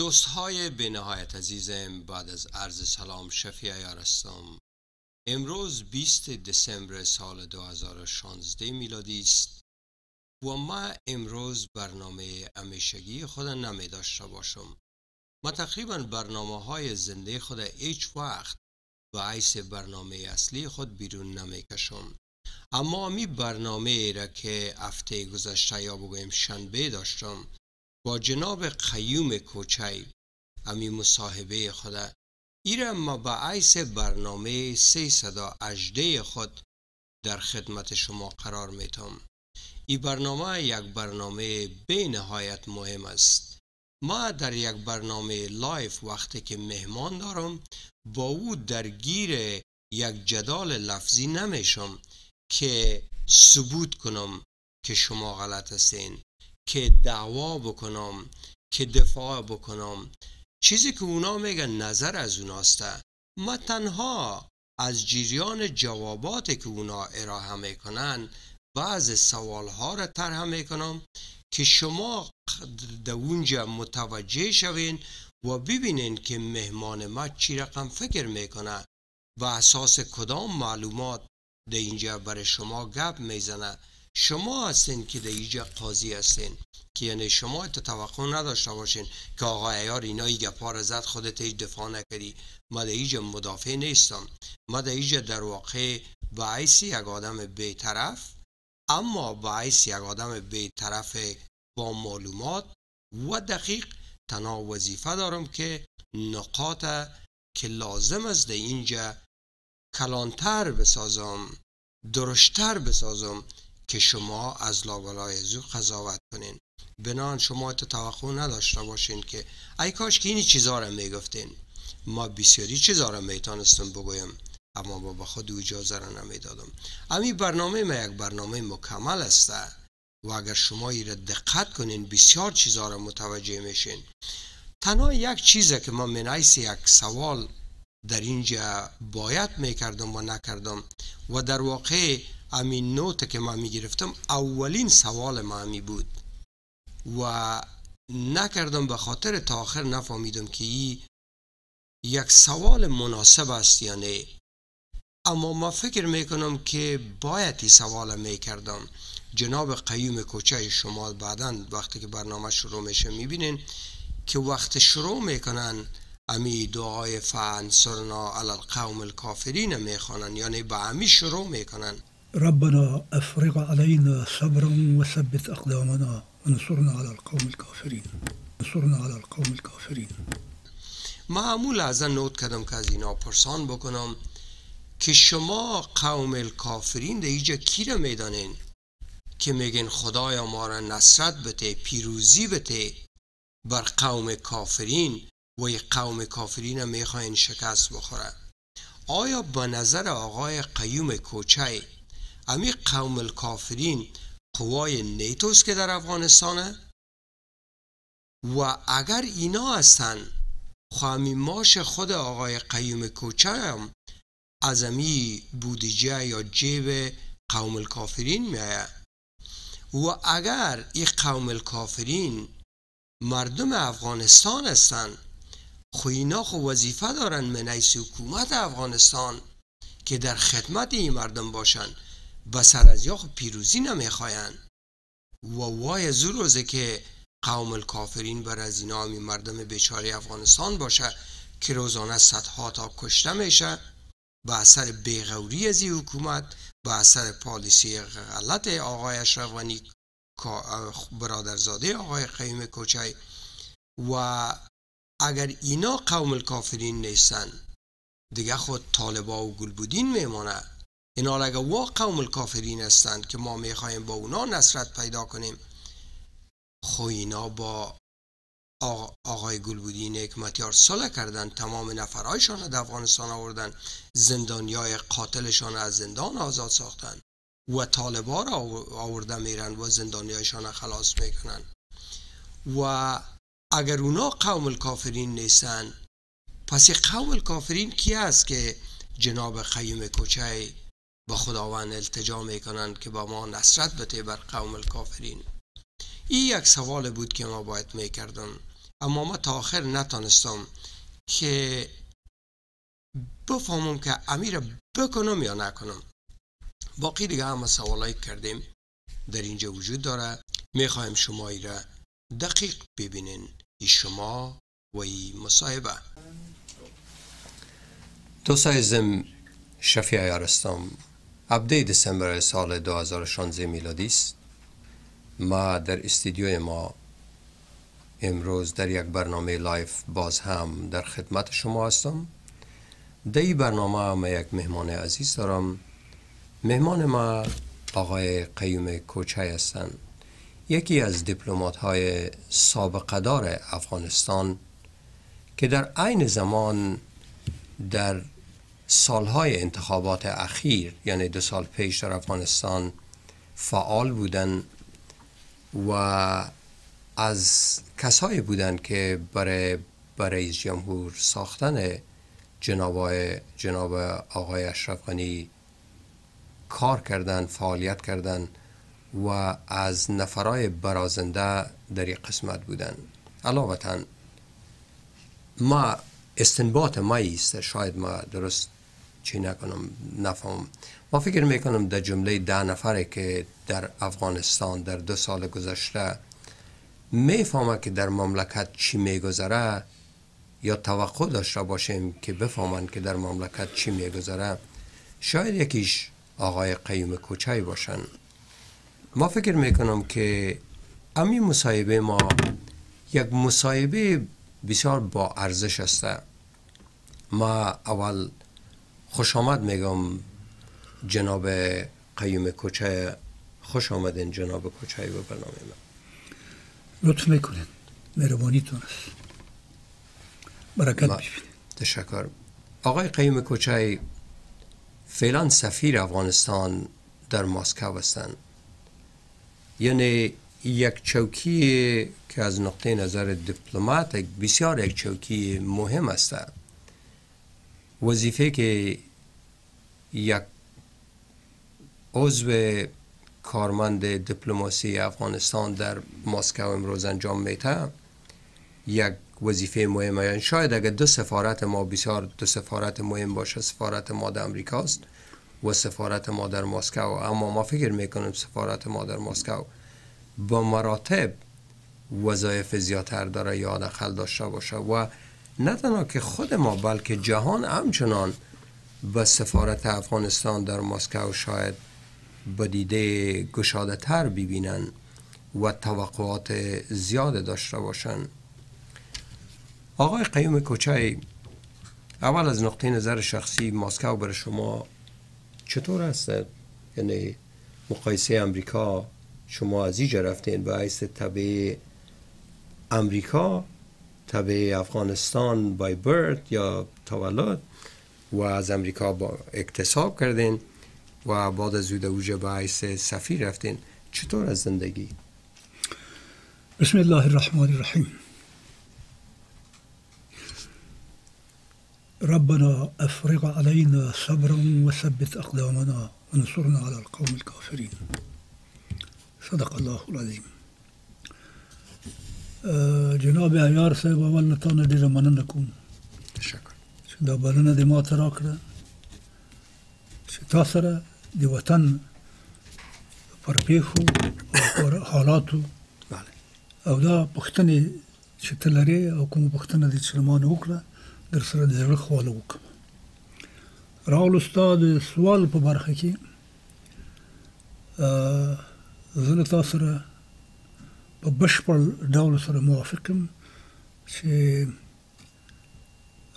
دوست های به نهایت عزیزم بعد از عرض سلام شفیع یارستم امروز 20 دسامبر سال 2016 میلادی است و ما امروز برنامه امیشگی خود نمی داشته باشم. ما تقریبا برنامه های زنده خود هیچ وقت و عیس برنامه اصلی خود بیرون نمی کشم اما می برنامه را که هفته گذشته یا بگویم شنبه داشتم با جناب قیوم کوچی امی مصاحبه خود ایره ما به حیث برنامه هجده خود در خدمت شما قرار میتم ای برنامه یک برنامه به نهایت مهم است. ما در یک برنامه live وقتی که مهمان دارم با او درگیر یک جدال لفظی نمیشم که ثبوت کنم که شما غلط هستین. که دعوا بکنم که دفاع بکنم. چیزی که اونا میگن نظر از اوناسته ما تنها از جریان جوابات که اونا ارائه می‌کنن بعض سوال ها را طرح می‌کنم که شما در اونجا متوجه شوین و ببینین که مهمان ما چی رقم فکر می‌کنه و اساس کدام معلومات در اینجا برای شما گپ می‌زنه. شما هستین که در اینجا قاضی هستین که یعنی شما توقع نداشته باشین که آقا ایار اینا ای گپار زد خودت هیچ دفاع نکردی. ما در اینجا مدافع نیستم. ما در اینجا در واقع باعث یک آدم بیطرف اما باعث یک آدم بیطرف با معلومات و دقیق تنها وظیفه دارم که نقاط که لازم است در اینجا کلانتر بسازم درشتر بسازم که شما از لابلای زو قضاوت کنین. بنان شما توقع نداشته باشین که ای کاش که این چیزا رو می‌گفتین. ما بسیاری چیزا رو می‌تونستم بگویم اما با به خود اجازه را نمی‌دادم. امی برنامه ما یک برنامه مکمل است. و اگر شما ای را دقت کنین بسیار چیزا را متوجه میشین. تنها یک چیزه که ما منعیس یک سوال در اینجا باید می‌کردم و نکردم و در واقع امین نوت که ما می‌گرفتم اولین سوال ما می بود. و نکردم به خاطر تا آخر نفهمیدم که ای یک سوال مناسب است یا نه اما ما فکر می‌کنم که باید این سوال می‌کردم. جناب قیوم کوچه شمال بعدا وقتی که برنامه شروع میشه می‌بینین که وقت شروع می‌کنن امی دعای فانصرنا علی القوم الکافرین می‌خوانن. یعنی به امی شروع می‌کنن. ربنا افرغ علينا صبرا وثبت اقدامنا ونصرنا على القوم الكافرين. نصرنا على القوم الكافرين. معمول از نوت کردم که از اینا پرسان بکنم که شما قوم الکافرین در ایجا کی را می‌دانین؟ که میگن خدایا ما را نصرت بته پیروزی بته بر قوم کافرین و قوم کافرین می‌خواین شکست بخوره آیا به نظر آقای قیوم کوچه امی قوم الکافرین قوای نیتوست که در افغانستانه و اگر اینا هستن خواهمی ماش خود آقای قیوم کوچه هم از امی بودجه یا جیب قوم الکافرین میایه و اگر این قوم الکافرین مردم افغانستان هستن خو اینا خو وظیفه دارن منیس حکومت افغانستان که در خدمت این مردم باشن. به سر از یا پیروزی نمی‌خواین. و وای از روزه که قوم الکافرین بر از اینا مردم بیچاره افغانستان باشه که روزانه صدها تا کشته میشه. به اثر بیغوری از این حکومت به اثر پالیسی غلط آقای اشرف غنی برادرزاده آقای قیم کوچه. و اگر اینا قوم الکافرین نیستن دیگه خود طالبا و گلبودین میمانه اینا وا قوم الکافرین هستند که ما می‌خواهیم با اونا نصرت پیدا کنیم. خو اینا با آقای گلبودین حکمتیار صلح کردن تمام نفرهایشان در افغانستان آوردن زندانیای قاتلشان از زندان آزاد ساختن و طالبا را آورده میرن و زندانیایشان خلاص می‌کنن. و اگر اونا قوم الکافرین نیستن پس قوم الکافرین کی است که جناب قیم کوچه با خداوند التجا می‌کنند که با ما نصرت بده بر قوم الکافرین. این یک سوال بود که ما باید می‌کردم. اما ما تا آخر نتانستم که بفهمم که امیر بکنم یا نکنم. باقی دیگه همه سوالایی کردیم در اینجا وجود داره. می‌خوایم شما ای را دقیق ببینین. ای شما و ای مصاحبه. دوستای عزیزم شفیع یارستم هفته دسامبر سال 2016 میلادی است ما در استودیوی ما امروز در یک برنامه live باز هم در خدمت شما هستم در این برنامه ما یک مهمان عزیز دارم مهمان ما آقای قیوم کوچی هستند یکی از دیپلمات های سابقه دار افغانستان که در عین زمان در سالهای انتخابات اخیر یعنی دو سال پیش در افغانستان فعال بودن و از کسایی بودند که برای برای جمهور ساختن جناب جناب آقای اشرف کار کردن فعالیت کردن و از نفرای برازنده در یک قسمت بودن. علاوتا ما استنباط ما است شاید ما درست چی نکنم نفهم. ما فکر می‌کنم در جمله ده نفره که در افغانستان در دو سال گذشته می‌فهمه که در مملکت چی میگذره یا توقع داشته باشیم که بفهمن که در مملکت چی میگذره. شاید یکیش آقای قیوم کوچه باشن. ما فکر می‌کنم که امی مصاحبه ما یک مصاحبه بسیار با ارزش است. ما اول خوش آمد میگم جناب قیوم کوچه. خوش آمدین جناب کوچه به برنامه ما. لطف می‌کنین. مهربانیتون است. برکت ببینید تشکر. آقای قیوم کوچه فعلا سفیر افغانستان در مسکو هستند یعنی یک چوکی که از نقطه نظر دیپلمات بسیار یک چوکی مهم است. وظیفه که یک عضو کارمند دیپلماسی افغانستان در مسکو امروز انجام میته یک وظیفه مهمه یعنی شاید اگر دو سفارت ما بسیار دو سفارت مهم باشه سفارت ما در امریکاست و سفارت ما در مسکو اما ما فکر می‌کنیم سفارت ما در مسکو با مراتب وظایف زیادتر داره یا دخل داشته باشه و نه تنها که خود ما بلکه جهان همچنان به سفارت افغانستان در مسکو شاید به دیده گشاده تر ببینن و توقعات زیاد داشته باشن آقای قیوم کوچه اول از نقطه نظر شخصی مسکو برای شما چطور هست؟ یعنی مقایسه امریکا شما از اینجا رفتین به حیث طبع امریکا طبع افغانستان بای برد یا تولد و از امریکا با اکتساب کردین و بعد از اوجه به حیث سفیر رفتین. چطور از زندگی؟ بسم الله الرحمن الرحیم. ربنا افرغ علينا صبرا وثبت اقدامنا وانصرنا على القوم الكافرين صدق الله العظیم. جناب ایار صاحب اول نتانه ډیره مننه کوم. تشکر چې دا بلنه د ما ته راکړه. چې تا سره د وطن پر پیښو پر حالاتو او دا پښتنې چې ته لرې او کوم پښتنه ما نه وکړه در سره د زړه خواله وکړم. راول استاد سوال په برخه کې. زه له تاسو سره په بشپړ ډول سره موافقم چې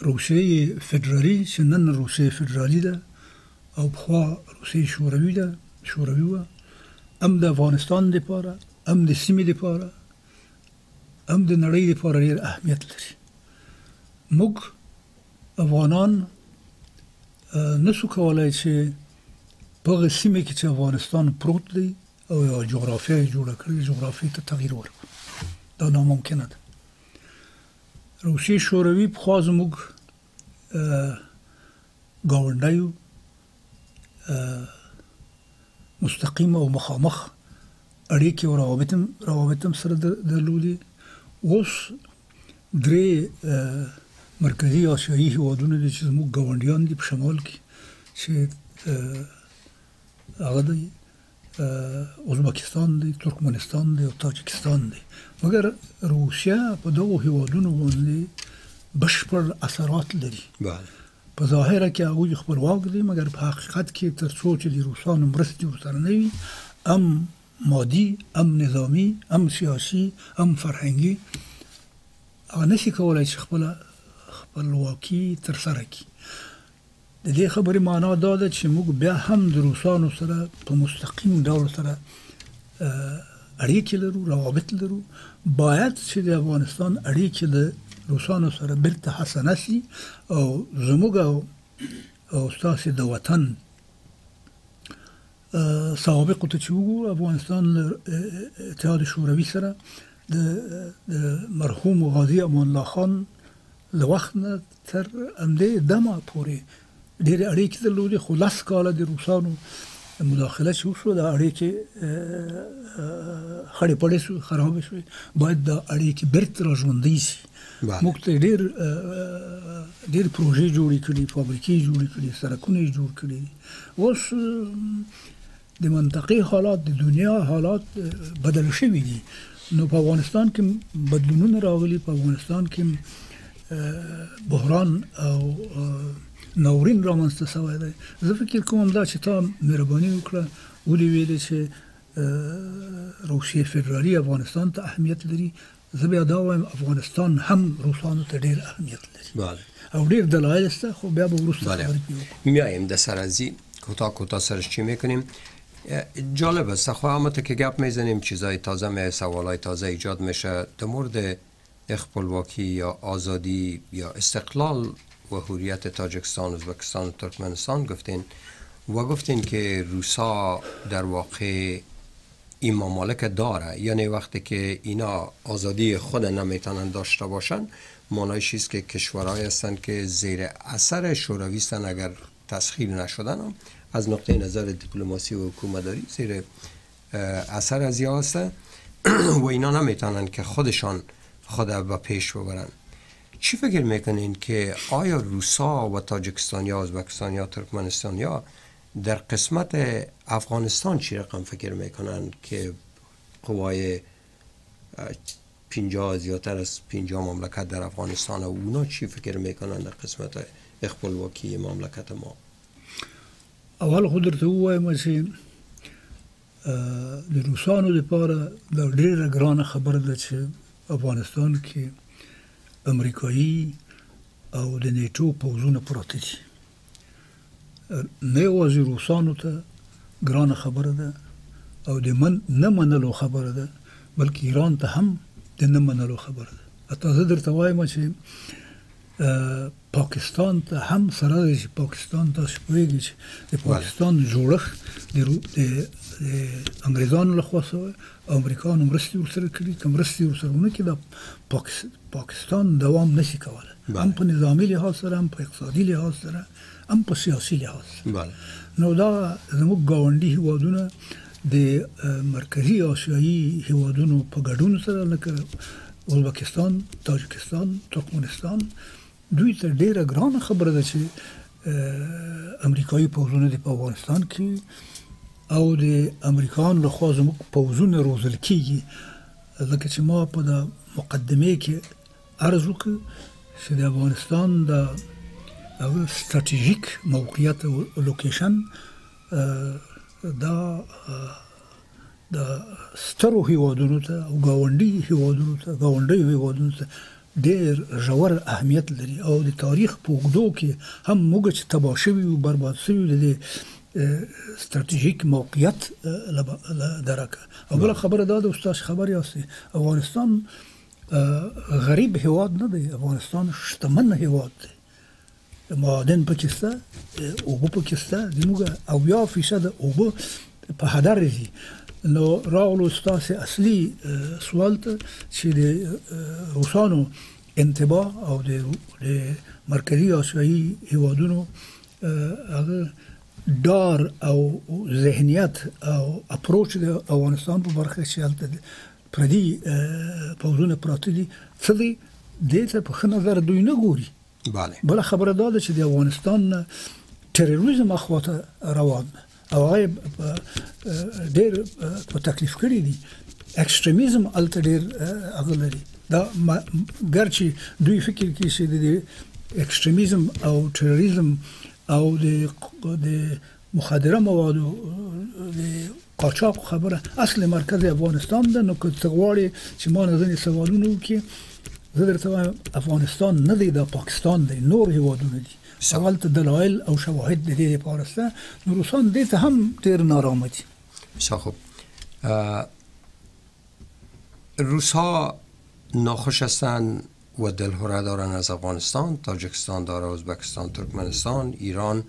روسیې فدرالي چې نن روسیې فدرالي ده او پخوا روسیې شوروي ده شوروي وه هم د افغانستان لپاره هم د سیمې لپاره هم د نړۍ لپاره ډېر اهمیت لري. موږ افغانان نسو کولای چې په سیمه کې چې افغانستان پروت دی او یو جغرافیه جوړه کړې جغرافیه ته تغییر ورکړو دا ناممکنه ده روسیې شوروي پخوا زموږ ګاونډیو مستقیم او مخامخ اړیکې او روابط روابط سره درلودي اوس درې مرکزی آسیایي هیوادونه دي چې زموږ ګاونډیان دي په شمال کې چې هغه دی ازبکستان دی ترکمنستان دی او تاجکستان دی مګر روسیا په دغه هیوادونو باندې بشپړ اثرات لري بله په ظاهره کې هغه خپلواک دي مګر په حقیقت کې تر څو چې د روسانو مرستې ورسره نه وي ام مادي ام نظامی ام سیاسي ام فرهنګي هغه نشي کولای چې خپل خپلواکي تر سره کړي د دې خبرې معنا دا ده چې موږ بیا هم د روسانو سره په مستقیم ډول سره اړیکې لرو روابط لرو. باید چې د افغانستان اړیکې د روسانو سره بیرته حسنه سي او زموږ او تاسو د وطن سوابق ته چې وګورو افغانستان اتحاد شوروي سره د مرحوم غازی امان الله خان له وخت نه تر امدې دمه پورې ډېر اړیکې درلودې خو لاس کاله د روسانو مداخله شو شو د اړیکې خړې پړې شو خراب شو باید د اړیکې بیرته راژوندې شي. موږ ته ډېر ډېر پروژې جوړې کړې فابریکې جوړې کړې سړکونه جوړ کړي. اوس د منطقي حالات د دنیا حالات بدل شوي دي. نو په افغانستان کې بدلونونه راغلي په افغانستان کې بحران او ناورین رامنځته شوی دی زه فکر کوم دا چې تا مهرباني وکړه. ولې ویل چې روسیه فدرالي افغانستان ته اهمیت لري. زه بیا دا وایم افغانستان هم روسانو ته ډیر اهمیت لري. بله. او ډیر دلایل شته خو بیا به وروسته میایم د سرازی کوتاه کوتاه سرش چی میکنیم؟ جالب است. خب اما که گپ میزنیم چیزای تازه می سوالای تازه ایجاد میشه. در مورد خپلواکی یا آزادی یا استقلال و حریت تاجکستان ازبکستان و ترکمنستان گفتین و گفتین که روسا در واقع این ممالک داره. یعنی وقتی که اینا آزادی خود نمی‌تونن داشته باشن معنایش است که کشورهایی هستند که زیر اثر شوروی هستند اگر تسخیر نشدن از نقطه نظر دیپلماسی و حکومتداری زیر اثر از هستند و اینا نمی‌تونن که خودشان خود به پیش ببرن. چی فکر می‌کنین که آیا روسا و تاجکستان یا ازبکستان یا ترکمنستان یا در قسمت افغانستان چی رقم فکر می‌کنن که قوای پینجا زیادتر از پینجا مملکت در افغانستان و اونا چی فکر می‌کنن در قسمت اخبالواکی مملکت ما؟ اول خود درته وایم چې د روسانو لپاره د ډیره ګرانه خبره ده چې افغانستان کې امریکایي او د نیټو پوزونه پراته دي نه یوازې روسانو ته ګرانه خبره ده او د من نه منلو خبره ده بلکې ایران ته هم د نه منلو خبره ده. اته زه درته وایم چې پاکستان ته هم سره چې پاکستان پوهیږئ چې د پاکستان جوړښت د انګريزانو له خوا سره امریکایانو مرستي ورسره کړی کوم مرستي ورسره ونه کړي د پاکستان دوام نشي کولای. هم په نظامی لحاظ سره هم په اقتصادي لحاظ سره هم په سیاسي لحاظ بله. نو دا زموږ گاونډي هیوادونه د مرکزی آسیایي هیوادونو په ګډون سره لکه ازبکستان تاجکستان ترکمنستان دوی ته ډیره ګرانه خبره ده چې امریکایي پوځونه د افغانستان کې او د امریکایانو له خوا زموږ پوځونه روزل کیږي لکه چې ما په مقدمه کې عرض وکړ چې د افغانستان د ستراتیژیک موقعیت او location دا د سترو هیوادونو ته او گاونډي هیوادونو ته گاونډي هیوادونو ته ډېر ژور اهمیت لري او د تاریخ په اوږدو کې هم موږ چې تباه شوي او برباد شوي د ستراتیژیک موقعیت درکه. او بل خبره دا د استاد خبر یاستي افغانستان غریب هیواد نه دی. افغانستان شتمن هیواد دی. معادن پکې شته اوبه پکې شته زموږ او یا فیصد اوبه په هدر دي نو راغلو ستاسو اصلي سوال ته چې د روسانو انتباه او د مرکزی آسیایي هیوادونو هغه دار او ذهنیت او approach د افغانستان په برخه کې حالت پردي پوزونه پراته دي څه دې ته په ښه نظر دوی نه ګوري. بله. بل خبره ده چې د افغانستان تروریزم اخواته روان او هغه ډېر په تکلیف کړی دي. extremism الته ډېر هغه لري. دا ګرچې دوی فکر کوي چې د extremism او تروریزم او د مخدره موادو د قاچاق خبره. اصل مرکز افغانستان ده نو که تغواړي چې ما نه ځنې سوالونه وکړي زه درته افغانستان نه دی د پاکستان دی نور هیوادونه دي. سوال ته دلایل او شواهد د دې لپاره سته. نو روسان دې ته هم ډیر نارامه دي. بسیار خوب روسا ناخوش هستند و دلهوره دارن از افغانستان تاجکستان داره ازبکستان ترکمنستان ایران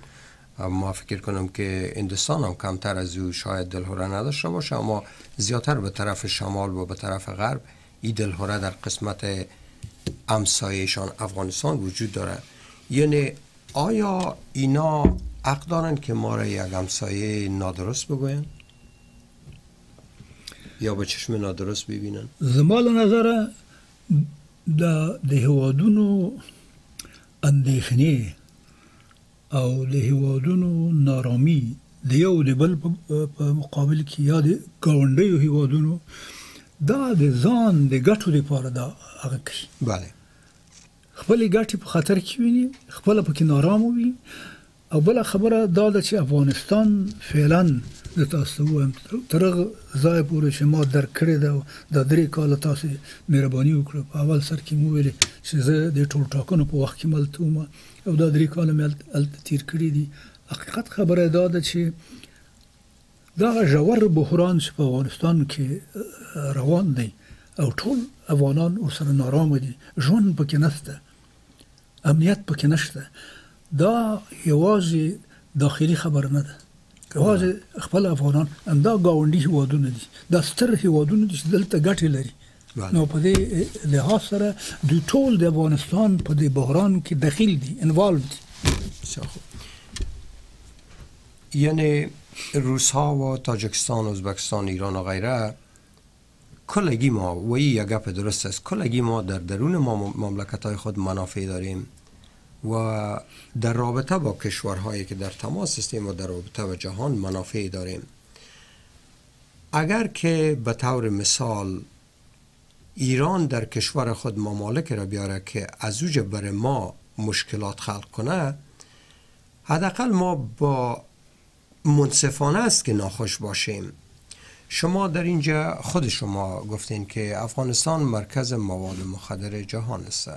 ما فکر کنم که هندوستان هم کمتر از او شاید دلهوره نداشته باشه اما زیادتر به طرف شمال و به طرف غرب این دلهوره در قسمت امسایشان افغانستان وجود داره یعنی آیا اینا حق دارن که ما را یک همسایه نادرست بگوین؟ یا به چشم نادرست ببینن؟ زمال نظر د د هوادونو اندېښنې او د هوادونو نارامی د یو د بل په مقابل کې یا د ګاونډیو هوادونو دا د ځان د ګټو لپاره دا هغه کوي. بله. خپل ګټې په خطر کې ویني خپل پکې نارام وي او بل خبره دا ده چې افغانستان فعلا د تاسو وایم ترغه ځای پورې چې ما درکړې ده د درې کال تاسو مهرباني وکړه په اول سر کې مو ویل چې زه د ټول ټاکنو په وخت کې ملتوم او دا درې کال مې تیر کړی دي. حقیقت خبره دا ده چې دا ژور بحران چې په افغانستان کې روان دی او ټول افغانان ورسره نارام دي. ژوند پکې نشته امنیت پکې نشته دا یوازې داخلي خبر نه ده. یوازې خپل افغانان اندا گاونډي هوادونه دي. دا ستر هوادونه دي چې دلته ګټه لري. نو په دې لحاظ سره د ټول د افغانستان په دې بحران کې دخیل دي انوالو دي. یعنی روس ها و تاجکستان ازبکستان ایران و غیره کلگی ما و یک گپ درست است. کلگی ما در درون ما مملکت های خود منافع داریم و در رابطه با کشورهایی که در تماس هستیم و در رابطه با جهان منافع داریم. اگر که به طور مثال ایران در کشور خود ممالک را بیاره که از اوج بر ما مشکلات خلق کنه حداقل ما با منصفانه است که ناخوش باشیم. شما در اینجا خود شما گفتین که افغانستان مرکز مواد مخدر جهان است.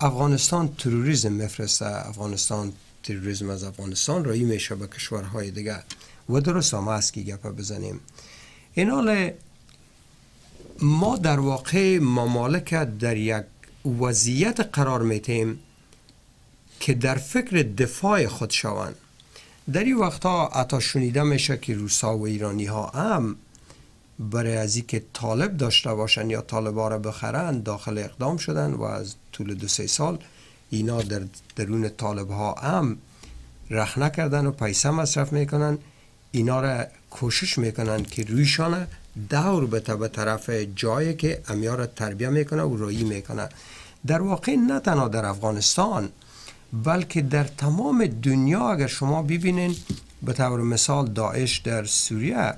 افغانستان تروریسم میفرسته افغانستان تروریسم از افغانستان رایی میشه به کشورهای دیگه. و درست هم است که گپه بزنیم. این ما در واقع ممالک در یک وضعیت قرار میتیم که در فکر دفاع خود شوند. در این وقتها حتی شنیده میشه که روسا و ایرانی ها هم برای از که طالب داشته باشن یا طالبا را بخرن داخل اقدام شدن و از طول دو سه سال اینا در درون طالب ها هم رخ نکردن و پیسه مصرف می‌کنن. اینا را کوشش می‌کنن که رویشان دور به به طرف جایی که امیا را تربیه می‌کنه و رویی می‌کنه. در واقع نه تنها در افغانستان بلکه در تمام دنیا اگر شما ببینین به طور مثال داعش در سوریه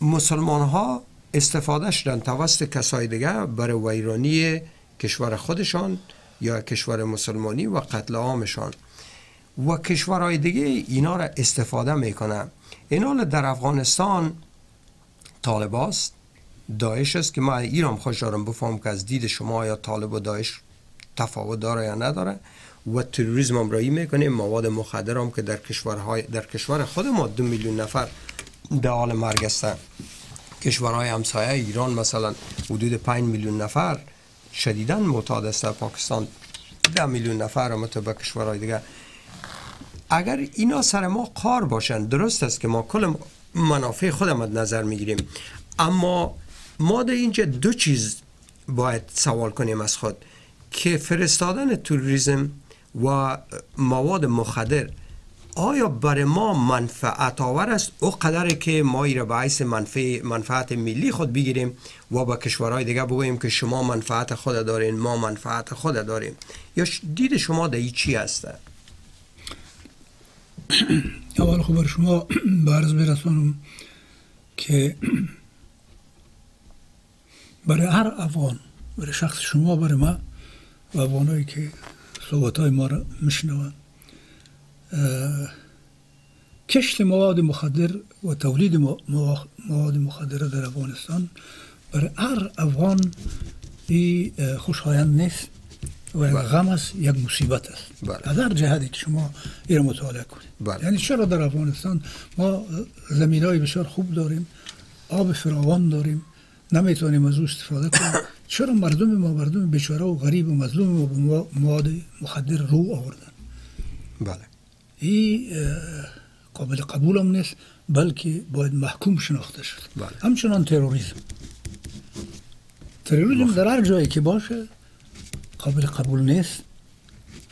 مسلمان ها استفاده شدن. توسط کسای دیگه برای ویرانی کشور خودشان یا کشور مسلمانی و قتل عامشان. و کشورهای دیگه اینا را استفاده می‌کنه. اینا در افغانستان طالباست داعش است که ما ایران خوش دارم بفهم که از دید شما یا طالب و داعش تفاوت داره یا نداره. و تروریسم هم رایی می‌کنیم مواد مخدر هم که در کشورهای در کشور خود ما دو میلیون نفر در حال مرگ هستن کشورهای همسایه ایران مثلا حدود 5 میلیون نفر شدیدا معتاد است پاکستان. 10 میلیون نفر هم به کشورهای دیگه. اگر اینا سر ما قار باشن درست است که ما کل منافع خودم نظر می‌گیریم. اما ما در اینجا دو چیز باید سوال کنیم از خود. که فرستادن توریسم و مواد مخدر آیا برای ما منفعت آور است؟ او قدر که ما را به عیس منفعت ملی خود بگیریم و با کشورهای دیگه بگوییم که شما منفعت خود دارین ما منفعت خود داریم. یا دید شما در چی هسته اول خبر شما برز برسانم که برای هر افغان برای شخص شما برای ما و افغانایی که صحبت ما را میشنوند. کشت مواد مخدر و تولید مواد مخدره در افغانستان برای هر افغان این خوشایند نیست و یک بله. غم است یک مصیبت است بله. از هر جهتی که شما این مطالعه کنید بله. یعنی چرا در افغانستان ما زمین های بسیار خوب داریم آب فراوان داریم نمی‌تونیم از او استفاده کنیم چرا مردم ما مردم بیچاره و غریب و مظلوم ما به مواد مخدر رو آوردن بله این قابل قبول هم نیست بلکه باید محکوم شناخته شد. بله. همچنان تروریسم. تروریسم در هر جایی که باشه قابل قبول نیست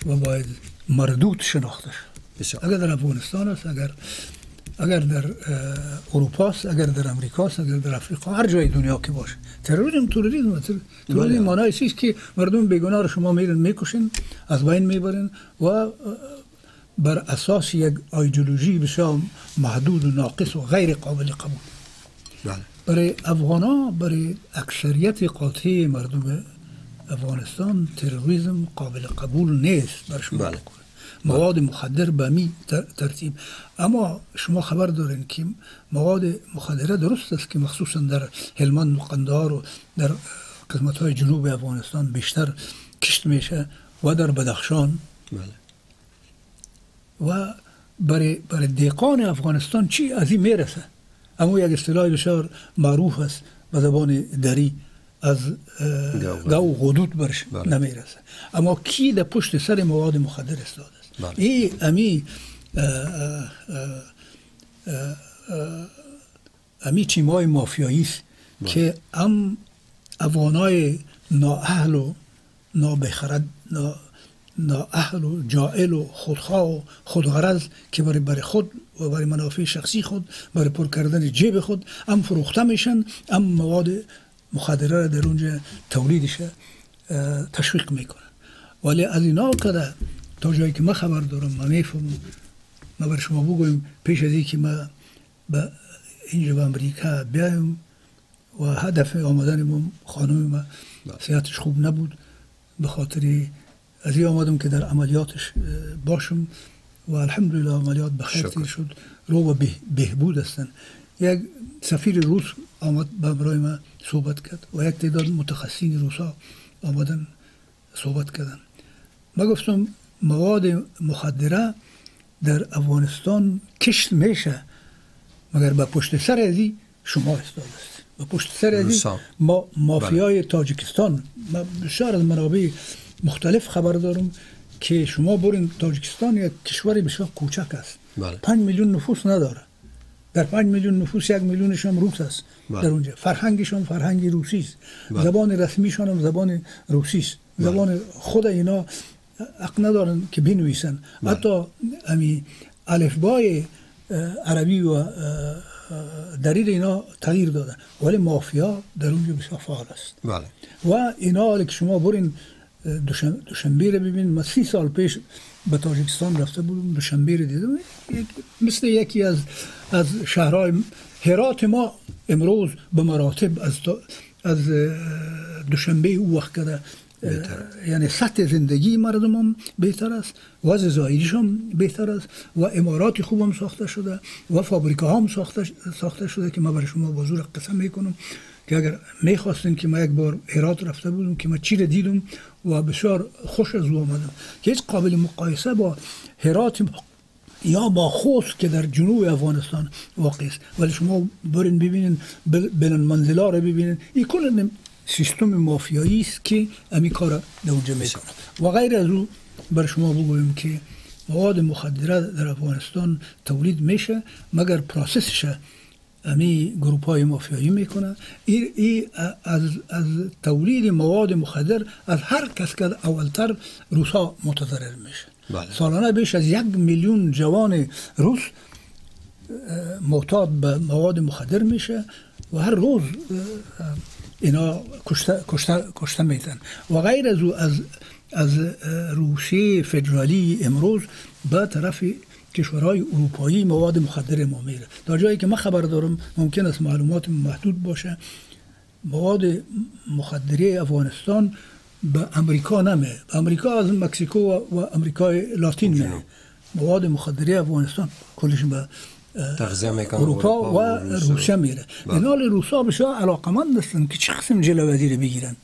و باید مردود شناخته شد. اگر در افغانستان است اگر اگر در اروپا است اگر در امریکا است اگر در افریقا هر جای دنیا که باشه. تروریسم تروریسم تروریسم بله. معنای است که مردم بیگناه رو شما میرن می‌کشین از بین می‌برین و بر اساس یک ایدئولوژی بسیار محدود و ناقص و غیر قابل قبول بله. برای افغان برای اکثریت قاطع مردم افغانستان تروریسم قابل قبول نیست بر شما بله. مواد مخدر به می ترتیب اما شما خبر دارین که مواد مخدره درست است که مخصوصا در هلمند و قندهار و در قسمت های جنوب افغانستان بیشتر کشت میشه و در بدخشان بله. و برای برای دیقان افغانستان چی از این می‌رسه اما یک اصطلاح بسیار معروف است به زبان دری از گاو غدود برش بله. نمی‌رسه اما کی در پشت سر مواد مخدر استاد است بله. ای امی امی تیمای مافیایی است بله. که ام افغانای نااهل و نابخرد نا نااهل و جائل و خودخواه و خودغرض که برای برای خود و برای منافع شخصی خود برای پر کردن جیب خود هم فروخته میشن هم مواد مخدره را در اونجا تولیدش تشویق می‌کنن ولی از اینا کده تا جایی که ما خبر دارم ما می‌فهمم ما بر شما بگویم پیش از که ما به اینجا به امریکا بیایم و هدف آمدن ما خانم ما بله. صحتش خوب نبود به خاطر از این آمدم که در عملیاتش باشم و الحمدلله عملیات بخیر شد. رو و بهبود هستن. یک سفیر روس آمد به برای ما صحبت کرد و یک تعداد متخصصین روسا آمدن صحبت کردن. ما گفتم مواد مخدره در افغانستان کشت میشه مگر به پشت سر ازی شما استاد است؟ به پشت سر ازی ما مافیای بله. تاجیکستان. ما بسیار از منابع مختلف خبر دارم که شما برین تاجیکستان یک کشور بسیار کوچک است بله. پنج میلیون نفوس نداره در پنج میلیون نفوس یک میلیونش هم روس است بله. در اونجا فرهنگشون فرهنگی روسی است بله. زبان رسمیشون هم زبان روسی است بله. زبان خود اینا حق ندارن که بنویسن بله. حتی امی الفبای عربی و دلیل اینا تغییر دادن ولی مافیا در اونجا بسیار فعال است بله. و اینا که شما برین دوشنبه رو ببین. ما سی سال پیش به تاجیکستان رفته بودم دوشنبه رو دیدم مثل یکی از از شهرهای هرات ما امروز به مراتب از از دوشنبه او وقت کده یعنی سطح زندگی مردم هم بهتر است. وضع زایدیش هم بهتر است. و امارات خوب هم ساخته شده. و فابریکه هم ساخته, ساخته شده که ما برای شما بزرگ قسم می‌کنم. که اگر می‌خواستین که ما یک بار هرات رفته بودم که ما چی دیدم و بسیار خوش از او آمدم. که هیچ قابل مقایسه با هرات یا با خوست که در جنوب افغانستان واقع است. ولی شما برین ببینین بلن منزلا رو ببینین. این کل سیستم مافیایی است که امی کار در اونجا می‌کنه. و غیر از او بر شما بگویم که مواد مخدره در افغانستان تولید میشه مگر process ش امی گروپ های مافیایی می‌کنه این ای از, از تولید مواد مخدر از هر کس که اولتر روسا متضرر میشه بله. سالانه بیش از یک میلیون جوان روس معتاد به مواد مخدر میشه و هر روز اینا کشته, کشته, کشته میتن و غیر از از از روسیه فدرالی امروز به طرف کشورهای اروپایی مواد مخدر ما میره. در جایی که من خبر دارم ممکن است معلومات محدود باشه. مواد مخدری افغانستان به امریکا نمی به امریکا از مکسیکو و امریکای لاتین میره. مواد مخدری افغانستان کلش به اروپا و روسیه. میره. این حال روسا بسیار علاقمند هستن که چه قسم رو بگیرن.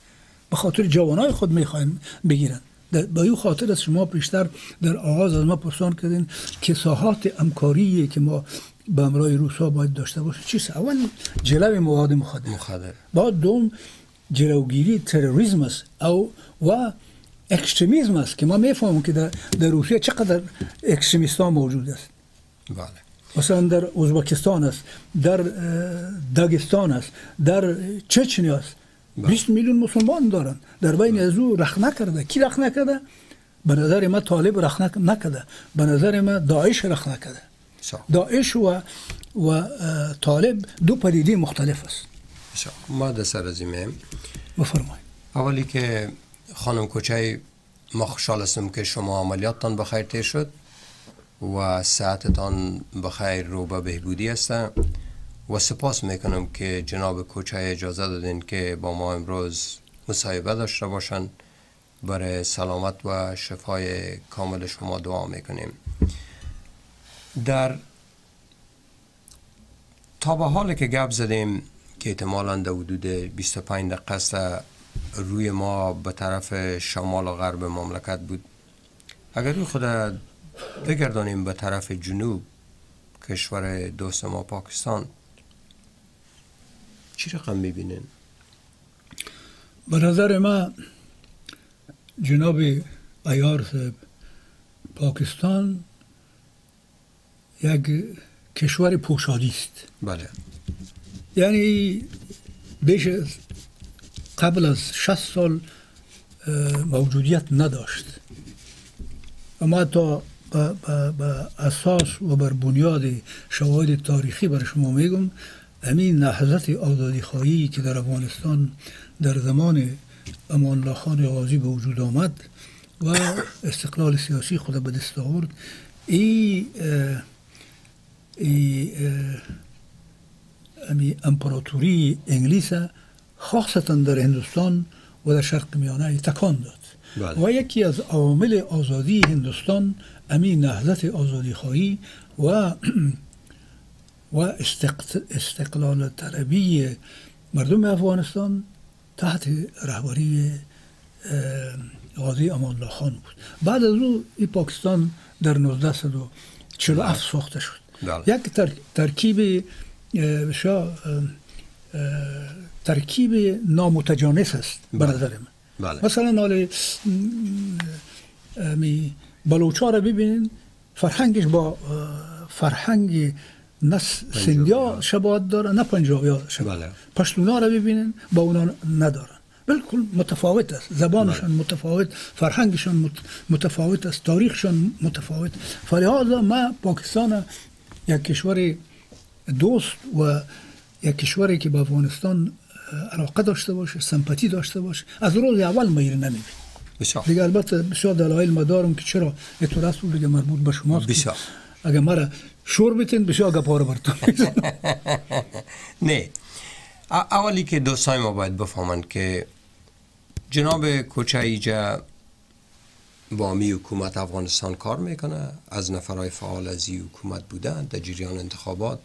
به خاطر جوانای خود می‌خواین بگیرن. با این خاطر از شما بیشتر در آغاز از ما پرسان کردین که ساحات امکاری که ما به امرای روسا باید داشته باشه چیست اول جلو مواد مخدر. مخدر. بعد دوم جلوگیری تروریسم است او و اکستریمیسم است که ما می‌فهمیم که در, در روسیه چقدر اکستریمیستان موجود است. بله. مثلا در ازبکستان است در داگستان است در چچنی است. 20 بله. میلیون مسلمان دارن. در بین بله. از او رخ نکرده. کی رخ نکرده؟ به نظر ما طالب رخ نکرده. به نظر ما داعش رخ نکرده. داعش و و طالب دو پدیده مختلف است. ما در سر از بفرمایید. اولی که خانم کوچه ما خوشحال هستم که شما عملیاتتان بخیر تیر شد و ساعتتان بخیر رو به بهبودی هستن. و سپاس می‌کنم که جناب کوچه اجازه دادین که با ما امروز مصاحبه داشته باشن. برای سلامت و شفای کامل شما دعا می‌کنیم. در تا به حال که گپ زدیم که احتمالا در حدود 25 دقیقه روی ما به طرف شمال و غرب مملکت بود. اگر روی خود بگردانیم به طرف جنوب کشور دوست ما پاکستان چی رقم می‌بینین؟ به نظر ما جناب ایار صاحب پاکستان یک کشور پوشادی است. بله. یعنی بیش قبل از 60 سال موجودیت نداشت. اما تا به اساس و بر بنیاد شواهد تاریخی بر شما میگم همین نهضت آزادی خواهی که در افغانستان در زمان امان الله خان غازی به وجود آمد و استقلال سیاسی خود به دست آورد ای ای امی امپراتوری انگلیس خاصتا در هندوستان و در شرق میانه تکان داد بله. و یکی از عوامل آزادی هندوستان امی نهضت آزادی خواهی و و استقلال طلبی مردم افغانستان تحت رهبری غازی امان الله خان بود بعد از او این پاکستان در 1947 ساخته شد بله. یک ترکیب شا ترکیب نامتجانس است به بله. نظر من بله. مثلا نال بلوچا را ببینین فرهنگش با فرهنگ نه سندیا شباهت داره نه پنجابی ها شباهت بله. پشتونا را ببینین با اونا ندارن. بالکل متفاوت است. زبانشان بله. متفاوت فرهنگشان متفاوت است تاریخشان متفاوت. فلهذا ما پاکستان یک کشور دوست و یک کشوری که به افغانستان علاقه داشته باشه سمپاتی داشته باشه از روز اول میره نمیبین بسیار. دیگه البته بسیار دلایل مدارم که چرا تو رسول دیگه مربوط به شما بسیار. اگه مرا شور بیتین بسیار گپا برتون نه. اولی که دوستای ما باید بفهمند که جناب کوچه ایجا با می حکومت افغانستان کار می‌کنه از نفرهای فعال از این حکومت بودن در جریان انتخابات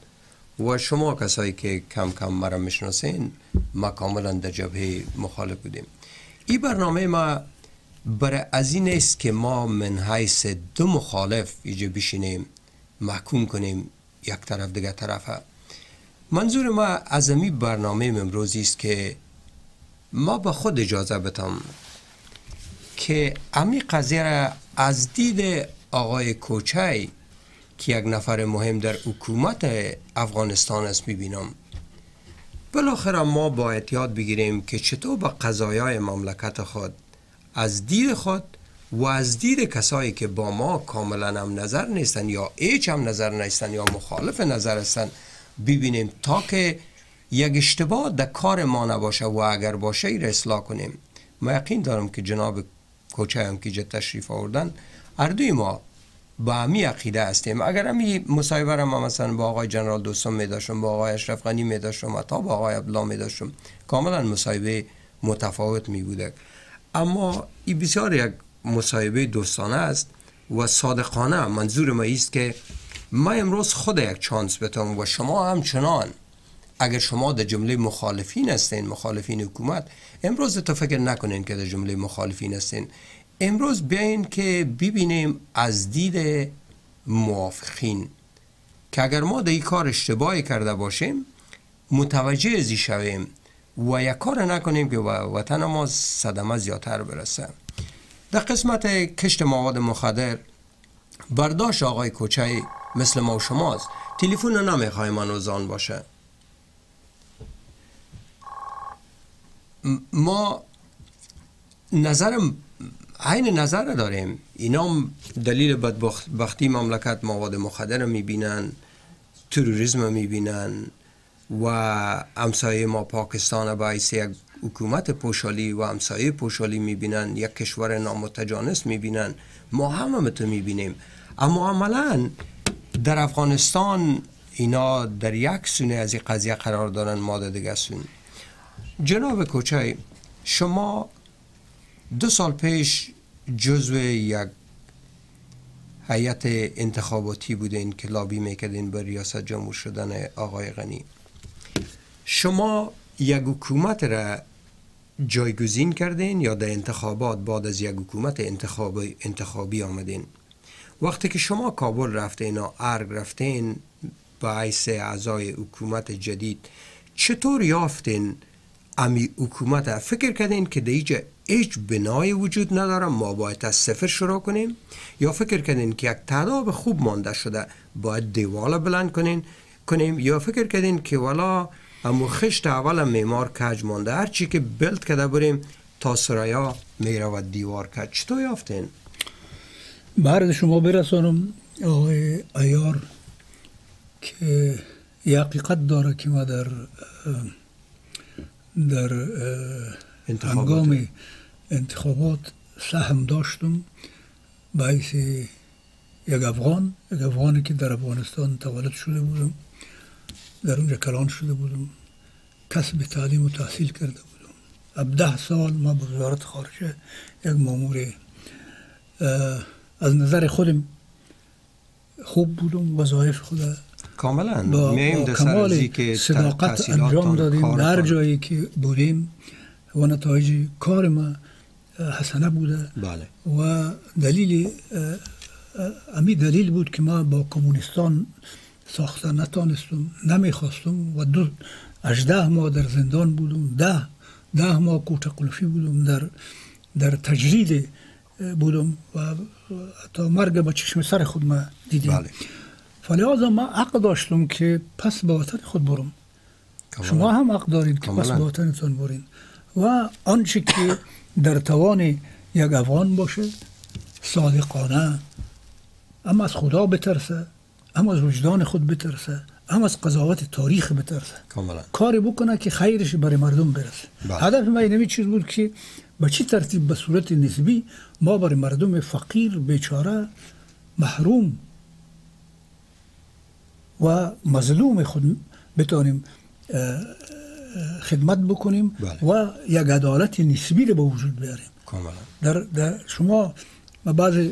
و شما کسایی که کم کم مرا می‌شناسین ما کاملا در جبهه مخالف بودیم. این برنامه ما برای از این است که ما من حیث دو مخالف ایجا بشینیم. محکوم کنیم یک طرف دیگه طرفه. منظور ما از امی برنامه امروزی است که ما به خود اجازه بتم که امی قضیه را از دید آقای کوچای که یک نفر مهم در حکومت افغانستان است می‌بینم. بالاخره ما باید یاد بگیریم که چطور به قضایای مملکت خود از دید خود و از دید کسایی که با ما کاملا هم نظر نیستن یا ایچ هم نظر نیستن یا مخالف نظر هستن ببینیم تا که یک اشتباه در کار ما نباشه و اگر باشه ای را کنیم. ما یقین دارم که جناب کوچه هم که تشریف آوردن اردوی ما با همی عقیده هستیم. اگر همی مصاحبه را مثلا با آقای جنرال دوستم می داشتم با آقای اشرف غنی می داشتم تا با آقای عبدالله می داشتم کاملا مصاحبه متفاوت می بوده. اما این بسیار یک مصاحبه دوستانه است و صادقانه. منظور ما است که ما امروز خود یک چانس بتم و شما همچنان اگر شما در جمله مخالفین هستین مخالفین حکومت امروز تو فکر نکنین که در جمله مخالفین هستین. امروز بیاین که ببینیم از دید موافقین که اگر ما در این کار اشتباهی کرده باشیم متوجه ازی شویم و یک کار نکنیم که وطن ما صدمه زیادتر برسه. در قسمت کشت مواد مخدر برداشت آقای کوچه مثل ما و شماست. تلفن نمی‌خوای من باشه. ما نظرم عین نظر داریم. اینا دلیل بدبختی مملکت مواد مخدر می‌بینن تروریسم می‌بینن و امسایه ما پاکستان باعث یک حکومت پوشالی و امسایه پوشالی می‌بینن یک کشور نامتجانس می‌بینن. ما هم هم تو می‌بینیم. اما عملا در افغانستان اینا در یک سونه از این قضیه قرار دارن ما دیگه سون. جناب کوچای شما دو سال پیش جزو یک هیئت انتخاباتی بودین که لابی می‌کردین به ریاست جمهور شدن آقای غنی. شما یک حکومت را جایگزین کردین یا در انتخابات بعد از یک حکومت انتخابی, انتخابی آمدین؟ وقتی که شما کابل رفتین و ارگ رفتین باعث اعضای حکومت جدید چطور یافتین؟ امی حکومت فکر کردین که دیجا هیچ بنای وجود نداره ما باید از صفر شروع کنیم؟ یا فکر کردین که یک تعداد خوب مانده شده باید دیوال بلند کنین کنیم؟ یا فکر کردین که والا امو خشت اول معمار کج مانده. هر چی که بلد کده بریم تا سرایا میره و دیوار کج. چطور یافتین؟ بعد شما برسانم آقای ایار که یه حقیقت داره که ما در در انتخابات. انتخابات سهم داشتم. باعث یک افغان یک افغانی که در افغانستان تولد شده بودم. در اونجا کلان شده بودم. کسب تعلیم و تحصیل کرده بودم. اب ده سال ما به وزارت خارجه یک مامور از نظر خودم خوب بودم وظایف خود کاملا. با, کمال صداقت انجام دادیم. در جایی که بودیم و نتایج کار ما حسنه بوده. بله. و دلیل امی دلیل بود که ما با کمونستان ساخته نتانستم نمی‌خواستم و دو اجده ما در زندان بودم ده ده ما کوچه قلفی بودم در در تجرید بودم و تا مرگ با چشم سر خود ما دیدیم. بله. فلحاظا ما حق داشتم که پس به وطن خود برم. شما هم حق دارید که پس به وطنتان برین. و آنچه که در توان یک افغان باشه صادقانه. اما از اما از وجدان خود بترسه اما از قضاوت تاریخ بترسه. کاملا. کاری بکنه که خیرش برای مردم برسه. بله. هدف ما اینمی چیز بود که به چی ترتیب به صورت نسبی ما برای مردم فقیر بیچاره محروم و مظلوم خود بتانیم خدمت بکنیم بله. و یک عدالت نسبی رو به وجود بیاریم. در, در شما ما بعض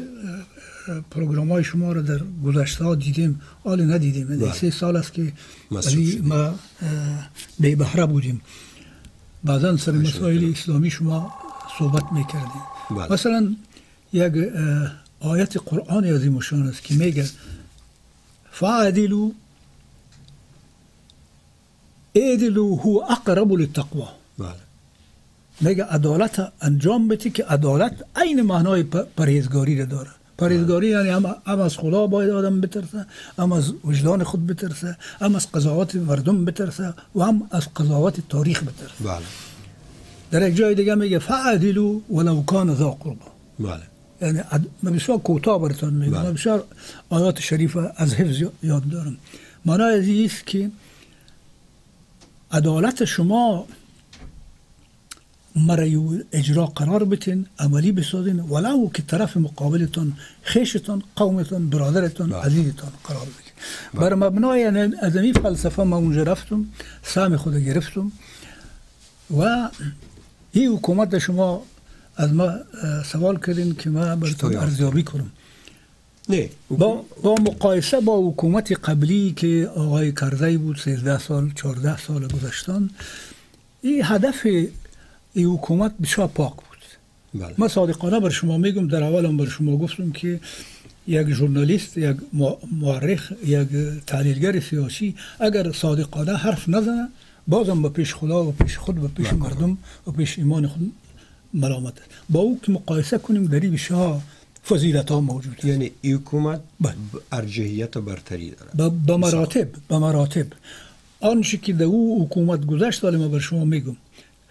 پروگرام های شما رو در گذشته ها دیدیم آلی ندیدیم. بله. سه سال است که ما به بهره بودیم. بعضا سر مسائل اسلامی شما صحبت می‌کردیم. بله. مثلا یک آیت قرآن عظیم شان است که میگه فعدلو ادلو هو اقرب للتقوا بله. میگه عدالت انجام بده که عدالت عین معنای پرهیزگاری رو داره پرهیزگاری یعنی هم, هم از خدا باید آدم بترسه هم از وجدان خود بترسه هم از قضاوت مردم بترسه و هم از قضاوت تاریخ بترسه. بله. در یک جای دیگه میگه فعدلو ولو کان ذا قربا. بله. یعنی بسیار کوتاه براتون میگم بله. بسیار آیات شریف از حفظ یاد دارم. معنای از است که عدالت شما مرا اجرا قرار بتین عملی بسازین. ولو که طرف مقابلتون خیشتون قومتون برادرتون بله. عزیزتون قرار بدین بر مبنای از این فلسفه ما اونجا رفتم سهم خود گرفتم و این حکومت شما از ما سوال کردین که ما براتون چطور؟ ارزیابی کنم. نه. با, با مقایسه با حکومت قبلی که آقای کرزی بود 13 سال 14 سال گذشتن این هدف این حکومت بسیار پاک بود بله من صادقانه بر شما میگم در اولم بر شما گفتم که یک ژورنالیست یک مو- مورخ یک تحلیلگر سیاسی اگر صادقانه حرف نزنه بازم به پیش خدا و پیش خود و پیش بله. مردم و پیش ایمان خود ملامت است. با او که مقایسه کنیم در این فضیلت ها موجود است. یعنی این حکومت بله. ارجحیت و برتری داره به به مراتب به مراتب آنچه که در او حکومت گذشت ولی ما بر شما میگم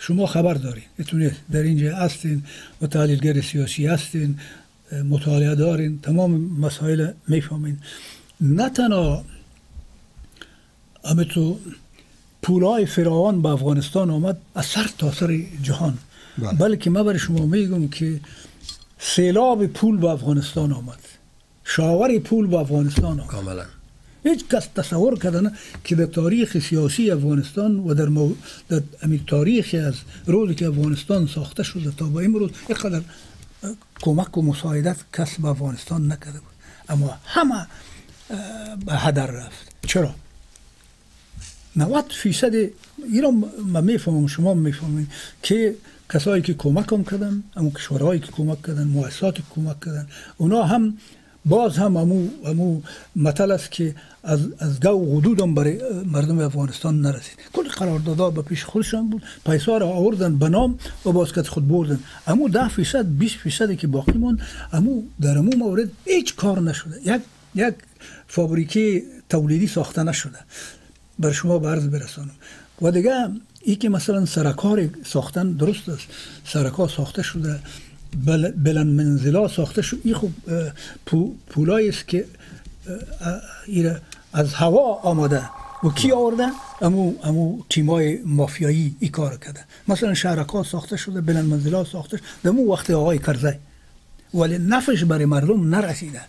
شما خبر دارین. اتونید در اینجا هستین و تحلیلگر سیاسی هستین مطالعه دارین تمام مسائل می‌فهمین. نه تنها تو پولای فراوان به افغانستان آمد از سر تا سر جهان. بله. بلکه من برای شما میگم که سیلاب پول به افغانستان آمد. شاور پول به افغانستان آمد. کاملا. هیچ کس تصور کردن که در تاریخ سیاسی افغانستان و در, مو... در تاریخ از روزی که افغانستان ساخته شده تا به امروز اینقدر کمک و مساعدت کس به افغانستان نکرده بود اما همه به هدر رفت چرا؟ 90 فیصد اینا من می‌فهمم شما می‌فهمین که کسایی که کمک هم کردن اما کشورهایی که کمک کردن مؤسسات کمک کردن اونا هم باز هم امو امو مطل است که از از گو و غدود هم برای مردم افغانستان نرسید. کل قراردادها به پیش خودشان بود. پیسا را آوردن به نام و باز که خود بردن. امو ده فیصد 20 فیصدی که باقی ماند امو در امو مورد هیچ کار نشده. یک یک فابریکه تولیدی ساخته نشده. بر شما عرض برسانم. و دیگه ای که مثلا سرکار ساختن درست است. سرکار ساخته شده. بلند منزلا ساخته شده این خوب پولایی است که از هوا آمده و کی آورده؟ امو امو تیمای مافیایی ای کار کرده. مثلا شهرکار ساخته شده بلند منزلا ساخته شده. در مو وقت آقای کرزی. ولی نفش برای مردم نرسیده.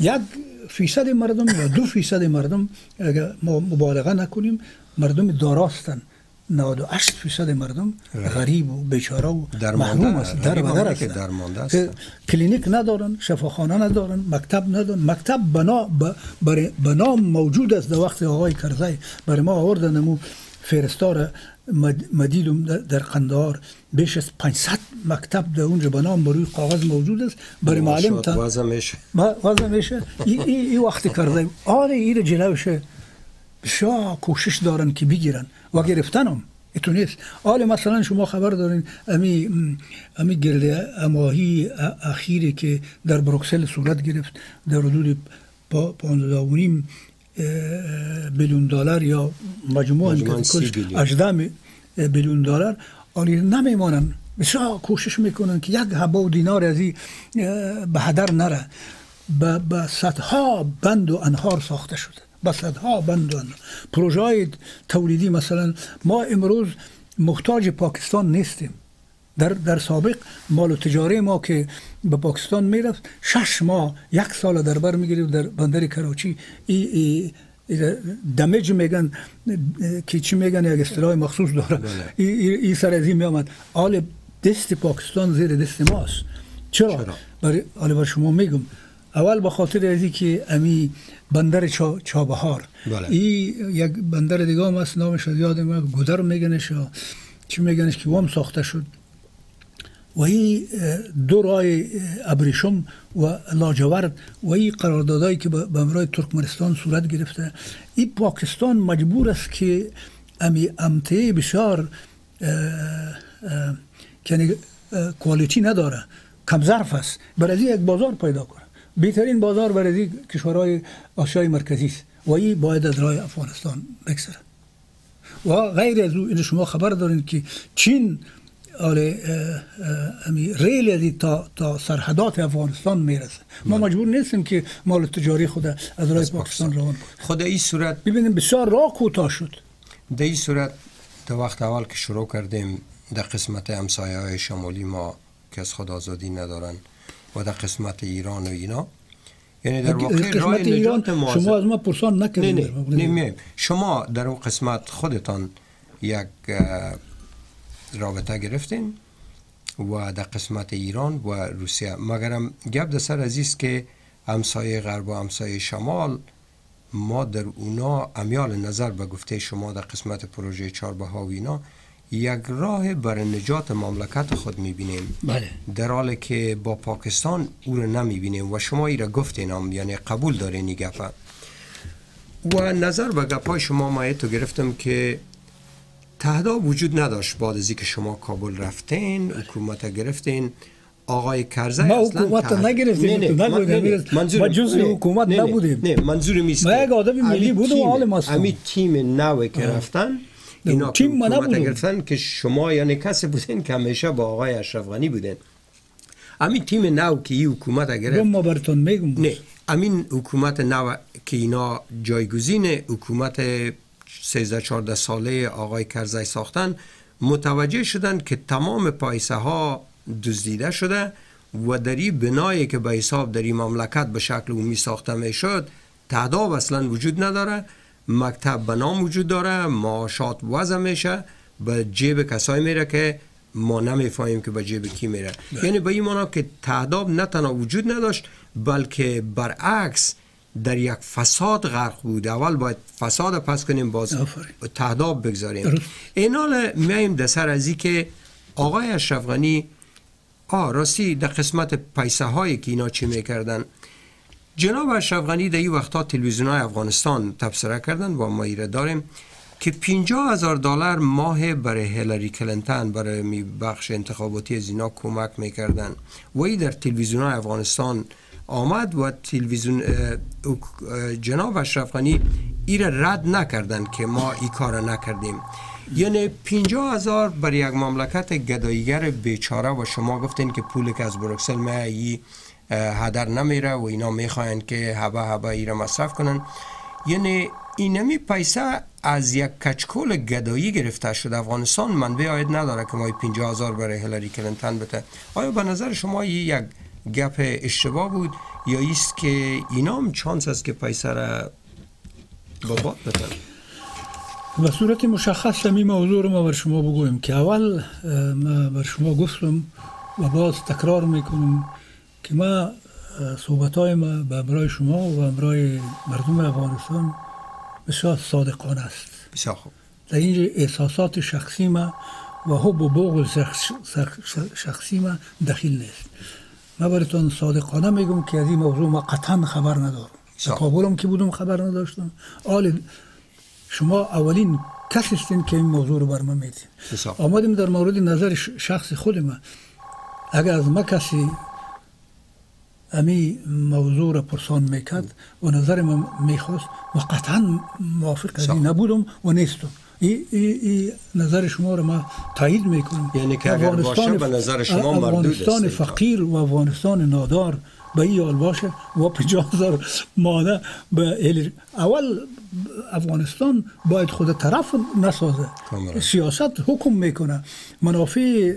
یک فیصد مردم یا دو فیصد مردم اگر ما مبالغه نکنیم مردم داراستن. 98 فیصد مردم غریب و بیچاره و محروم است. در بدر است. که. کلینیک ندارن شفاخانه ندارن مکتب ندارن. مکتب بنا بنا موجود است. در وقت آقای کرزی برای ما آوردن امو فرستار مد- مدیدم در- قندهار بیش از 500 مکتب در اونجا بنام بروی کاغذ موجود است. برای معلم تا وزمش ما وضع میشه. این ای, ای وقتی کرده آره این جلوشه بسیار کوشش دارن که بگیرن و گرفتن هم ایتو نیست. حالا مثلا شما خبر دارین امی امی گرده اماهی اخیری که در بروکسل صورت گرفت در حدود پا- پانزده و نیم اه، بیلیون دلار یا مجموعا مجموعاً که سی کلش بیلیون. 18 بیلیون دلار. آلی نمیمانن. بسیار کوشش می‌کنن که یک حبه و دینار از به هدر نره. به به صدها بند و انهار ساخته شده. به صدها بند و انهار پروژه های تولیدی مثلا ما امروز محتاج پاکستان نیستیم. در در سابق مال و تجاری ما که به پاکستان می‌رفت شش ماه یک سال در بر می‌گیریم در بندر کراچی. ای, ای دمج میگن که چی میگن یک اصطلاح مخصوص داره. بله. ای, ای, ای سر از این میامد آل دست پاکستان زیر دست ماست. چرا؟ چرا؟ برای حالا بر شما میگم. اول به خاطر ازی که امی بندر چا چابهار. بله. ای یک بندر دیگه هم هست نامش از یادم میاد گودر میگنش یا چی میگنش که وام ساخته شد. و این دو اه، ابریشم و لاجورد و این قراردادهایی که به امرای ترکمنستان صورت گرفته. این پاکستان مجبور است که امی امته بسیار یعنی کوالیتی نداره. کم ظرف است برای این یک بازار پیدا کنه بهترین بازار برای کشورهای آسیای مرکزی است. و این باید از راه افغانستان بگذره. و غیر از او این شما خبر دارین که چین آره امی ریل تا تا سرحدات افغانستان می‌رسه. ما بله. مجبور نیستیم که مال تجاری خود از راه پاکستان. روان خود این صورت ببینیم بسیار راه کوتاه شد. در این صورت در وقت اول که شروع کردیم در قسمت همسایه های شمالی ما که از خود آزادی ندارن. و در قسمت ایران و اینا. یعنی در واقع راه نجات شما از ما پرسان نکردید نه نه شما در اون قسمت خودتان یک رابطه گرفتین و در قسمت ایران و روسیه. مگرم گپ در سر عزیز که همسایه غرب و همسایه شمال ما در اونا امیال نظر به گفته شما در قسمت پروژه چاربها و اینا یک راه برای نجات مملکت خود می‌بینیم. بله. در حالی که با پاکستان او رو نمی‌بینیم و شما ای را گفتین هم یعنی قبول دارین این گفه و نظر به گپای شما ما تو گرفتم که تهدا وجود نداشت بعد از که شما کابل رفتین بله. حکومت گرفتین. آقای کرزی ما حکومت نگرفتیم. منظور ما جزء حکومت نبودیم. نه منظور میست ما یک آدم ملی بودم حال ما امی تیم نو که رفتن اینا تیم ما نبودن که شما یعنی کسی بودین که همیشه با آقای اشرف غنی بودین. همین تیم نو که این حکومت گرفت ما براتون میگم نه همین حکومت نو که اینا جایگزین حکومت 13 14 ساله آقای کرزی ساختن متوجه شدن که تمام پایسه ها دزدیده شده و در این بنایی که به حساب در این مملکت به شکل عمومی ساخته می شد تعداد اصلا وجود نداره. مکتب بنا وجود داره معاشات وضع میشه به جیب کسایی میره که ما نمی‌فهمیم که به جیب کی میره. یعنی به این معنا که تعداد نه تنها وجود نداشت بلکه برعکس در یک فساد غرق بود. اول باید فساد پس کنیم باز تعداد بگذاریم. این حال میایم در سر ازی که آقای اشرف غنی آ راستی در قسمت پیسه هایی که اینا چی می‌کردن؟ جناب اشرف غنی در این وقتا تلویزیون های افغانستان تبصره کردن و ما ایره داریم که 50 هزار دلار ماه برای هیلاری کلنتن برای بخش انتخاباتی از اینا کمک می‌کردن و ای در تلویزیون های افغانستان آمد و تلویزیون جناب اشرف غنی ایره رد نکردن که ما ای کار نکردیم. یعنی 50 هزار برای یک مملکت گداییگر بیچاره و شما گفتین که پول که از بروکسل می هدر نمیره و اینا می‌خواین که هبه هبه ایره مصرف کنن. یعنی اینمی پیسه از یک کچکول گدایی گرفته شده. افغانستان منبع آید نداره که ما 50 هزار برای هلری کلنتن بده. آیا به نظر شما یک گپ اشتباه بود یا ایست که اینا هم چانس است که پیسه را بابات بتن به صورت مشخص همین موضوع رو ما بر شما بگویم که اول ما بر شما گفتم و باز تکرار می‌کنم که ما صحبت های ما به امرای شما و امرای مردم افغانستان بسیار صادقانه است. بسیار خوب. در اینجا احساسات شخصی ما و حب و بغل شخصی ما دخیل نیست. ما براتون صادقانه میگم که از این موضوع ما قطعا خبر ندارم. در کابل که بودم خبر نداشتم. آل شما اولین کسی هستین که این موضوع رو بر ما میدین. آمدیم در مورد نظر شخص خود ما. اگر از ما کسی امی موضوع را پرسان می‌کرد و نظر ما می‌خواست. و قطعا موافق از نبودم و نیستم. این ای, ای نظر شما را ما تایید می‌کنم. یعنی که اگر باشه به نظر شما مردود افغانستان فقیر و افغانستان نادار به این حال باشه و پنجاه هزار مانه به اول افغانستان باید خود طرف نسازه. سیاست حکم می‌کنه. منافع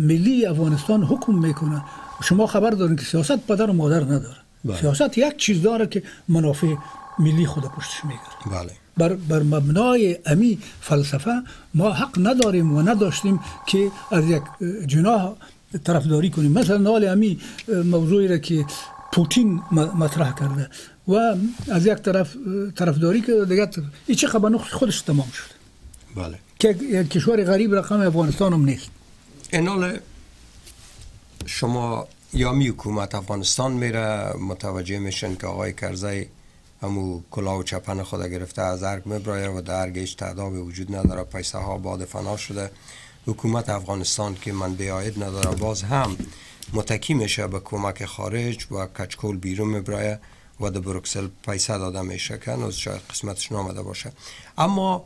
ملی افغانستان حکم می‌کنه. شما خبر دارین که سیاست پدر و مادر نداره. بله. سیاست یک چیز داره که منافع ملی خود پشتش می‌گیره. بله. بر, بر مبنای امی فلسفه ما حق نداریم و نداشتیم که از یک جناح طرفداری کنیم. مثلا نال امی موضوعی را که پوتین مطرح کرده و از یک طرف طرفداری که دیگه این چه خبر؟ خودش تمام شد بله. که یک کشور غریب رقم افغانستان هم نیست. اینال شما یا می حکومت افغانستان میره متوجه میشن که آقای کرزی همو کلاه و چپن خود گرفته از ارگ مبرایه و در ارگش تعداد وجود نداره پیسه ها باد فنا شده. حکومت افغانستان که من بیاید نداره باز هم متکی میشه به کمک خارج و کچکول بیرون مبرایه و در بروکسل پیسه داده میشه که هنوز شاید قسمتش نامده باشه. اما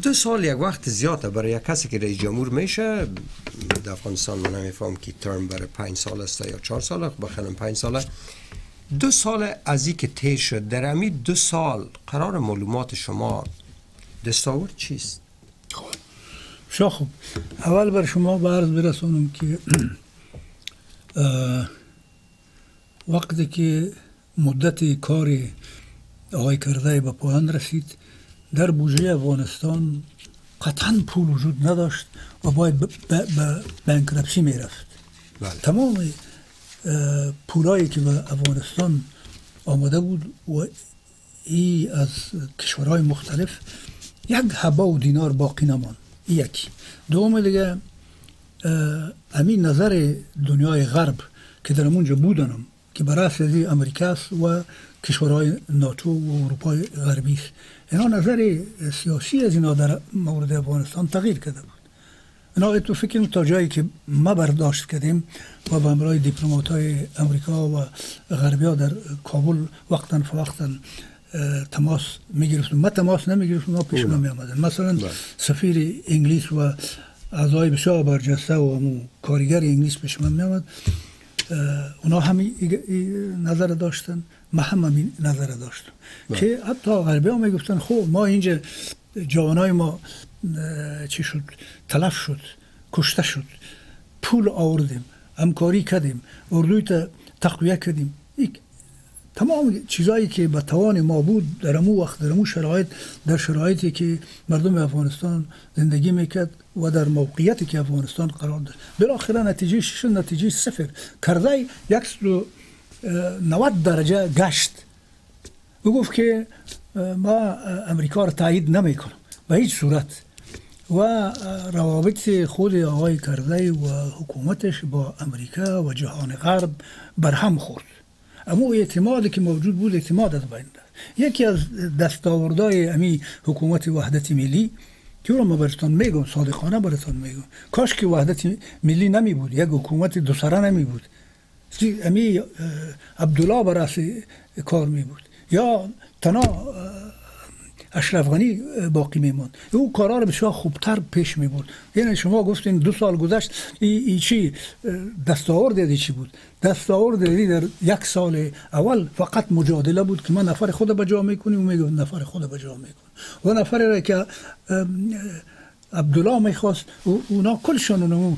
دو سال یک وقت زیاده برای یک کسی که رئیس جمهور میشه در افغانستان من نمیفهم که ترم برای پنج سال است یا چهار سال بخیرم پنج ساله دو سال از که تیر شد در امی دو سال قرار معلومات شما دستاورد چیست؟ خب خوب اول بر شما برز برسونم که وقتی که مدت کار آقای کرده به پایان رسید در بودجه افغانستان قطعا پول وجود نداشت و باید به بانکرپسی می‌رفت. بله. تمام پولایی که به افغانستان آمده بود و ای از کشورهای مختلف یک حبا و دینار باقی نمان یکی. دوم دیگه امین نظر دنیای غرب که در اونجا بودنم که برای از امریکاست و کشورهای ناتو و اروپای غربی است. اینا نظر سیاسی از اینا در مورد افغانستان تغییر کرده بود اینا تو فکر تا جایی که ما برداشت کردیم و به همراه دیپلمات های امریکا و غربی ها در کابل وقتا فوقتا تماس می‌گرفتیم ما تماس نمی‌گرفتیم ما پیش می آمدن مثلا. سفیر انگلیس و اعضای بسیار برجسته و کارگر انگلیس پیش من می آمد اونا همین نظر داشتن ما هم همین نظر داشتم. بله. که حتی غربی ها می‌گفتن خب ما اینجا جوانای ما چی شد؟ تلف شد کشته شد پول آوردیم همکاری کردیم اردوی تا تقویه کردیم. تمام چیزایی که به توان ما بود در امو وقت در امو شرایط در شرایطی که مردم افغانستان زندگی می‌کرد و در موقعیتی که افغانستان قرار داشت. بالاخره نتیجه شش نتیجه صفر. کرده یک 90 درجه گشت. او گفت که ما امریکا را تایید نمی کنم. به هیچ صورت. و روابط خود آقای کرده و حکومتش با امریکا و جهان غرب برهم خورد. اما اعتمادی که موجود بود اعتماد از بین یکی از دستاوردهای امی حکومت وحدت ملی که رو ما برستان میگم صادقانه برستان میگم. کاش که وحدت ملی نمی بود یک حکومت دو سره نمی بود. امی عبدالله براسی کار می بود. یا تنها اشرف غنی باقی میموند او کارا رو بسیار خوبتر پیش می بود یعنی شما گفتین دو سال گذشت ای, ای چی؟ دستاورد چی بود؟ دستاورد در یک سال اول فقط مجادله بود که من نفر خود به جا می‌کنیم و میگه نفر خود به جا می‌کنیم و نفر را که عبدالله می‌خواست اونا کلشان اونمو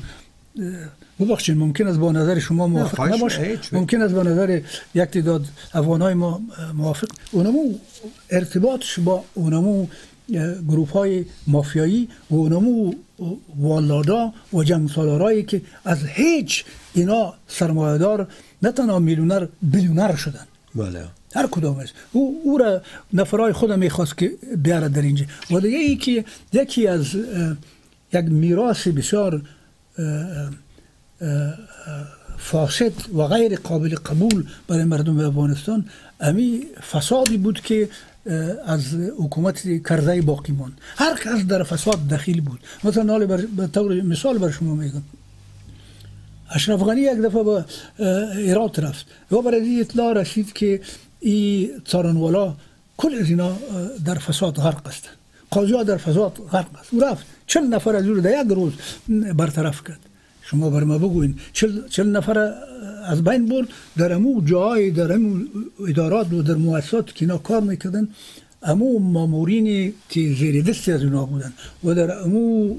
ببخشید ممکن است با نظر شما موافق نباشه؟ ممکن است با نظر یک تعداد افغانای ما موافق؟ اونمو ارتباطش با اونمو گروپ های مافیایی و اونمو والادا و جنگ سالارایی که از هیچ اینا سرمایهدار نه تنها میلیونر بیلیونر شدن. بله. هر کدامش او او را نفرای خودم می‌خواست که بیاره در اینجا. و دیگه ای که یکی از یک میراث بسیار فاسد و غیر قابل قبول برای مردم افغانستان امی فسادی بود که از حکومت کرده باقی ماند هر کس در فساد دخیل بود. مثلا به طور مثال بر شما میگم. اشرف غنی یک دفعه به ایرات رفت و برای اطلاع رسید که این تارنوالا کل از اینا در فساد غرق است قاضی در فساد غرق است و رفت. چل نفر از او در یک روز برطرف کرد. شما بر ما بگوین. چل, چل نفر از بین برد در امو جای در امو ادارات و در مؤسسات که اینا کار می‌کردن امو مامورین که زیر دستی از اونا بودن و در امو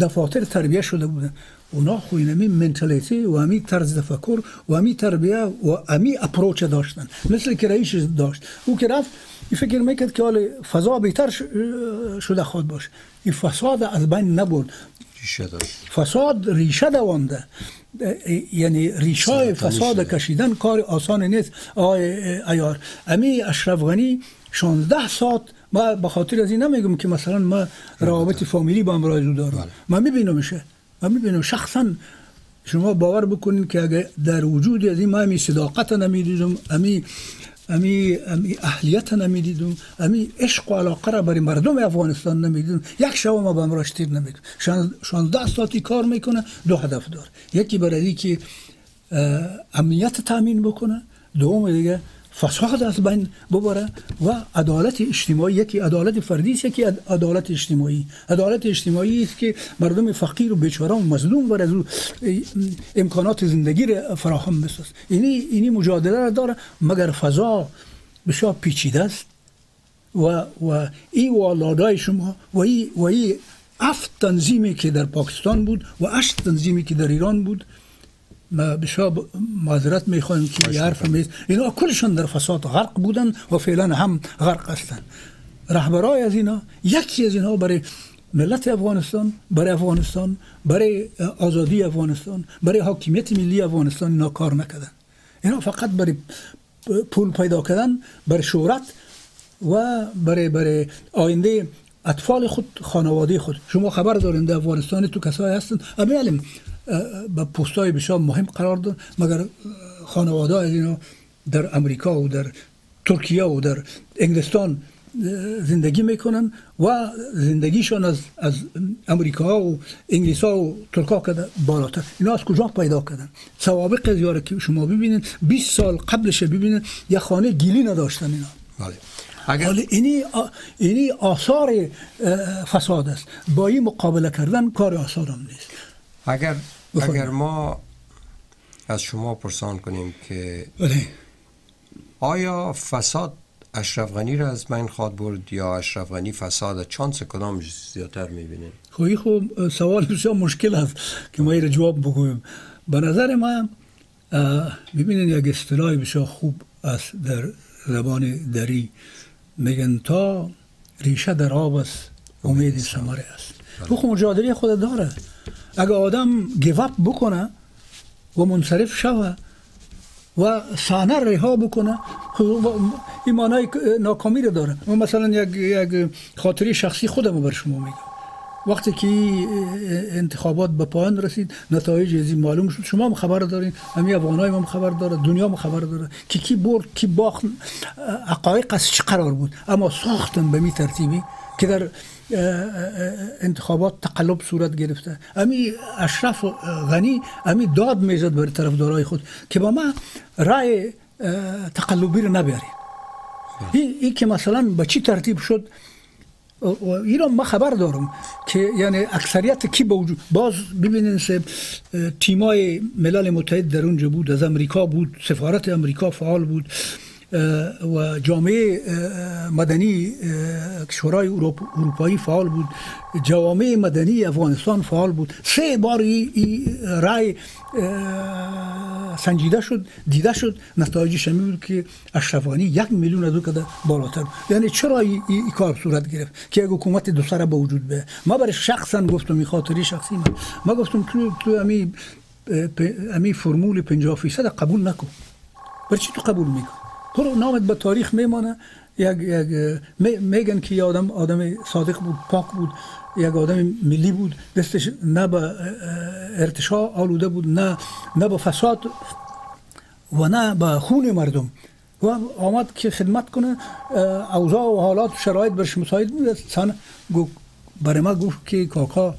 دفاتر تربیه شده بودن. اونا خو امی منتالیتی و امی طرز تفکر و امی تربیه و امی اپروچ داشتن. مثل که رئیس داشت. او که رفت این فکر می‌کرد که حال فضا بهتر شده خود باشه. این فساد از بین نبود فساد ریشه دوانده. یعنی ریشه فساد کشیدن کار آسان نیست. آقای ایار. امی اشرف غنی 16 ساعت ما به خاطر از این نمیگم که مثلا ما روابط فامیلی با امرای دارم بله. ما می‌بینم میشه ما می‌بینم شخصا شما باور بکنید که اگر در وجود از این ما امی صداقت نمی‌دیدم امی امی امی اهلیت نمی‌دیدم امی عشق و علاقه را برای مردم افغانستان نمی‌دیدم. یک شب ما به امراش تیر نمیدم 16 ساعتی کار می‌کنه دو هدف دار یکی برای که امنیت تامین بکنه. دوم دیگه فساد از بین ببره و عدالت اجتماعی یکی عدالت فردی است یکی عدالت اجتماعی. عدالت اجتماعی است که مردم فقیر و بیچاره و مظلوم و از امکانات زندگی را فراهم بساز. اینی اینی مجادله را داره مگر فضا بسیار پیچیده است و و این والادای شما و این و ای افت تنظیمی که در پاکستان بود و اشت تنظیمی که در ایران بود ما بسیار معذرت می‌خوایم که یه حرف میز اینا کلشان در فساد غرق بودن و فعلا هم غرق هستن. رهبرای از اینا یکی از اینا برای ملت افغانستان برای افغانستان برای آزادی افغانستان برای حاکمیت ملی افغانستان اینا کار نکردن. اینا فقط برای پول پیدا کردن برای شهرت و برای برای آینده اطفال خود خانواده خود. شما خبر دارین در افغانستان تو کسایی هستن؟ اما به پستای بسیار مهم قرار داد. مگر خانواده از اینا در امریکا و در ترکیه و در انگلستان زندگی می‌کنن و زندگیشان از از امریکا و انگلیس و ترکا کده بالاتر. اینا از کجا پیدا کردن؟ سوابق زیاره که شما ببینید 20 سال قبلش ببینید یه خانه گیلی نداشتن اینا. بله. اگر اینی اینی آثار فساد است. با این مقابله کردن کار آثار هم نیست. اگر اگر ما از شما پرسان کنیم که بله. آیا فساد اشرف غنی را از من خواد برد یا اشرف غنی فساد چانس کدام زیادتر می‌بینه؟ خوی خوب سوال بسیار مشکل است که ما را جواب بگویم به نظر من ببینید یک اصطلاح بسیار خوب است در زبان دری. میگن تا ریشه در آب است امید سمره است. بله. خب مجادله خود داره. اگر آدم گیوپ بکنه و منصرف شوه و صحنه رها بکنه خب، این معنای ناکامی رو داره مثلا یک, یک خاطری شخصی خودم بر شما میگم. وقتی که انتخابات به پایان رسید نتایج از معلوم شد. شما هم خبر دارین همین افغانای هم خبر داره دنیا هم خبر داره. که کی برد کی باخت حقایق از چه قرار بود؟ اما ساختن به می ترتیبی که در انتخابات تقلب صورت گرفته. امی اشرف غنی امی داد می‌زد بر طرفدارای خود که با ما رای تقلبی رو نبیاریم این که مثلا به چی ترتیب شد؟ ایران ما خبر دارم که یعنی اکثریت کی با وجود باز ببینین سه تیمای ملل متحد در اونجا بود از امریکا بود سفارت امریکا فعال بود. و جامعه مدنی کشورهای اروپایی فعال بود. جوامع مدنی افغانستان فعال بود. سه بار این رای سنجیده شد دیده شد. نتایجش می بود که اشرفانی یک میلیون دو کده بالاتر یعنی چرا این کار صورت گرفت؟ که یک حکومت دو سره با وجود به. ما برای شخصا گفتم این خاطری شخصی ما ما گفتم تو تو امی امی فرمول 50 فیصد قبول نکن. برای چی تو قبول میکن تو نامت به تاریخ میمانه. یک یک میگن که یه آدم آدم صادق بود پاک بود یک آدم ملی بود. دستش نه به ارتشا آلوده بود نه نه به فساد و نه به خون مردم. و آمد که خدمت کنه. اوضاع و حالات و شرایط برش مساعد بود. سن برای ما گفت که کاکا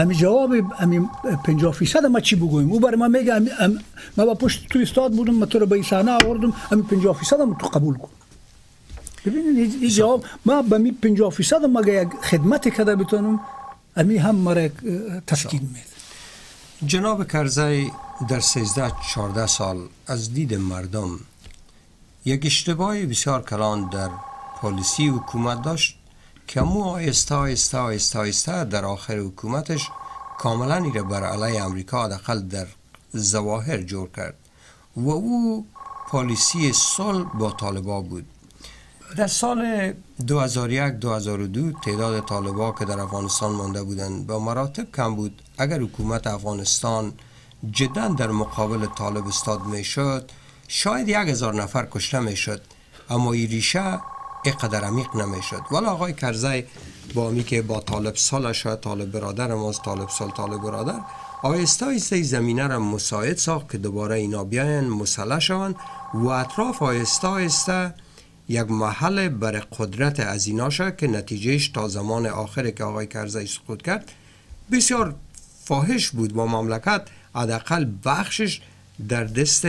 امی جواب امی 50 فیصد ما چی بگویم او برای ما میگه امی ام ما با پشت تو استاد بودم ما تو رو به صحنه آوردم امی 50 فیصد تو قبول کن. ببینید این جواب ما به می 50 فیصد ما یک خدمت کرده بتونم امی هم مرا تسکین میده. جناب کرزی در 13 14 سال از دید مردم یک اشتباه بسیار کلان در پالیسی حکومت داشت. که مو آیسته آیسته آیسته آیسته در آخر حکومتش کاملا ایره بر علیه امریکا دقل در زواهر جور کرد و او پالیسی سال با طالبا بود. در سال 2001-2002 تعداد طالبا که در افغانستان مانده بودند با مراتب کم بود. اگر حکومت افغانستان جدا در مقابل طالب استاد می شد شاید یک هزار نفر کشته می شد اما این ریشه اینقدر عمیق نمی‌شد. ولی آقای کرزی با امی که با طالب سال شد طالب برادر ماست طالب سال طالب برادر آیسته آیسته زمینه را مساعد ساخت که دوباره اینا بیاین مسلح شوند و اطراف آیسته آیسته یک محل بر قدرت از اینا شد که نتیجهش تا زمان آخر که آقای کرزی سقوط کرد بسیار فاحش بود با مملکت. حداقل بخشش در دست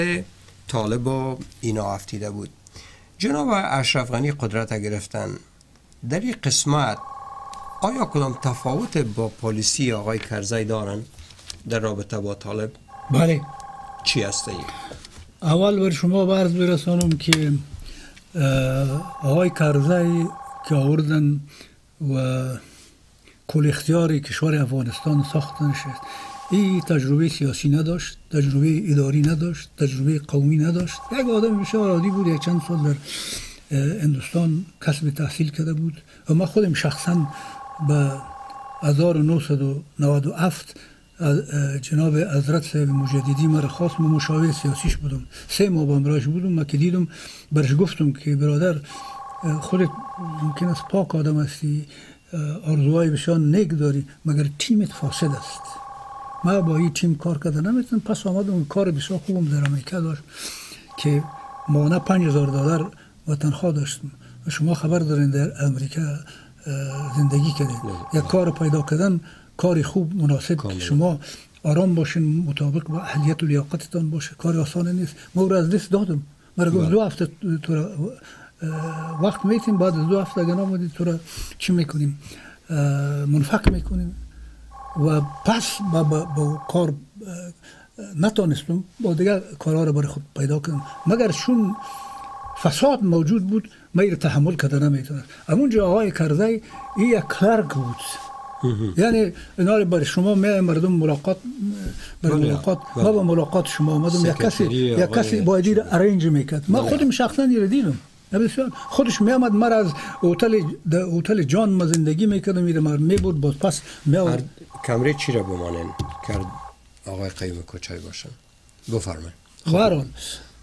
طالب و اینا افتیده بود. جناب اشرف غنی قدرت گرفتن. در این قسمت آیا کدام تفاوت با پالیسی آقای کرزی دارن در رابطه با طالب؟ بله. چی هست اول بر شما برز برسانم که آقای کرزی که آوردن و کل اختیار کشور افغانستان ساختن شد این تجربه سیاسی نداشت تجربه اداری نداشت تجربه قومی نداشت. یک آدم بسیار عادی بود یک چند سال در هندوستان کسب تحصیل کرده بود. و ما خودم شخصا به 1997 جناب حضرت صاحب مجددی مرا خواست. من مشاور سیاسیش بودم. سه ماه با امراش بودم. ما که دیدم برش گفتم که برادر خودت ممکن است پاک آدم هستی آرزوهای بسیار نیک داری مگر تیمت فاسد است؟ ما با این تیم کار کرده نمی‌تونم پس آمدم کار بسیار خوبم در امریکا داشت که مانه پنج هزار دلار و تنخواه داشتم شما خبر دارین در امریکا زندگی کردین. یک کار پیدا کردن کار خوب مناسب که شما آرام باشین مطابق با اهلیت و لیاقتتان باشه. کار آسان نیست. ما رو از دست دادم مرا گفت دو هفته تو وقت میتیم. بعد از دو هفته اگر نامدی تو را چی می‌کنیم؟ منفق می‌کنیم. و پس با, با, با کار نتانستم با دیگر کارها رو برای خود پیدا کنم. مگر چون فساد موجود بود ما رو تحمل کرده نمی‌تونم. همونجا آقای کرده این یک کلرک بود. یعنی اینا برای شما می مردم ملاقات برای بله، ملاقات. ما بله. با ملاقات شما آمدم. یک کسی یک کسی باید ارنج می‌کرد. ما خودم شخصا رو دیدم. خودش می آمد مر از هتل هتل جان ما زندگی می‌کردم میره مر می بود باز پس می آورد. کمره چی را بمانن کرد آقای قیم کوچای باشن بفرمایید. برحال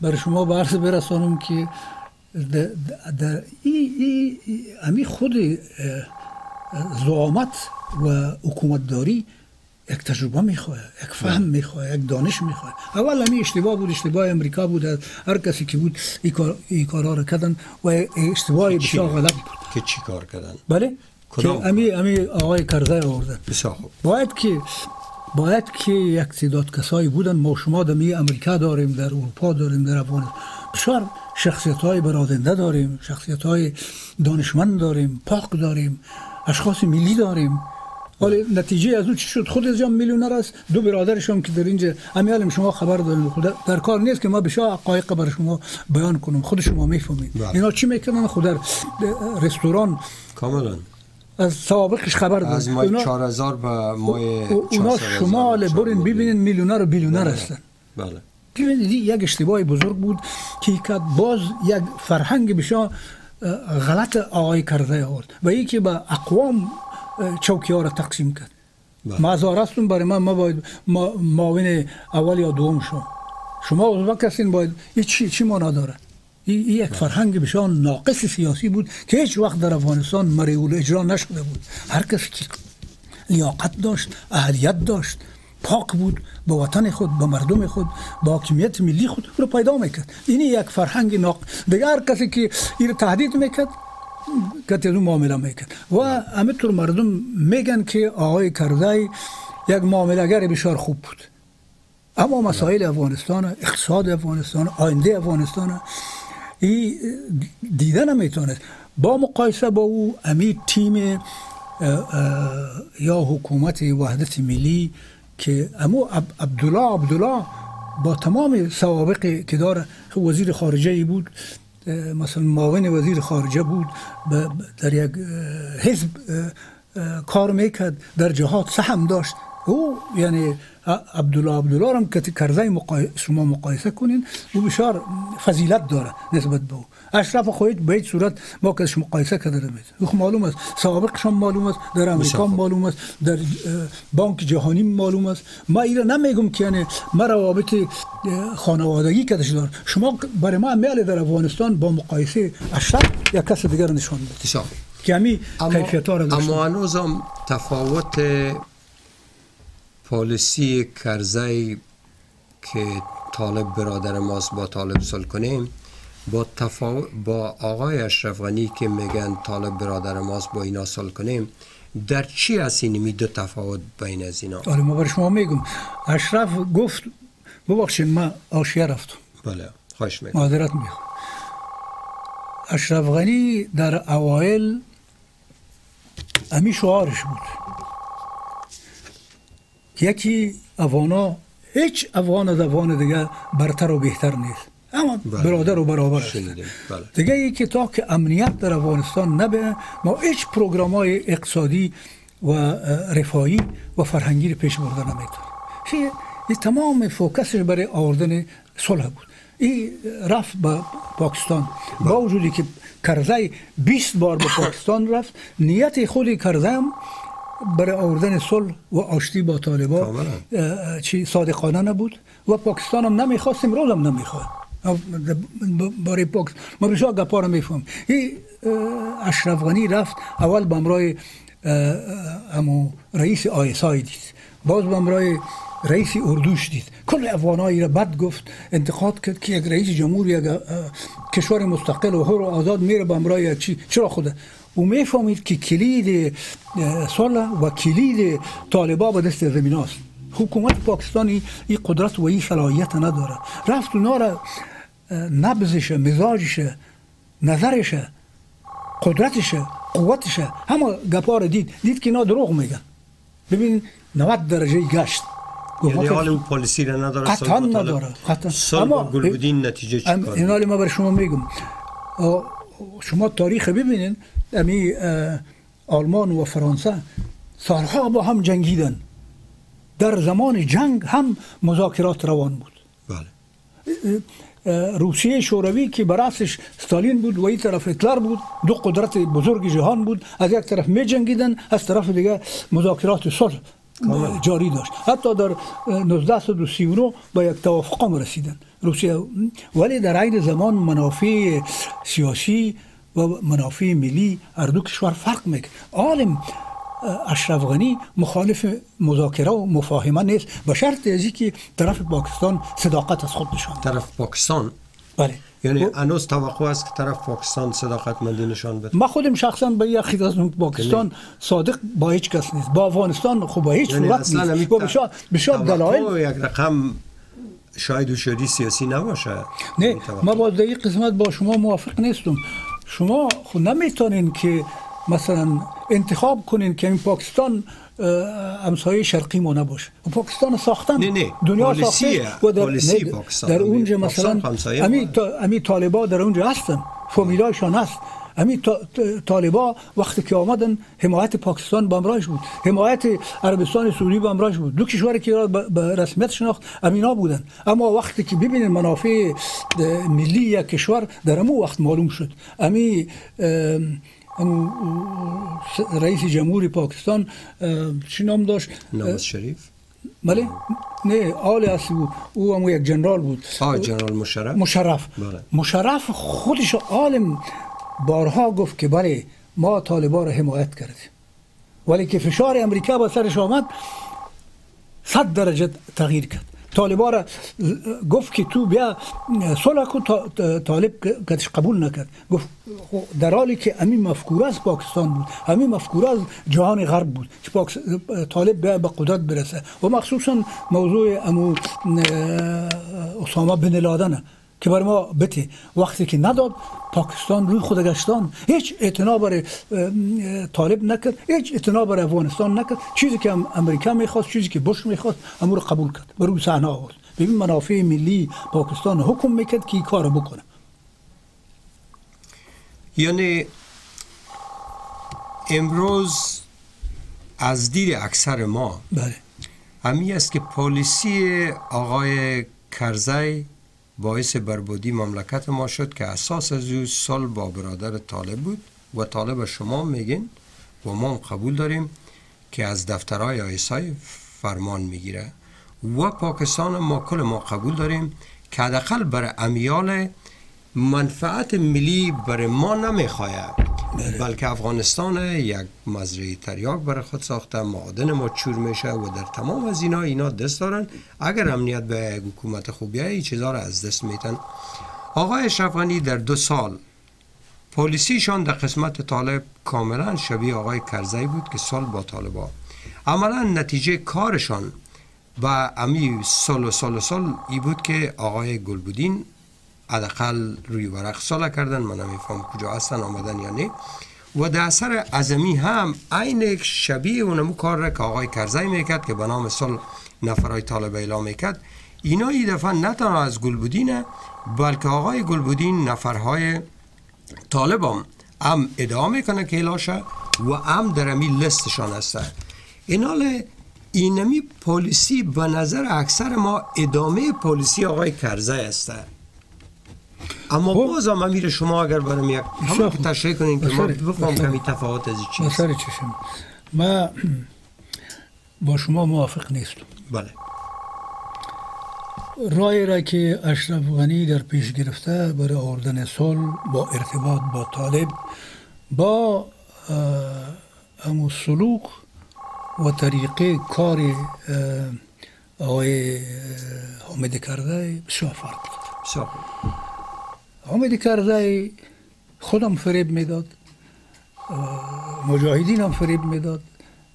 برای شما برس برسانم که در ای, ای, امی خود زعامت و حکومتداری یک تجربه می‌خواه یک فهم می‌خواه یک دانش می‌خواه. اول همی اشتباه بود اشتباه امریکا بود هر کسی که بود این کارها را کردن و اشتباه بسیار غلط بود که چی کار کردن؟ بله؟ که امی امی آقای کرزه آوردن بسیار خوب. باید که باید که یک تعداد کسایی بودن. ما شما در می امریکا داریم در اروپا داریم در افغانستان. بسیار شخصیت های برادنده داریم شخصیت های دانشمند داریم پاک داریم اشخاص ملی داریم. ولی نتیجه از اون چی شد؟ خود از جام میلیونر است. دو برادرشون که در اینجا امیال شما خبر دارین. خود در کار نیست که ما به شاه حقایق بر شما بیان کنم. خود شما می‌فهمید. بله. اینا چی می‌کنن؟ خود در رستوران. کاملا. از سابقش خبر دارن از مای 4000 به مای اونا شمال برین ببینین میلیونر و بیلیونر بله. هستن بله. ببینید یک اشتباه بزرگ بود که باز یک فرهنگ بشا غلط آقای کرده آورد و یکی به اقوام چوکی ها را تقسیم کرد. بله. معذار هستون برای من ما باید معاون اول یا دوم شو شما ازبک هستین باید چی, چی مانا داره؟ این یک. فرهنگ بشان ناقص سیاسی بود که هیچ وقت در افغانستان مریول اجرا نشده بود. هر که لیاقت داشت اهلیت داشت پاک بود به وطن خود به مردم خود به حاکمیت ملی خود رو پیدا می‌کرد. این یک فرهنگ ناق دیگر کسی که این تهدید می‌کرد کتی رو معامله می‌کرد. و همه طور مردم میگن که آقای کرزی یک معاملهگر بسیار خوب بود. اما مسائل افغانستان اقتصاد افغانستان آینده افغانستان این دیده نمی‌تونست. با مقایسه با او امی تیم یا حکومت وحدت ملی که امو عبدالله عبدالله با تمام سوابق که داره وزیر خارجه ای بود مثلا معاون وزیر خارجه بود در یک حزب کار می‌کرد در جهات سهم داشت. او یعنی عبدالله عبدالله هم که کرزه شما مقایسه کنین او بسیار فضیلت داره نسبت به او. اشرف خواهید به هیچ صورت ما کدش مقایسه کرده نمید او معلوم است. سابقشان معلوم است در امریکا معلوم است در بانک جهانی معلوم است. ما ایره نمیگم که یعنی ما روابط خانوادگی کدش دار شما برای ما میاله در افغانستان با مقایسه اشرف یا کس دیگر نشان بده که همی کیفیت اما هنوزم تفاوت پالیسی کرزی که طالب برادر ماست با طالب سل کنیم با, تفاو... با آقای اشرف غنی که میگن طالب برادر ماست با اینا سال کنیم در چی هست این می دو تفاوت بین از اینا؟ آره ما برای شما میگم. اشرف گفت ببخشید ما آشیه رفتم. بله خواهش میگم معذرت می‌خوام. اشرف غنی در اوایل امی شعارش بود. یکی افانا هیچ افغان از افغان دیگه برتر و بهتر نیست. اما بله. برادر و برابر است. بله. دیگه یکی تا که امنیت در افغانستان نبه ما هیچ پروگرام های اقتصادی و اه، رفاهی و فرهنگی رو پیش برده نمی‌تونه این تمام فوکسش برای آوردن صلح بود. این رفت به پاکستان. با وجودی که کرزی 20 بار به پاکستان رفت نیت خود کرزی هم برای آوردن صلح و آشتی با طالبان چی صادقانه نبود و پاکستان هم نمی‌خواست امروز هم نمی‌خواد برای پاک ما بسیار گپا رو میفهم این اشرف غنی رفت اول به امرای امو رئیس آیسای دید. باز به امرای رئیس اردوش دید. کل افغانایی را بد گفت انتقاد کرد که یک رئیس جمهور یک کشور مستقل و و آزاد میره به امرای چی؟ چرا خوده او می‌فهمید که کلید و کلید طالبا به دست زمین است حکومت پاکستانی این قدرت و این صلاحیت نداره. رفت اونا را نبزش مزاجش نظرش قدرتش قوتش همه گپا رو دید. دید که اینا دروغ میگن. ببین 90 درجه گشت. یعنی حال اون پالیسی را نداره قطعا. نداره. قطعا. صلح با گلبدین نتیجه چی ام- کار اینا ما بر شما میگم. شما تاریخ ببینین. امی اه، آلمان و فرانسه سالها با هم جنگیدن. در زمان جنگ هم مذاکرات روان بود. بله. روسیه شوروی که براسش ستالین بود و این طرف هتلر بود دو قدرت بزرگ جهان بود از یک طرف می جنگیدن از طرف دیگه مذاکرات صلح جاری داشت. حتی در اه، 1939 با یک توافق هم رسیدن. روسیه ولی در عین زمان منافع سیاسی و منافع ملی هر دو کشور فرق می‌کنه عالم اشرف غنی مخالف مذاکره و مفاهمه نیست. به شرط از که طرف پاکستان صداقت از خود نشان. طرف پاکستان؟ بله. یعنی و هنوز توقع است که طرف پاکستان صداقت مندی نشان بده؟ ما خودم شخصا به یک خیلی از پاکستان صادق با هیچ کس نیست. با افغانستان خب با هیچ یعنی صورت نیست. توقع دلایل. یک رقم شاید و شدی سیاسی نباشه. نه. ما با این قسمت با شما موافق نیستم. شما خود نمی‌تونین که مثلا انتخاب کنین که این پاکستان همسایه شرقی ما نباشه و پاکستان ساختن نه، نه. دنیا. ساخته و در, نه،. در اونجا مثلا امی. تا امی طالبا در اونجا هستن فامیلایشان هست امی طالبا وقتی که آمدن حمایت پاکستان به امرایش بود. حمایت عربستان سعودی به امرایش بود. دو کشور که را به رسمیت شناخت امینا بودن. اما وقتی که ببینین منافع ملی یک کشور در امو وقت معلوم شد. امی رئیس جمهوری پاکستان چی نام داشت؟ نواز شریف؟ بله. نه آل اصلی بود. او هم یک جنرال بود. آه جنرال مشرف؟ مشرف. بله. مشرف خودش عالم بارها گفت که بله ما طالبان را حمایت کردیم. ولی که فشار امریکا به سرش آمد صد درجه تغییر کرد. طالبان را گفت که تو بیا صلح تا- طالب کدش قبول نکرد. گفت خب در حالی که همین مفکوره از پاکستان بود همین مفکوره از جهان غرب بود که طالب بیا به قدرت برسه. و مخصوصا موضوع امو اسامه بن لادن. که بر ما بته. وقتی که نداد پاکستان روی خود گشتان. هیچ اعتنا بر طالب نکرد. هیچ اعتنا بر افغانستان نکرد. چیزی که ام- امریکا می‌خواست چیزی که بش می‌خواست امو رو قبول کرد. بر روی صحنه آورد. ببین منافع ملی پاکستان حکم می‌کرد که این کارو بکنه. یعنی امروز از دید اکثر ما بله. همی است که پالیسی آقای کرزی باعث بربودی مملکت ما شد که اساس از او سال با برادر طالب بود و طالب شما میگین و ما قبول داریم که از دفترهای آیسای فرمان می‌گیره و پاکستان ما کل ما قبول داریم که حداقل برای امیال منفعت ملی برای ما نمی‌خواه بلکه افغانستان یک مزرعه تریاک برای خود ساخته معادن ما چور میشه و در تمام از اینا اینا دست دارن. اگر امنیت به حکومت خوبیه این چیزا رو از دست میتن آقای اشرف غنی در دو سال پالیسیشان در قسمت طالب کاملا شبیه آقای کرزی بود که سال با طالبا عملا نتیجه کارشان و امی سال و سال و سال ای بود که آقای گلبودین حداقل روی ورق ساله کردن من نمیفهم کجا هستن آمدن یا نه. و در اثر ازمی هم عین شبیه اونمو کار را که آقای کرزی می‌کرد که به نام سال نفرای طالب اعلام می‌کرد. اینا این دفعه نه تنها از گلبودینه بلکه آقای گلبودین نفرهای طالب هم هم ادعا می‌کنه که الاشه و هم در امی لستشان هسته اینال اینمی پالیسی به نظر اکثر ما ادامه پالیسی آقای کرزی هسته اما خب. باز هم امیر شما اگر برام یک همه تشریح کنین که ما بفهم کمی تفاوت از چیست. چشم. ما با شما موافق نیستم. بله. رای را که اشرف غنی در پیش گرفته برای آوردن سال با ارتباط با طالب با امو سلوک و طریقه کار آقای حامد کرده بسیار فرق داره حامد کرده خودم فریب می‌داد مجاهدین هم فریب می‌داد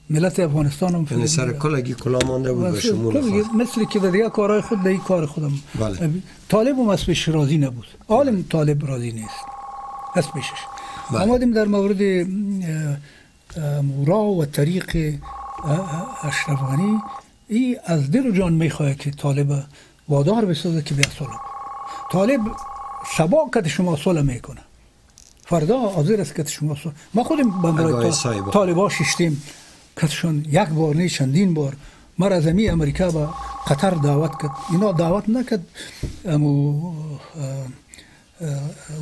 ملت افغانستان هم یعنی سر کل اگه کلا مانده بود به شمول مثل که در کارهای خود در کار خودم. بله. طالب هم اسمش راضی نبود. عالم طالب راضی نیست. اسمشش بله. آمدیم در مورد مورا و طریق اشرف غنی ای از دل و جان می‌خواه که طالب وادار بسازه که بیا صلح طالب سبا کت شما صلح می‌کنه. فردا حاضر است که شما صلح. ما خودم برای طالبا ششتیم کتشون یک بار نه چندین بار. مرا از امی امریکا با قطر دعوت کرد. اینا دعوت نکرد امو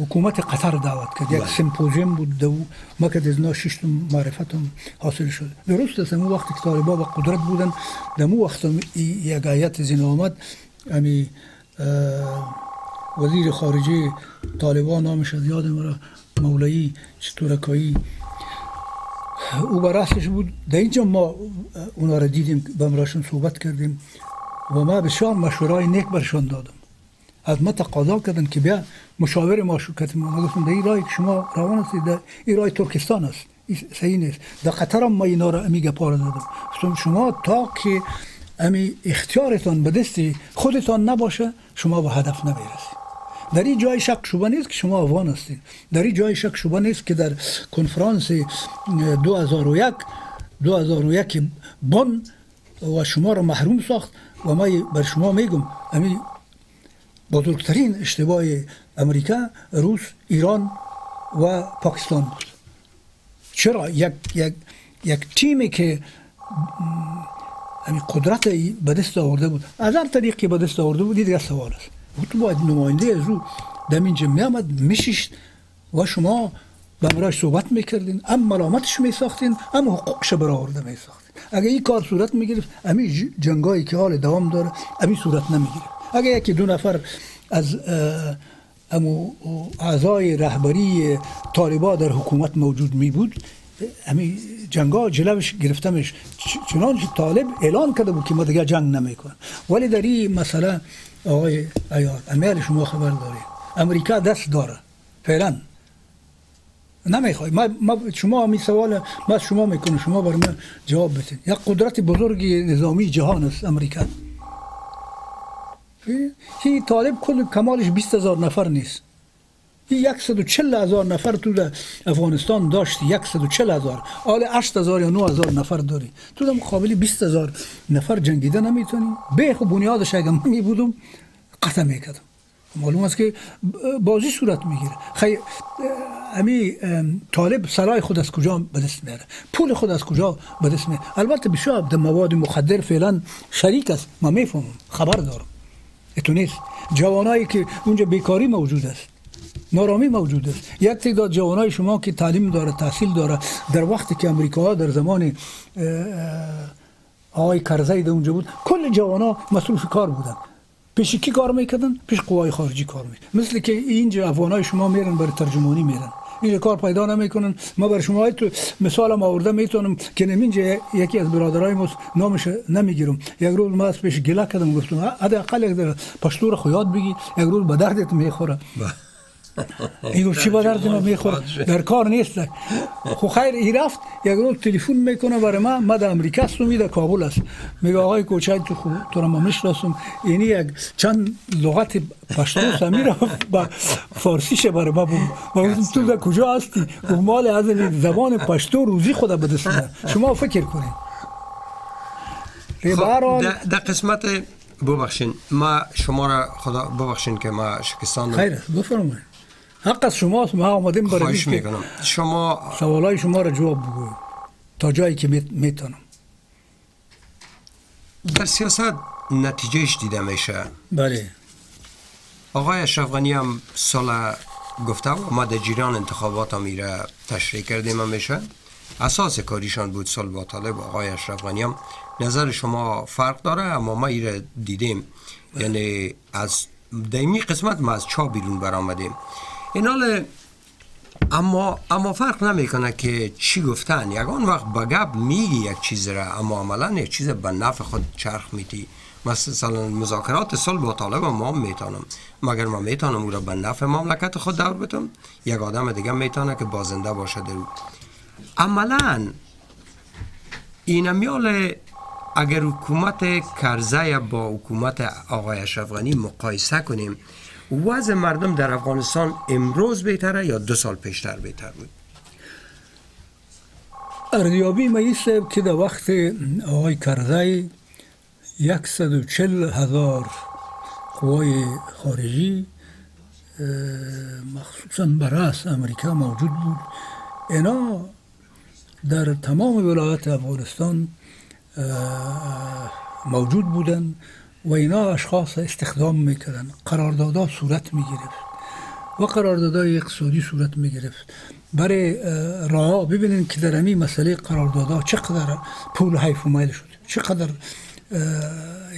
حکومت قطر دعوت کرد. یک سمپوزیوم بود دو ما که از ناششت معرفتم حاصل شد. درست است امو وقتی که طالبا با قدرت بودن دمو وقت یک آیت زین آمد امی وزیر خارجه طالبان نامش از یاد مرا مولایی چطورکایی. او براسش بود. در اینجا ما اونا را دیدیم به امراشون صحبت کردیم و ما بسیار مشورای نیک برشان دادم. از ما تقاضا کردن که بیا مشاور ما کردیم ما. گفتم در این رای شما روان هستید. در این رای ترکستان است. صحیح نیست. در قطر ما اینا را امی گپا دادم. شما تا که امی اختیارتان به دست خودتان نباشه شما به هدف نمی‌رسید. در این جای شک شبه نیست که شما افغان هستید. در این جای شک شبه نیست که در کنفرانس 2001 2001 بن و شما را محروم ساخت و ما بر شما میگم. امی بزرگترین اشتباه امریکا روس ایران و پاکستان. بود چرا یک, یک, یک تیمی که امی قدرت به دست آورده بود. از هر طریقی به دست آورده بود دیگه سوال است. تو باید نماینده از او در اینجا می آمد میشیشت و شما به صحبت می‌کردین ام ملامتش میساختین ام حقوقش برآورده میساختین اگه این کار صورت می‌گرفت امی جنگایی که حال دوام داره امی صورت نمی‌گیره اگه یکی دو نفر از امو اعضای رهبری طالبا در حکومت موجود می بود امی جنگا جلوش گرفتمش چنانچه طالب اعلان کرده بود که ما دیگه جنگ نمیکن ولی در این مسئله آقای ایار امیال شما خبر دارید امریکا دست داره. فعلا. نمی‌خوای. ما, ما شما می سوال ما شما می‌کنم شما بر من جواب بدید یک قدرت بزرگ نظامی جهان است امریکا. این طالب کل کمالش 20 هزار نفر نیست. این 140 هزار نفر تو افغانستان داشتی 140 هزار. حالا 8 هزار یا 9 هزار نفر داری. تو در مقابل 20 هزار نفر جنگیده نمی‌تونی. به خب بنیادش اگه می بودم قطع می‌کردم. معلوم است که بازی صورت می‌گیره. خی امی طالب سرای خود از کجا به دست میاره پول خود از کجا به دست میاره البته بسیار در مواد مخدر فعلا شریک است. ما می‌فهمم. خبر دارم. اتو نیست. جوانایی که اونجا بیکاری موجود است. نارامی موجود است. یک تعداد جوانای شما که تعلیم داره تحصیل داره در وقتی که امریکا در زمان آقای کرزی در اونجا بود کل جوانا مصروف کار بودن. پیش کی کار می‌کردن؟ پیش قوای خارجی کار می‌کردن مثل که اینجا افغانای شما میرن برای ترجمانی میرن. این کار پیدا نمی‌کنن. ما بر شما تو مثال ما آورده می‌تونم که نمینجا یکی از برادرای ما نامش نمی‌گیرم. یک روز ما از پیش گله کردم. گفتم حداقل یک پشتو رو خیاد بگی یک روز به دردت می‌خوره. این چی با درد ما می‌خوره در کار نیست. خو خیر ای رفت یک روز تلفن می‌کنه برای من ما در امریکا هستم در کابل است میگه آقای کوچای تو خو تو را ما می‌شناسم اینی یک چند لغت پشتو سمیر با فارسیش برای ما بود ما تو در کجا هستی؟ مال از زبان پشتو روزی خدا به شما فکر کنید. خب در قسمت ببخشین. ما شما را خدا ببخشین که ما شکستان خیر بفرمایید. حق از شماست ما آمدیم برای که شما سوالای شما را جواب بگویم. تا جایی که می‌تونم. در سیاست نتیجهش دیده میشه. بله. آقای اشرف هم سال گفته و ما در جیران انتخابات میره تشریح کردیم میشه. اساس کاریشان بود سال با طالب آقای اشرف هم. نظر شما فرق داره؟ اما ما ایره دیدیم. یعنی از دیمی قسمت ما از چا بیرون برآمدیم. اینال اما اما فرق نمی‌کنه که چی گفتن. یگان وقت با گپ میگی یک چیز را اما عملا یک چیز به نفع خود چرخ میتی مثلا مذاکرات صلح با طالب ما می‌تونم. مگر ما می‌تونم او را به نفع مملکت خود دور بتم یک آدم دیگه می‌تونه که بازنده باشه در عملا این میال اگر حکومت کرزه با حکومت آقای اشرف مقایسه کنیم وضع مردم در افغانستان امروز بهتره یا دو سال پیشتر بهتر بود؟ اردیابی میسه که در وقت آقای کرزی یکصد و چل هزار قوای خارجی مخصوصا برس امریکا موجود بود اینا در تمام ولایت افغانستان موجود بودن و اینا اشخاص استخدام می‌کردن. قراردادها صورت می‌گرفت. و قراردادهای اقتصادی صورت می‌گرفت. برای راه ببینید که در امی مسئله قراردادها چقدر پول حیف و میل شد. چقدر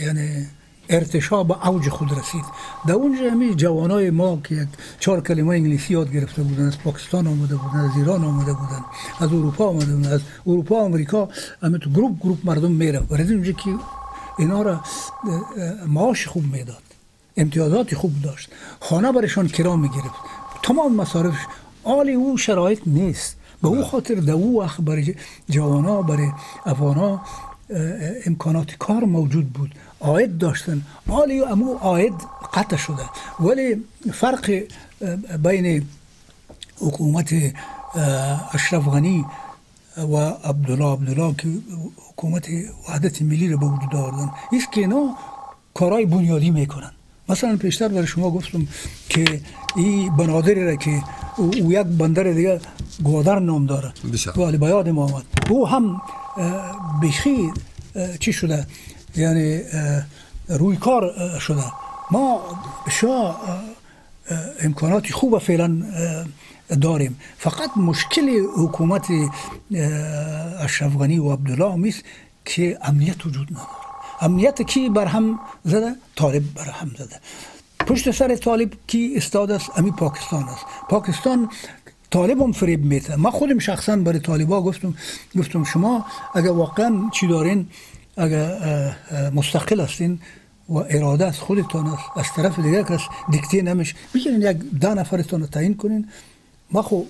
یعنی ارتشا به اوج خود رسید. در اونجا همی جوانای ما که چهار کلمه انگلیسی یاد گرفته بودن از پاکستان آمده بودن از ایران آمده بودن از اروپا آمده بودن از اروپا آمریکا همه تو گروپ گروپ مردم میره برای اونجا که اینا را معاش خوب می‌داد امتیازات خوب داشت. خانه برشان کرا می‌گرفت. تمام مصارفش آل او شرایط نیست. به او خاطر در او وقت برای جوانا برای افغانا امکانات کار موجود بود. آید داشتن. آلی امو آید قطع شده. ولی فرق بین حکومت اشرف غنی و عبدالله عبدالله که حکومت وحدت ملی رو به وجود آوردن. است که اینا کارهای بنیادی می‌کنن. مثلا پیشتر برای شما گفتم که این بنادری را که او یک بندر دیگه گوادر نام داره. ولی به یاد ما آمد او هم بخی چی شده؟ یعنی روی کار شده. ما شا امکاناتی خوب فعلا داریم. فقط مشکل حکومت اشرف غنی و عبدالله میست که امنیت وجود نداره. امنیت کی برهم زده؟ طالب برهم زده. پشت سر طالب کی استاد است؟ امی پاکستان است. پاکستان طالب هم فریب میته ما خودم شخصا برای طالبا گفتم گفتم شما اگر واقعا چی دارین اگر مستقل هستین و اراده از خودتان است از طرف دیگه کس دیکته نمیشه. بگیرین یک ده نفرتان تعیین کنین. ما خو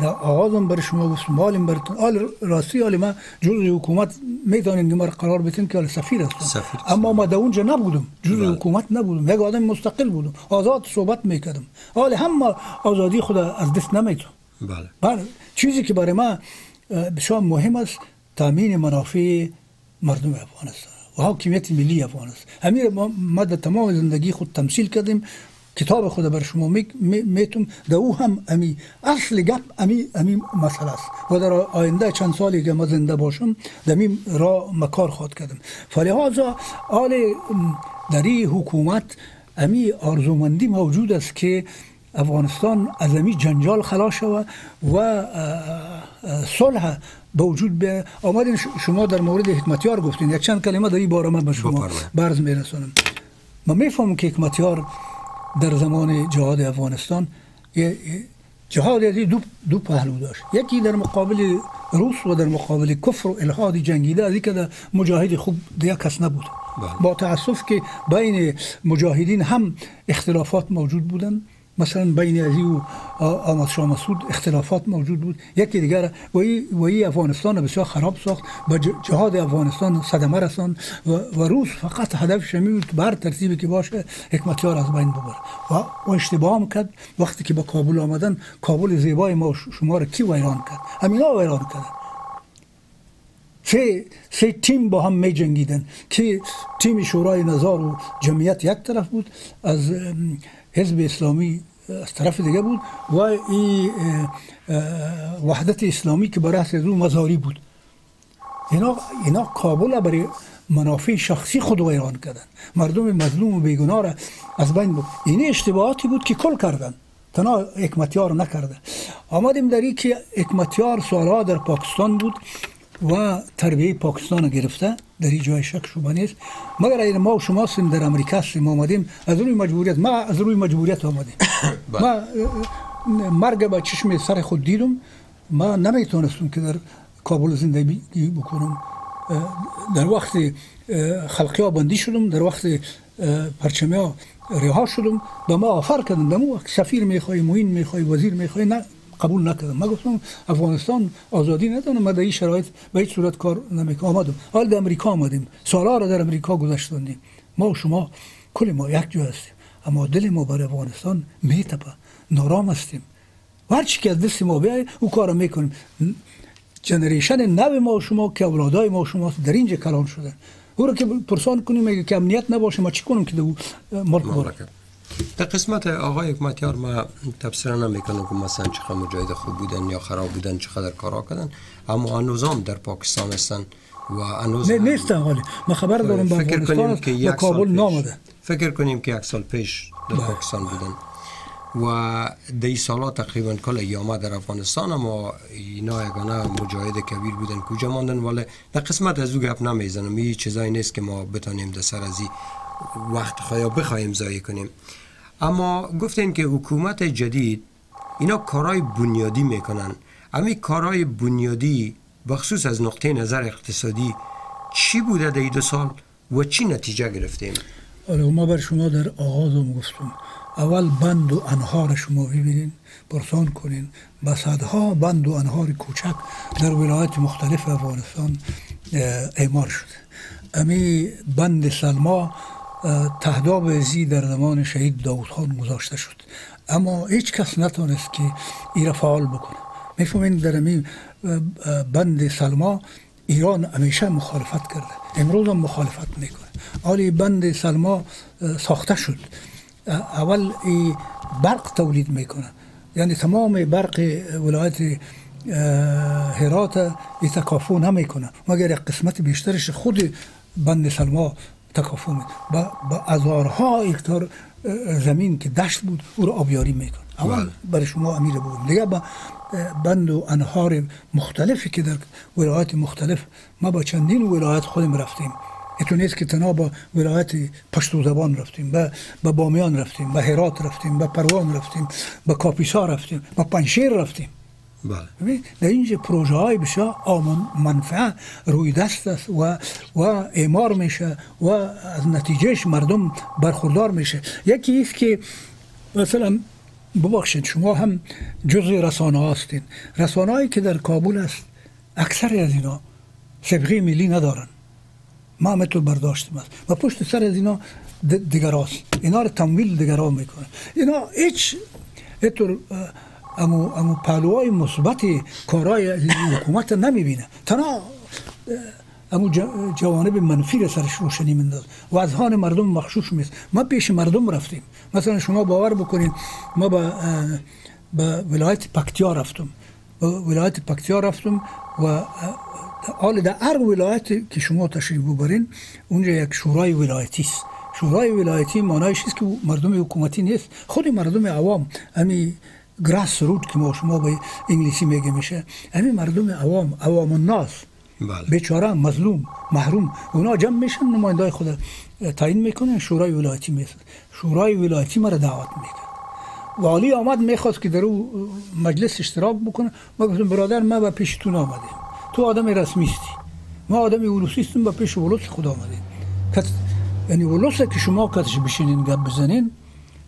در آغازم برای شما گفتم مالیم براتون آل راستی آل ما جزء حکومت می‌تونین ما قرار بتیم که سفیر هستم اما ما در اونجا نبودم جزء بله. حکومت نبودم یک آدم مستقل بودم آزاد صحبت می‌کردم آل هم آزادی خود از دست نمیتون بله. بله. چیزی که برای ما بسیار مهم است تامین منافع مردم افغانستان. و حاکمیت ملی افغان است همین ما در تمام زندگی خود تمثیل کردیم. کتاب خود بر شما میتون در او هم امی اصل گپ امی امی مسئله است. و در آینده چند سالی که ما زنده باشم در این را مکار خود کردم. فلحاظا آل در این حکومت امی آرزومندی موجود است که افغانستان از امی جنجال خلاص شود و صلح به وجود به آمدین شما در مورد حکمتیار گفتین. یک چند کلمه در این باره من به شما برز میرسونم من می‌فهمم که حکمتیار در زمان جهاد افغانستان جهاد دو, دو پهلو داشت. یکی در مقابل روس و در مقابل کفر و الهاد جنگیده از که در مجاهد خوب دیگه کس نبود. بله. با تاسف که بین مجاهدین هم اختلافات موجود بودن مثلا بین ازی و آمد شاه مسعود اختلافات موجود بود. یکی دیگر و ای افغانستان بسیار خراب ساخت. با جهاد افغانستان صدمه رسان و, روس فقط هدف شمی بود بر ترتیبی که باشه حکمتیار از بین ببره. و, اشتباه هم کرد. وقتی که با کابل آمدن کابل زیبای ما شما رو کی ویران کرد؟ همینا ویران کرد. سه, سه تیم با هم می جنگیدن. که تیم شورای نظار و جمعیت یک طرف بود. از حزب اسلامی از طرف دیگه بود و این وحدت اسلامی که برای از رو مزاری بود. اینا, اینا کابل برای منافع شخصی خود ویران کردن. مردم مظلوم و بیگناه را از بین بود این اشتباهاتی بود که کل کردن. تنها حکمتیار نکرده. آمدیم در که حکمتیار سالها در پاکستان بود. و تربیه پاکستان گرفته در این جای شک شما نیست. مگر اگر ما و شما سیم در امریکا سیم آمدیم از روی مجبوریت ما از روی مجبوریت آمدیم ما مرگ با چشم سر خود دیدم. ما نمی‌تونستم که در کابل زندگی بکنم. در وقت خلقی ها بندی شدم در وقت پرچمی ها رها شدم. به ما آفر کردم به ما سفیر می‌خوای موین می‌خوای وزیر می‌خوای نه. قبول نکردم. من گفتم افغانستان آزادی نداره؟ من در این شرایط به هیچ صورت کار نمی‌کنم آمدم حال در امریکا آمدیم سالها را در امریکا گذشتندیم. ما و شما کل ما یک جا هستیم. اما دل ما بر افغانستان میتپه. نارام هستیم. و هر چی که از دست ما بیای او کار می‌کنیم. جنریشن نو ما و شما که اولادای ما و شما در اینجا کلان شده. او را که پرسان کنیم که امنیت نباشه ما چی کنیم که دو باره در قسمت آقای حکمتیار ما تفسیر نمی‌کنم که مثلا چقدر مجاهد خوب بودن یا خراب بودن چقدر کارا کردن. اما هنوزام در پاکستان هستن و هنوز نه نیستن حالی. ما خبر دارم با فکر کنیم که یک کابل نامده فکر کنیم که یک سال پیش در بله. پاکستان بودن. و دی سالا تقریبا کل ایامه در افغانستان اما اینا یگانه مجاهد کبیر بودن. کجا ماندن؟ ولی در قسمت از او گپ نمی‌زنم. این چیزایی نیست که ما بتانیم در سر از وقت خواهی بخواهیم زایی کنیم. اما گفتین که حکومت جدید اینا کارهای بنیادی می‌کنن. امی کارهای بنیادی بخصوص از نقطه نظر اقتصادی چی بوده در دو سال و چی نتیجه گرفتیم؟ آره ما بر شما در آغازم گفتم. اول بند و انهار شما ببینین پرسان کنین. بسادها بند و انهار کوچک در ولایت مختلف افغانستان اعمار شده. امی بند سلما تهداب ازی در زمان شهید داود خان گذاشته شد. اما هیچ کس نتونست که ای را فعال بکنه. می‌فهمین در امی بند سلما ایران همیشه مخالفت کرده. امروز هم مخالفت می‌کنه. حالی بند سلما ساخته شد. اول ای برق تولید می‌کنه. یعنی تمام برق ولایت هرات ای تکافو نمی‌کنه. مگر یک قسمت بیشترش خود بند سلما تکافو با, با هزارها هکتار زمین که دشت بود او رو آبیاری میکن اول بله. برای شما امیر بود. دیگه با بند و انهار مختلفی که در ولایت مختلف ما با چندین ولایت خودم رفتیم. اتو نیست که تنها با ولایت پشتو زبان رفتیم با, با بامیان رفتیم با هرات رفتیم با پروان رفتیم با کاپیسا رفتیم با پنشیر رفتیم. بله. در اینجا پروژه های بسیار منفعه روی دست است و, و اعمار میشه و از نتیجهش مردم برخوردار میشه یکی است که مثلا ببخشید شما هم جزء رسانه هستین رسانه هایی که در کابل است اکثر از اینا سبقه ملی ندارن ما هم تو برداشتیم است و پشت سر از اینا دیگر هست اینا رو تمویل دیگر ها می‌کنه اینا هیچ اینطور امو, امو پهلوهای مثبت کارهای حکومت نمی‌بینه. تنها امو جوانب منفی را سرش روشنی منداز و از هان مردم مخشوش میست ما پیش مردم رفتیم. مثلا شما باور بکنید ما با, با ولایت پکتیا رفتم. با ولایت پکتیا رفتم و حال در هر ولایت که شما تشریف ببرین اونجا یک شورای ولایتی است. شورای ولایتی معنایش است که مردم حکومتی نیست. خود مردم عوام همی گراس روت که ما شما به انگلیسی میگه میشه. همین مردم عوام عوام الناس. بله. بیچاره مظلوم محروم اونا جمع میشن نماینده خود تعیین می‌کنن شورای ولایتی میسد شورای ولایتی مرا دعوت می‌کرد والی آمد می‌خواست که در او مجلس اشتراک بکنه. ما گفتم برادر ما به پیشتون آمدیم تو آدم رسمی استی ما آدم ولوسی هستیم به پیش ولوس خدا آمدیم. یعنی ولوس که شما کتش بشینین گپ بزنین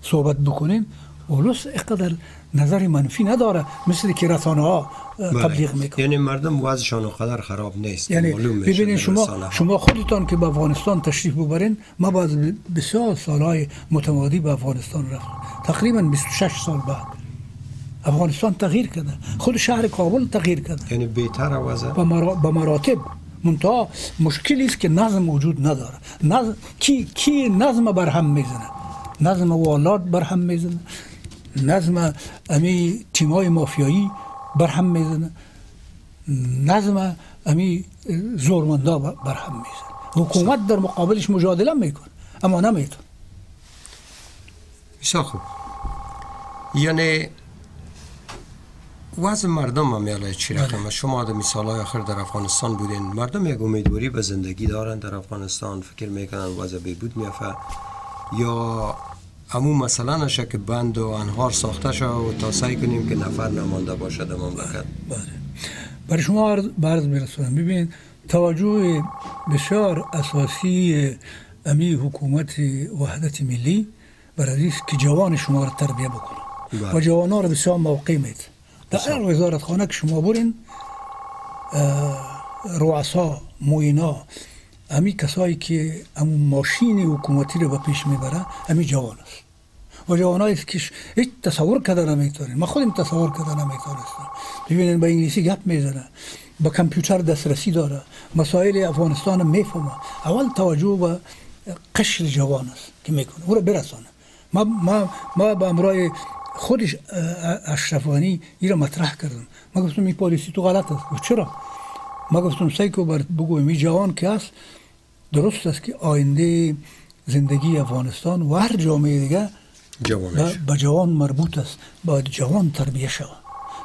صحبت بکنین اولوس اقدر نظر منفی نداره مثل که رسانه ها بله. تبلیغ می‌کنه یعنی مردم وضعشان قدر خراب نیست یعنی ببینید شما. شما خودتان که به افغانستان تشریف ببرین ما بعد بسیار سالهای متمادی به افغانستان رفت تقریبا 26 سال بعد. افغانستان تغییر کرده. خود شهر کابل تغییر کرده. یعنی بهتر وضع؟ به مرا- به مراتب. منتها مشکلی است که نظم موجود نداره. نظم کی کی نظم بر هم می‌زنه؟ نظم والات بر هم می‌زنه. نظم امی تیمای مافیایی بر هم می‌زنه. نظم امی زورمندا بر هم می‌زنه. حکومت در مقابلش مجادله می‌کنه اما نمی‌تونه. بسیار خوب. یعنی وضع مردم هم یالا چی رقمه شما در مثال های آخر در افغانستان بودین. مردم یک امیدواری به زندگی دارن در افغانستان. فکر می‌کنن وضع بهبود میافه یا امو مثلا نشه که بند و انهار ساخته شد و تا سعی کنیم که نفر نمانده باشه در مملکت بله برای شما عرض برز میرسونم. ببین توجه بسیار اساسی امی حکومت وحدت ملی برای که جوان شما را تربیه بکنه. بله. و جوان را بسیار موقع میده در هر وزارت خانه که شما برین رؤسا موینا امی کسایی که امون ماشین حکومتی رو به پیش می‌بره امی جوان است. و جوانایی است که هیچ تصور کرده نمی‌تونن من خودم تصور کرده نمی‌تونستم. ببینین به انگلیسی گپ می‌زنه با کامپیوتر دسترسی داره مسائل افغانستان می‌فهمه. اول توجه به قشر جوان است که می‌کنه. او رو برسانه. ما ما ما به امرای خودش اشرفانی این را مطرح کردم ما گفتم این پالیسی تو غلط است. چرا؟ ما گفتم سعی کو بر بگویم این جوان که است درست است که آینده زندگی افغانستان و هر جامعه دیگه به جوان مربوط است باید جوان تربیه شود.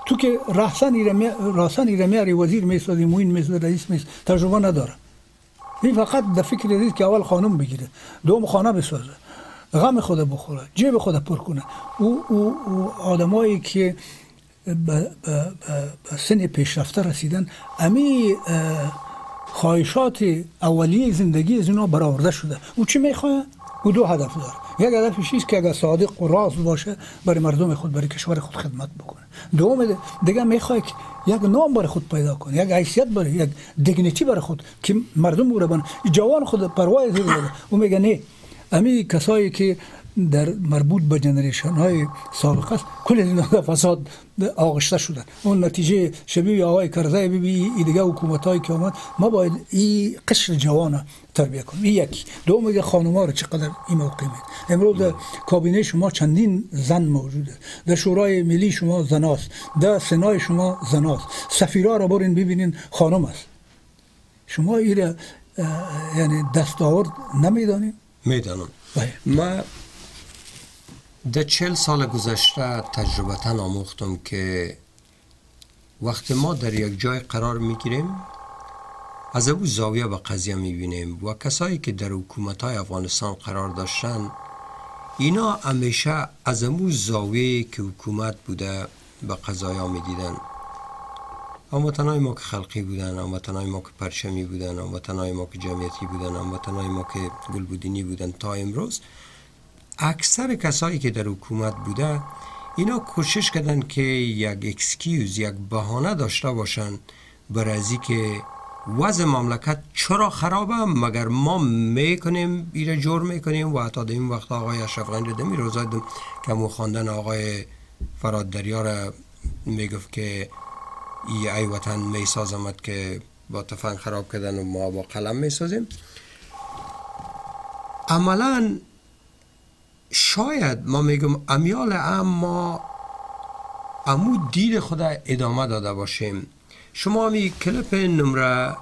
تو که راسن ایرمی راسن ایرمی وزیر می‌سازی موین می‌سازی رئیس می‌سازی تجربه نداره. این فقط در فکر دید که اول خانم بگیره دوم خانه بسازه غم خود بخوره جیب خود پر کنه. او, او, او آدمایی که به سن پیشرفته رسیدن امی اه، خواهشات اولیه زندگی از اینا برآورده شده. او چی می‌خواه؟ او دو هدف داره. یک هدفش است که اگر صادق و راست باشه برای مردم خود برای کشور خود خدمت بکنه. دوم دیگه می‌خواد که یک نام برای خود پیدا کنه یک حیثیت برای یک دیگنیتی برای خود که مردم او جوان خود پروای زیر او میگه نه امی کسایی که در مربوط به جنریشن های سابق است. کل اینا فساد آغشته شدن اون نتیجه شبیه آقای کرزی ببی ای دیگه حکومت هایی که آمد ما باید این قشر جوان تربیه کنیم. این یکی دوم میگه خانم ها رو چقدر این موقع امروز در کابینه شما چندین زن موجوده در شورای ملی شما زناست. در سنای شما زناست. سفیرها رو برین ببینین خانم است. شما این یعنی دستاورد نمی‌دانیم می‌دانم. بله. ما در چل سال گذشته تجربتا آموختم که وقتی ما در یک جای قرار می‌گیریم از او زاویه به قضیه می‌بینیم و کسایی که در حکومت های افغانستان قرار داشتن اینا همیشه از امو زاویه که حکومت بوده به قضایا می‌دیدن. هموطنهای ما که خلقی بودن هموطنهای ما که پرچمی بودن هموطنهای ما که جمعیتی بودن هموطنهای ما که گلبودینی بودن تا امروز اکثر کسایی که در حکومت بوده اینا کوشش کردن که یک excuse یک بهانه داشته باشن برای از که وضع مملکت چرا خرابه مگر ما می‌کنیم ایره جور می‌کنیم و حتی در این وقت آقای اشرف غنی دمی روزای دم که مو خواندن آقای فرهاد دریا را می‌گفت که ای ای وطن میسازمت که با تفنگ خراب کردن و ما با قلم می‌سازیم. عملا شاید ما میگم امیال اما امو دید خود ادامه داده باشیم. شما می کلپ نمره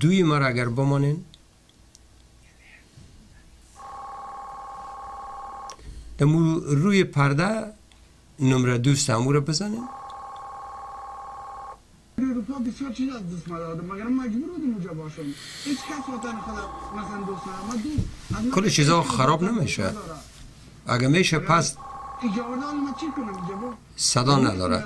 دوی ما را اگر بمانین. دمو روی پرده نمره دوست امو رو بزنین. اروپا بسیار چیز از دست ما مگر مجبور بودم اونجا باشم هیچ کس وطن خدا مثلا دوست من دوست کل چیزا خراب نمیشه. اگه میشه پس صدا نداره.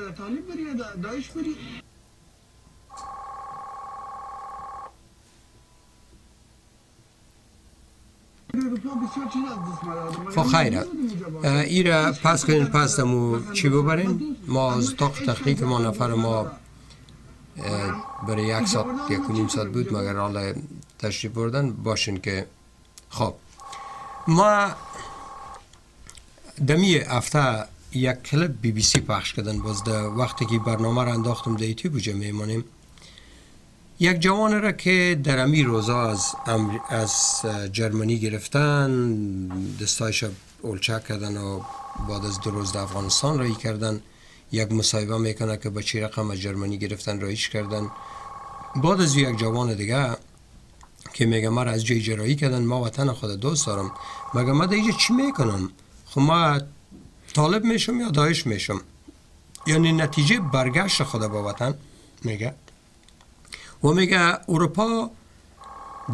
خب خیره. ایره پس کنین پس دمو چی ببرین؟ ما از تاق تخنیک ما نفر ما برای یک ساعت یک نیم ساعت بود مگر حالا تشریف بردن؟ باشین که خب. ما دمی هفته یک کلپ بی بی سی پخش کردن. باز ده وقتی که برنامه را انداختم ده یوتیوب بوجه میمانیم یک جوان را که در امی روزا از, از جرمنی گرفتن دستایش اولچک کردن و بعد از دو روز افغانستان رایی کردن. یک مصاحبه می‌کنه که با چی رقم از جرمنی گرفتن رایش کردن. بعد از یک جوان دیگه که میگه ما از جای جرایی کردن ما وطن خود دوست دارم. مگه ما دیگه چی می‌کنم؟ خب ما طالب میشم یا دایش میشم؟ یعنی نتیجه برگشت خود با وطن میگه. و میگه اروپا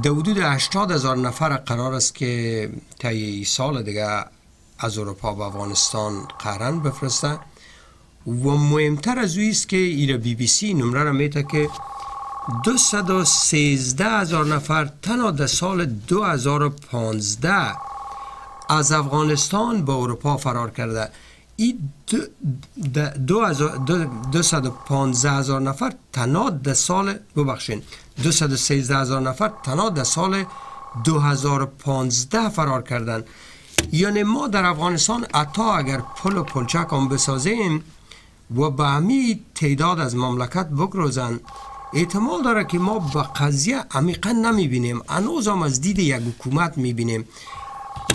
در حدود 80 هزار نفر قرار است که طی سال دیگه از اروپا به افغانستان قرن بفرسته. و مهمتر از اوی است که ایره بی بی سی نمره را میته که 213 هزار نفر تنها در سال 2015 از افغانستان به اروپا فرار کرده. این دو, دو, هزار نفر تنها در سال ببخشین. 213 هزار نفر تنها در سال 2015 فرار کردن. یعنی ما در افغانستان اتا اگر پل و پلچک هم بسازیم و به همی تعداد از مملکت بگروزن احتمال داره که ما به قضیه عمیقا نمی بینیم انوز هم از دید یک حکومت می بینیم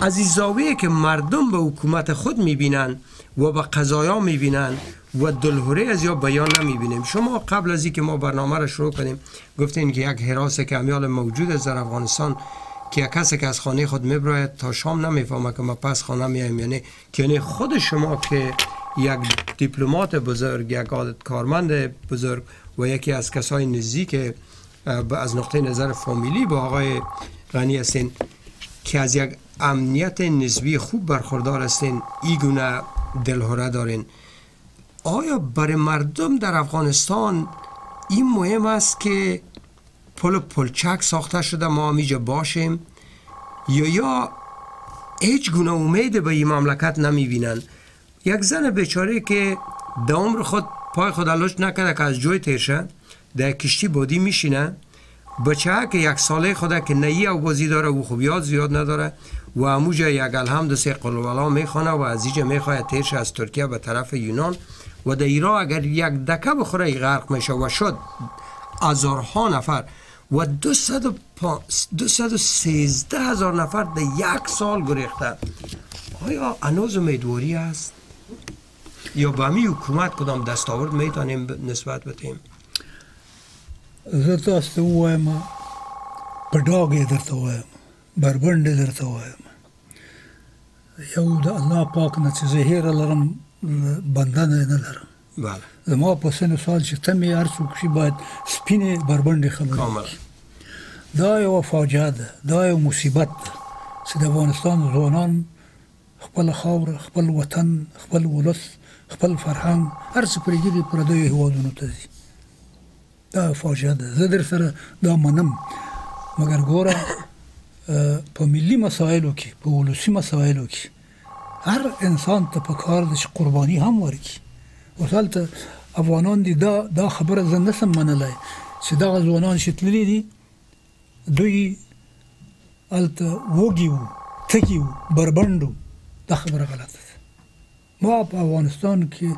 از این زاویه که مردم به حکومت خود می بینن و به قضایا می بینن و دلهوره از یا بیان نمی بینیم شما قبل از اینکه ما برنامه را شروع کنیم گفتین که یک حراس کمیال موجود از در افغانستان که یک کسی که از خانه خود میبراید تا شام نمی‌فهمه که ما پس خانه میایم یعنی یعنی خود شما که یک دیپلمات بزرگ یک عادت کارمند بزرگ و یکی از کسای نزدیک از نقطه نظر فامیلی با آقای غنی هستین که از یک امنیت نسبی خوب برخوردار هستین ای گونه دلهوره دارین. آیا برای مردم در افغانستان این مهم است که پل پلچک ساخته شده ما همیجا باشیم؟ یا یا هیچ گونه امید به این مملکت نمی بینن یک زن بیچاره که در عمر خود پای خود علوش نکرده که از جای تیر در کشتی بادی میشینه. بچه که یک ساله خوده که نهی او بازی داره و خوبیات زیاد نداره و اموجا یک الحمد سه قلوالا می‌خوانه و از اینجا می‌خواه تیرش از ترکیه به طرف یونان و در ایران اگر یک دکه بخوره غرق میشه و شد هزارها نفر و سیزده هزار نفر در یک سال گریخته. آیا انوز امیدواری است یا به می حکومت کدام دستاورد میتونیم نسبت بتیم زه تاسو ته وایم په ډاګ یې درته وایم بربند یې درته وایم یو د الله پاک نه چې زه هیره لرم بنده نه لرم بله زما په سن سال چې ته مې هر څوک شي باید سپینې بربندې خبرې کامل دا یو فاجعه ده دا یو مصیبت ده چې د افغانستان ځوانان خپل خاور خپل وطن خپل ولس خپل فرهنګ هر څه پرېږدي پردیو هیوادونو ته ځي. دا فاجعه ده. زه در سره دا منم. مګر ګوره په ملي مسایلو کې په ولسی مسایلو کې هر انسان ته په کار د قرباني هم ورکي ورته افغانان دي دا دا خبره زه نسم منلای چې دا ځوانان شتللي دي دوی الته وګیو تکیو بربندو دا خبره غلطه ده ما په افغانستان کې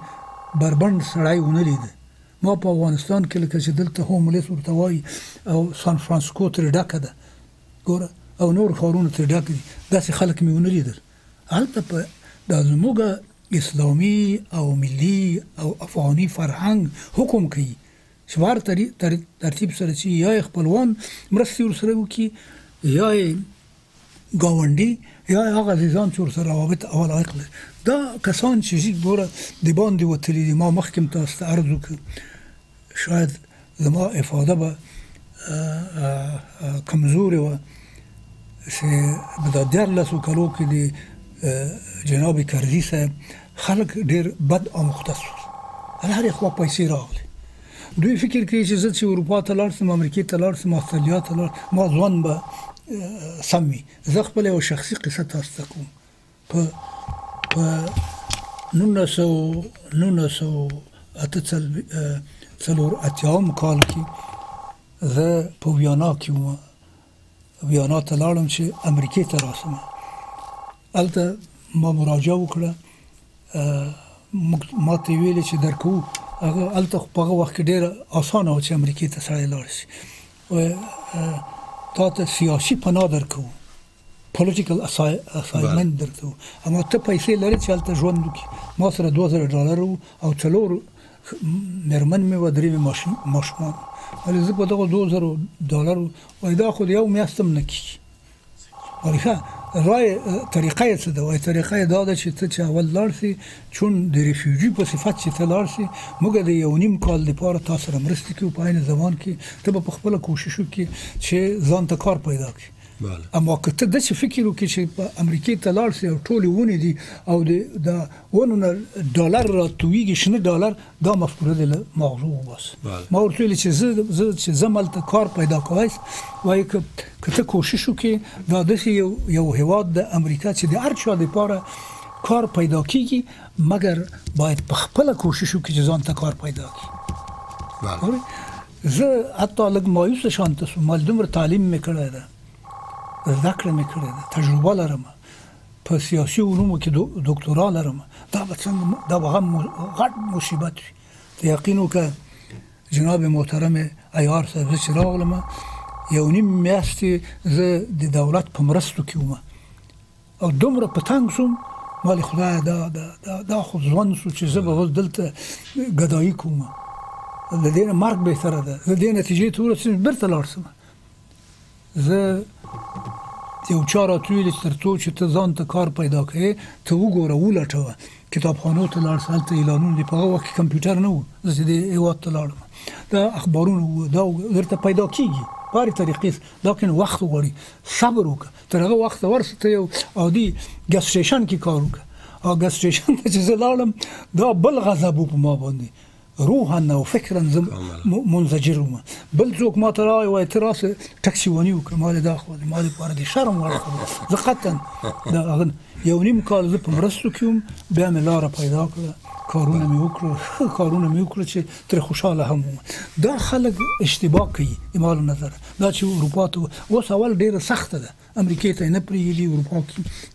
بربند سړی ونه لیده ما په افغانستان کې لکه چې دلته homeless ورته وایي او سان فرانسیسکو تر ډکه ده. ګوره او نور ښارونه تر ډک دي. داسې خلک مې ونه لیدل. هلته په دا زموږ اسلامي او ملي او افغاني فرهنګ حکم کوي. چې وار ترتیب سره چې یا خپلوان مرستې ورسره وکړي یا گاونډي یا هغه عزیزان چې ورسره روابط اول عقل دا کسان چې ګوره د باندې وتلي دي ما مخکې تاسو ته عرض وکړ شاید زما افاده به کمزوري و چې په د لاسو کلو کې د جناب کرزي صاحب خلک ډیر بد او مختص هر هر خوا پیسې راغلي دوی فکر کوي چې زه چې اروپا ته لاړ سم امریکا ته لاړ سم استرالیا ته لاړ ما ځوان به سم وي. زه خپل یو شخصي قصه تاسو ته کوم. په په 1900 اته څلور اتیام کال کې زه په ویانا کې وم ویانا ته لاړم چې امریکای ته راسم الته ما مراجعه وکړه ما ته ویل چې درکو هغه الته په هغه وخت کې ډیره اسانه و چې امریکای ته سړی لاړ شي تا ته سیاسي پناه درکو political asylum درته اما ته پیسې لري چې الته ژوند وکړي ما سره 2000 ډالر او څلور مرمن مې و درې ماشومان. ولې زه په دغه 2000 ډالر وای دا خو یو میاستم نکي ورخه رای طریقه څه ده؟ وای طریقه دا ده چې ته چې اول لارسي چون د refugee په صفت چې ته لارسي موږ د یو نیم کال لپاره تاسو سره مرسته کوو په عین زمان کې. ته په خپل کوشش وکړي چې ځان ته کار پیدا کړي بله اما که ته د څه فکر وکړي چې په امریکای ته لاړ شي او ټول ونه دي او د ونه ډالر راتويږي شنه ډالر دا مفکوره ده موضوع وبس ما ورته چې زه چې زمل ته کار پیدا کوي وای که ته کوشش وکړي دا د یو یو هواد د امریکا چې د هر چا لپاره کار پیدا کیږي مګر باید په خپل کوشش وکړي چې ځان ته کار پیدا کړي بله زه حتی لګ مایوس شانته سو مال دومره تعلیم میکړه زده کړه مې کړې ده تجربه لرم په سیاسي علومو کې دکتورا لرم دا به څنګه دا به هم غټ مصیبت وي یقین وکړه جناب محترم ایار صاحب چې راغلم یو نیم میاشتې زه د دولت په مرستو کې وم او دومره په تنګ شوم مال خدای دا دا دا, خو ځوان سو چې زه به دلته غدایي کوم د دې مرګ به سره ده د دې نتیجې ته ورسېږم برته لاړم زه یو چا راتویل ترڅو چې ته ځان ته کار پیدا کړې ته وګوره ولټوه. کتابخانو ته لاړ سالته اعلانونه دی په وخت کمپیوټر نه و زه دې ایوات ته لاړم. دا اخبارونه دا درته پیدا کیږي. په طریقې لکه وخت غواړي. صبر وکړه تر هغه وخت ورسته یو عادي ګاز سټیشن کې کار وکړه او ګاز سټیشن ته چې لاړم دا بل غضب په ما باندې روحا او فکرا زم منزجر وم بل څوک ما ته راوي وای تراسه ټاکسي ونیو کمال دا خو مال لپاره دي شرم ورکړه زه قطن دا یو نیم کال زه په مرستو کوم بیا مې لار پیدا کړه کارونه مې وکړو کارونه مې وکړو چې تر خوشاله هم دا خلک اشتباه کوي ایمال نظر. دا چې اروپا ته اوس اول ډیره سخته ده. امریکای ته نه پریږدي اروپا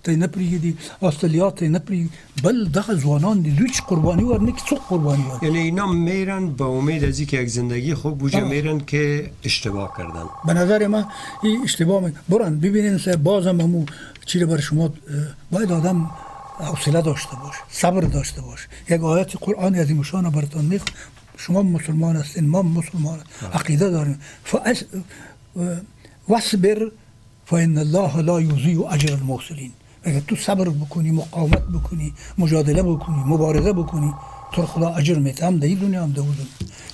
ته نه پریږدي استرالیا ته نه پریږدي. بل دغه ځوانان دي دوی چې قرباني ورنه کی څوک قربانی ورنه یعنی اینا میرن به امید از اینکه یک زندگی خوب بوجه میرن که اشتباه کردن. به نظر من این اشتباه می برن ببینین سه بازم همو چیره بر شما باید آدم حوصله داشته باش صبر داشته باش. یک آیت قرآن از این مشان براتون میخ شما مسلمان هستین ما مسلمان عقیده داریم. فاس واصبر فإن الله لا يضيع اجر المحسنین. اگر تو صبر بکنی مقاومت بکنی مجادله بکنی مبارزه بکنی تو خدا اجر میده. هم در دنیا هم در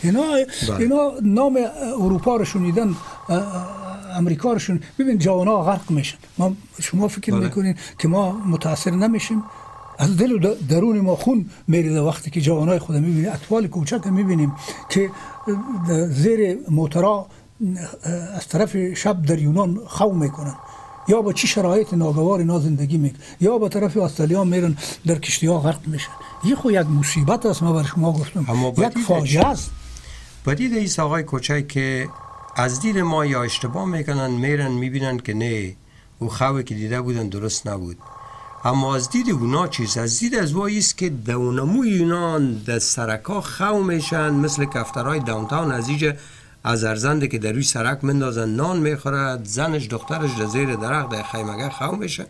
اینا بله. اینا نام اروپا رو شنیدن امریکا رو شنیدن ببین جوان ها غرق میشن. ما شما فکر بله. می‌کنین که ما متاثر نمیشیم؟ از دل و درون ما خون میریده وقتی که جوانای خود می‌بینیم اطفال کوچک می‌بینیم که زیر موترا از طرف شب در یونان خو می‌کنن. یا با چی شرایط ناگوار اینا زندگی می‌کنن. یا با طرف استرالیا میرن در کشتی ها غرق میشن. این خو یک مصیبت است ما بر شما گفتم. یک فاجعه است. بدید ایست آقای کوچک که از دید ما یا اشتباه می‌کنن میرن می‌بینن که نه او خواه که دیده بودن درست نبود. اما از دید اونا چیز از دید از است که دونموی یونان در سرکا خو میشن مثل کفترهای داونتاون از از ارزنده که در روی سرک مندازن نان می‌خورد زنش دخترش در زیر درخت در خیمگه خو میشه.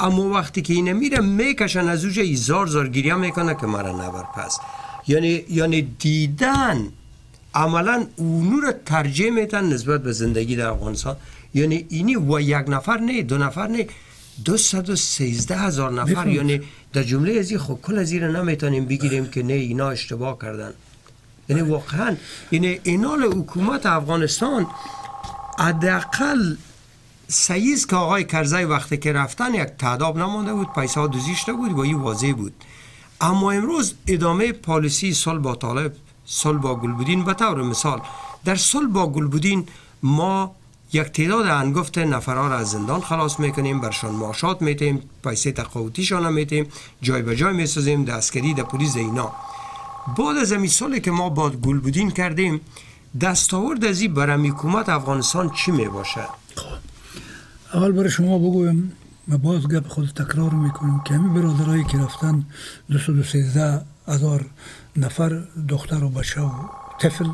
اما وقتی که اینه میره می‌کشن از اوجه زار زار گریه می‌کنه که مرا نبر پس. یعنی یعنی دیدن عملا اونو رو ترجیح میتن نسبت به زندگی در افغانستان. یعنی اینی و یک نفر نه دو نفر نه دو و سیزده هزار نفر. یعنی در جمله از این خب کل از این نمی‌تونیم بگیریم که نه اینا اشتباه کردن. یعنی واقعا یعنی اینال حکومت افغانستان حداقل سیز که آقای کرزی وقتی که رفتن یک تعداب نمانده بود پیسه دوزیشته بود و این واضح بود. اما امروز ادامه پالیسی سال با طالب سال با گلبودین به طور مثال در سال با گلبودین ما یک تعداد انگفت نفرها را از زندان خلاص می‌کنیم برشان معاشات میتیم پیسه تقاوتیشان هم میتیم جای به جای می‌سازیم دستگری در پلیس اینا بعد از این سالی که ما با گل بودین کردیم دستاورد از این برمی حکومت افغانستان چی می باشه؟ اول برای شما بگویم و باز گپ خود تکرار می‌کنیم که همین برادرهایی که رفتن 213 هزار نفر دختر و بچه و طفل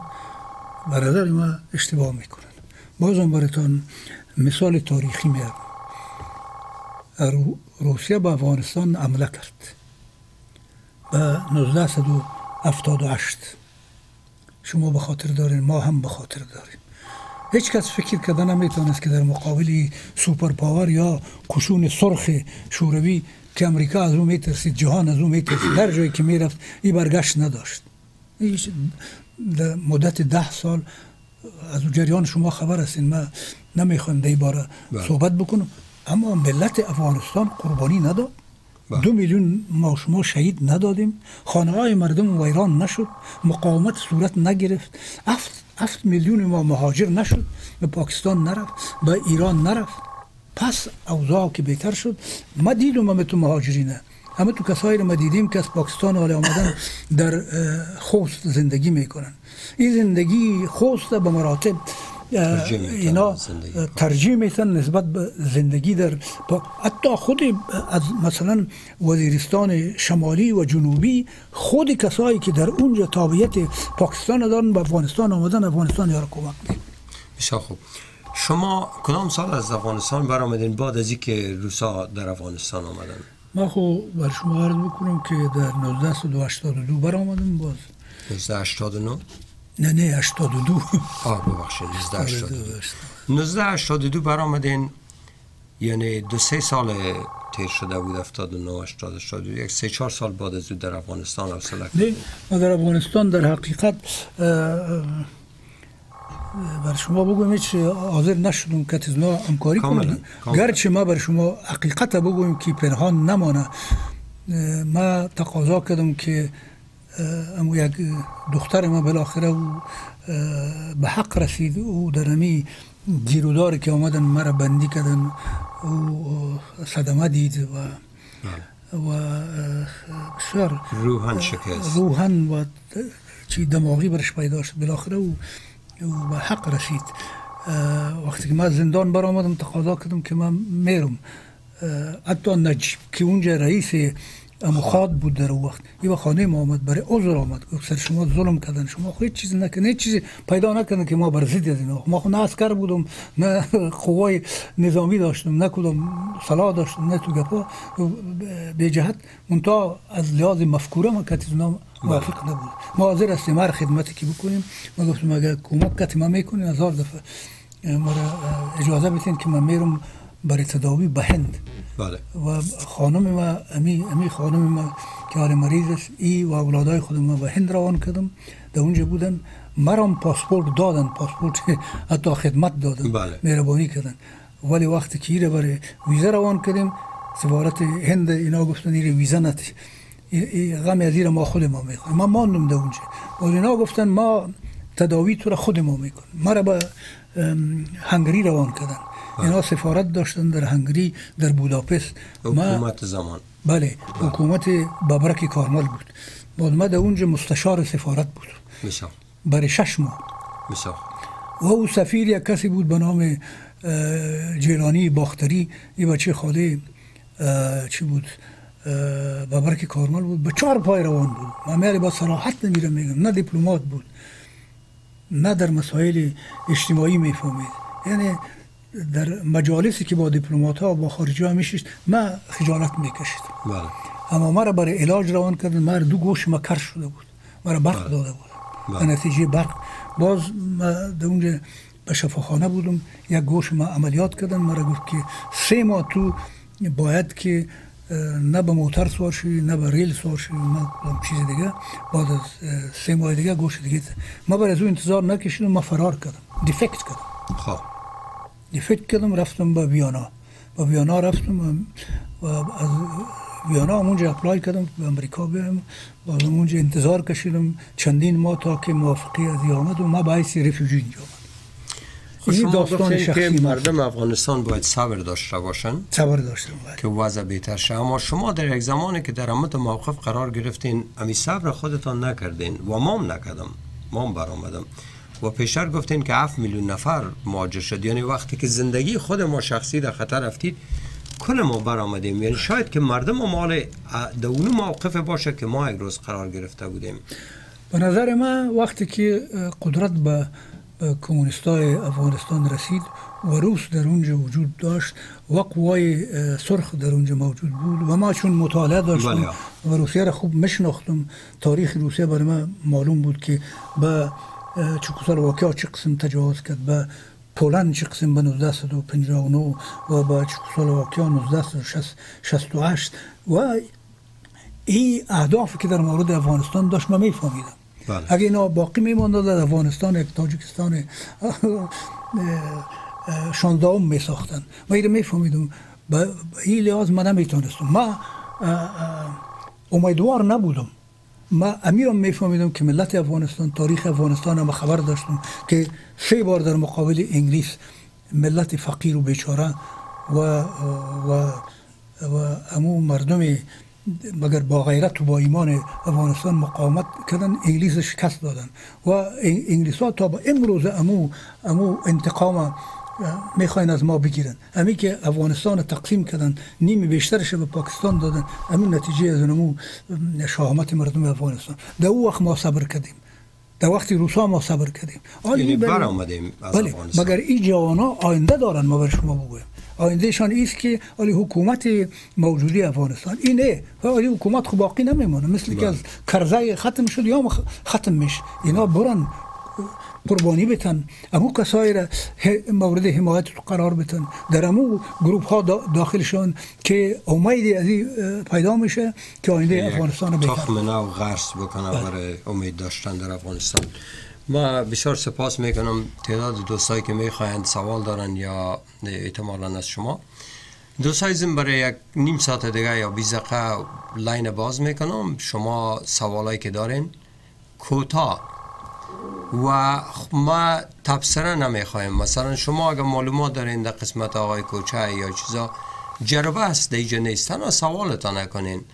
برادر ما اشتباه می‌کنن. بازم براتان مثال تاریخی میارم. روسیه به افغانستان عمله کرد. به 1978 شما به خاطر دارین ما هم به خاطر داریم. هیچ کس فکر کرده نمی‌تونست که در مقابل سوپر پاور یا کشون سرخ شوروی که امریکا از اون میترسید جهان از اون میترسید. در جایی که می‌رفت این برگشت نداشت. در مدت ده سال از جریان شما خبر هستین. من نمی‌خوام در باره بله. صحبت بکنم. اما ملت افغانستان قربانی نداد. بله. دو میلیون ما شما شهید ندادیم. خانه های مردم ویران نشد. مقاومت صورت نگرفت. افت میلیون ما مهاجر نشد. به پاکستان نرفت. به ایران نرفت. پس اوضاع که بهتر شد ما دیدم همه تو مهاجرینه همه تو کسایی رو ما دیدیم که از پاکستان حال آمدن در خوست زندگی می‌کنن. این زندگی خوست به مراتب اینا ترجیح میتن نسبت به زندگی در حتی خود از مثلا وزیرستان شمالی و جنوبی خود کسایی که در اونجا تابعیت پاکستان دارن به افغانستان آمدن افغانستان یارو کمک بسیار خوب. شما کدام سال از افغانستان برآمدین بعد از اینکه روسا در افغانستان آمدن؟ ما خو بر شما عرض بکنم که در 1982 برآمدیم باز. 1989 نه؟ نه 82 آه ببخشید 1982 1982 برآمدین یعنی دو سه سال تیر شده بود 79 80 82 یک سه چهار سال بعد از در افغانستان حوصله نه ما در افغانستان در حقیقت بر شما بگویم هیچ حاضر نشدم که تزنا همکاری کنم. گرچه ما بر شما حقیقت بگویم که پنهان نمانه. ما تقاضا کردم که امو یک دختر ما بالاخره و به حق رسید. او در امی گیروداری که آمدن مرا بندی کردن. و صدمه دید و بله. و بسیار روحن شکست. روحن و چی دماغی برش پیدا شد. بالاخره او به حق رسید. وقتی که من زندان برآمدم تقاضا کردم که من میرم. حتی نجیب که اونجا رئیس مخاط بود در وقت. یه خانه ما آمد برای عذر آمد. سر شما ظلم کردن شما خود چیزی نکنه هیچ چیزی پیدا نکنه که ما بر ضد از ما خود نه اسکر بودم نه قوای نظامی داشتم نه کدام صلاح داشتم نه تو گپا. به جهت منتها از لحاظ مفکوره ما اینا موافق نبود. ما حاضر هستیم هر خدمتی که بکنیم. ما گفتم اگر کمک کتی ما می‌کنیم هزار دفعه ما اجازه بتین که من میرم برای تداوی به هند. بله. و خانم ما امی, امی خانم ما که حال مریض است ای و اولادای خود ما به هند روان کردم. در اونجا بودن مرام پاسپورت دادن پاسپورت حتی خدمت دادن. بله. مهربانی کردن. ولی وقتی که ایره برای ویزا روان کردیم سفارت هند اینا گفتن ایره نتی غم از ما خود ما می‌خوایم ما ماندم در اونجا و اینا گفتن ما تداوی تو را خود ما می‌کنیم. ما را به هنگری روان کردن. اینا سفارت داشتن در هنگری در بوداپست. حکومت زمان. بله حکومت بابرک کارمل بود. بعد ما در اونجا مستشار سفارت بود. برای شش ماه. و او سفیر یک کسی بود به نام جیلانی باختری. یه بچه خاله چی بود؟ بابرک کارمل بود. به چهار پای روان بود. من میلی با صراحت نمیرم میگم نه دیپلمات بود نه در مسائل اجتماعی می‌فهمید. یعنی در مجالسی که با دیپلمات ها و با خارجی ها میشید ما خجالت می‌کشید بله. اما مرا برای علاج روان کردن مرا دو گوش ما کر شده بود. مرا برق بله. داده بود. بله. نتیجه برق. باز ما در اونجا به شفاخانه بودم. یک گوش ما عملیات کردن. مرا گفت که سه ماه تو باید که نه به موتر سوار شوی نه به ریل سوار شوی ما چیز دیگه بعد از سه ماه دیگه گوش دیگه ما برای از اون انتظار نکشیدم ما فرار کردم دیفکت کردم خب فکر کردم رفتم به ویانا به ویانا رفتم و از ویانا اونجا اپلای کردم به امریکا برم و اونجا انتظار کشیدم چندین ماه تا که موافقی از آمد و ما باعث رفیوجی اینجا این داستان شخصی که مردم افغانستان باید صبر داشته باشن. صبر داشته باشن که وضع بهتر شه. اما شما در یک زمانی که در امت موقف قرار گرفتین امی صبر خودتان نکردین و مام نکردم. مام برآمدم. و پیشتر گفتین که 7 میلیون نفر مهاجر شد. یعنی وقتی که زندگی خود ما شخصی در خطر رفتید کل ما برآمدیم. یعنی شاید که مردم ما مال دونو موقف باشه که ما یک روز قرار گرفته بودیم. به نظر من وقتی که قدرت به کمونیستای افغانستان رسید و روس در اونجا وجود داشت و قوای سرخ در اونجا موجود بود و ما چون مطالعه داشتیم بله. و روسیه را خوب مشناختم تاریخ روسیه برای من معلوم بود که به چکسلواکیا چه قسم تجاوز کرد به پولند چه قسم به 1959 و به چکسلواکیا 1968 و این اهداف که در مورد افغانستان داشت من میفهمیدم بله. اگه اینا باقی میماند در افغانستان یک تاجیکستان شاندام می ساختن و ایره میفهمیدم به این لحاظ من نمی‌تونستم ما امیدوار نبودم. ما امیرم میفهمیدم که ملت افغانستان تاریخ افغانستان هم خبر داشتم که سه بار در مقابل انگلیس ملت فقیر و بیچاره و و و امو مردم مگر با غیرت و با ایمان افغانستان مقاومت کردن انگلیس شکست دادن. و انگلیس ها تا به امروز امو امو انتقام می‌خواین از ما بگیرن. امی که افغانستان تقسیم کردن نیم بیشترش به پاکستان دادن امین نتیجه از نمو شهامت مردم افغانستان. در او وقت ما صبر کردیم. در وقتی روسا ما صبر کردیم. یعنی بر آمدیم از بله. مگر این جوانا آینده دارن ما بر شما بگویم؟ آیندهشان ایست که آلی حکومت موجودی افغانستان. اینه و آلی حکومت خب باقی نمیمونه. مثل که از بله. کرزای ختم شد یا ختم میشه. اینا برن قربانی بتن. امو کسایی را مورد حمایت قرار بتن. در امو گروپ ها داخلشان که امیدی از پیدا میشه که آینده افغانستان بهتر تخم نو غرس بکنه بله. برای امید داشتن در افغانستان. ما بسیار سپاس می‌کنم تعداد دوستایی که می‌خواهند سوال دارن یا احتمالا از شما. دوستای زم برای یک نیم ساعت دیگه یا 20 دقیقه لاین باز می‌کنم. شما سوالایی که دارین کوتاه. و ما تبصره نمی‌خوایم مثلا شما اگر معلومات دارین در قسمت آقای کوچه یا چیزا جربه است دیجا نیستن و سوالتان نکنین.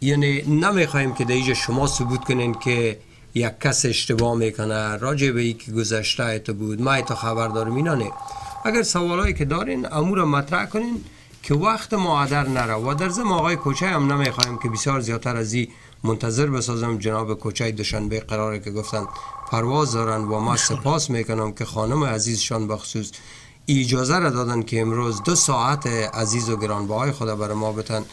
یعنی نمی‌خوایم که دیجا شما ثبوت کنین که یک کس اشتباه می‌کنه. راجع به ای که گذشته ایتو بود. ما ایتو خبر داریم اینا نه. اگر سوالایی که دارین امور مطرح کنین که وقت ما عدر نره. و در زم آقای کوچه هم نمی‌خوایم که بسیار زیادتر از این منتظر بسازم. جناب کوچه دوشنبه قراره که گفتن پرواز دارن و ما سپاس می‌کنم که خانم عزیزشان بخصوص اجازه را دادن که امروز دو ساعت عزیز و گرانبهای خدا برای ما بتن.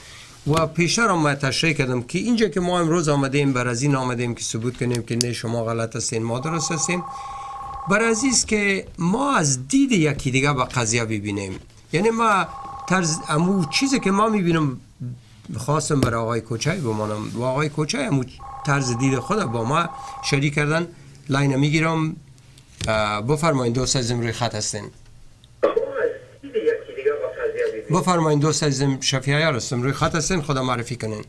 و پیشتر هم ما تشریح کردم که اینجا که ما امروز آمدیم بر از این آمدیم که ثبوت کنیم که نه شما غلط هستین ما درست هستیم. بر عزیز که ما از دید یکی دیگه به قضیه ببینیم یعنی ما طرز امو چیزی که ما می‌بینم خواستم برای آقای کوچه بمانم. و آقای کوچه امو طرز دید خود با ما شریک کردن. لاین می‌گیرم. بفرمایید دوست عزیزم روی خط هستین. بفرمایید دوست عزیزم شفیع هستم روی خط هستین خدا معرفی کنین.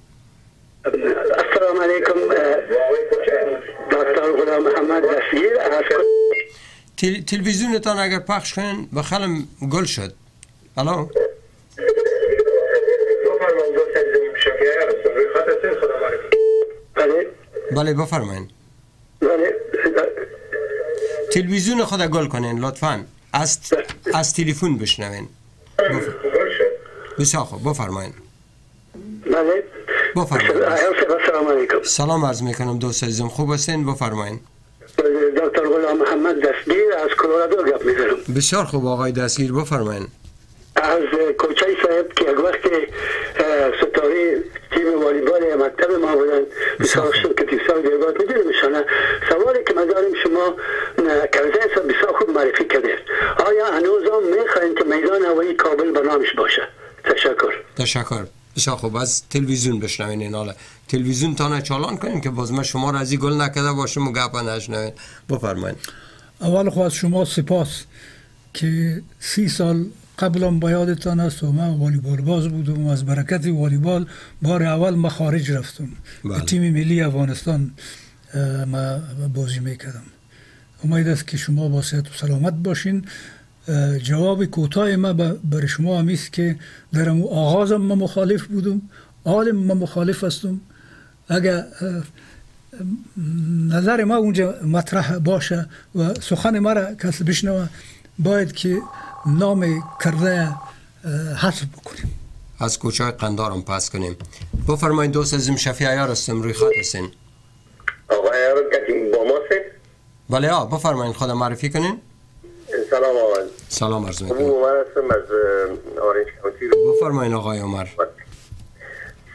السلام علیکم دکتر غلام محمد رفیر تلویزیونتان اگر پخش کنین بخلم گل شد. الو؟ بله. بله بفرمایید بله. تلویزیون خود گل کنین لطفا. از از تلفن بشنوین. بسیار خوب بفرمایید بله. بفرمایید سلام علیکم. سلام عرض می‌کنم دوست عزیزم. خوب هستین؟ بفرمایید دکتر غلام محمد دستگیر از کلرادو گپ می‌زنم. بسیار خوب آقای دستگیر بفرمایید از کوچه صاحب که یک وقت ستاره تیم والیبال مکتب ما بودن. بسیار شد که تیسان دیگات می‌دونی سوالی که ما داریم شما کرده بسیار خوب معرفی کرده آیا هنوز هم می‌خواین که میدان هوایی کابل برنامش باشه؟ تشکر. تشکر. بسیار خوب از تلویزیون بشنوین این حالا. تلویزیون تا چالان کنیم که باز ما شما را از گل نکده باشیم و گپ نشنوین. بفرمایید. اول خواست شما سپاس که سی سال قبلا با یادتان است و من والیبال باز بودم و از برکت والیبال بار اول ما خارج رفتم. بله. تیم ملی افغانستان ما بازی می‌کردم. امید است که شما با صحت و سلامت باشین. جواب کوتاه ما بر شما همیست که در آغازم ما مخالف بودم عالم ما مخالف هستم. اگر نظر ما اونجا مطرح باشه و سخن ما را کسی بشنوه باید که نام کرده حذف بکنیم. از کوچه قندارم پس کنیم. بفرمایید دوست عزیزم شفیع ایار هستم روی خط هستین. آقای ایار با ما بله ها بفرمایید خدا معرفی کنین. سلام آقای. سلام عرض می‌کنم. عمر هستم از آرنج کانتی بفرمایید آقای عمر.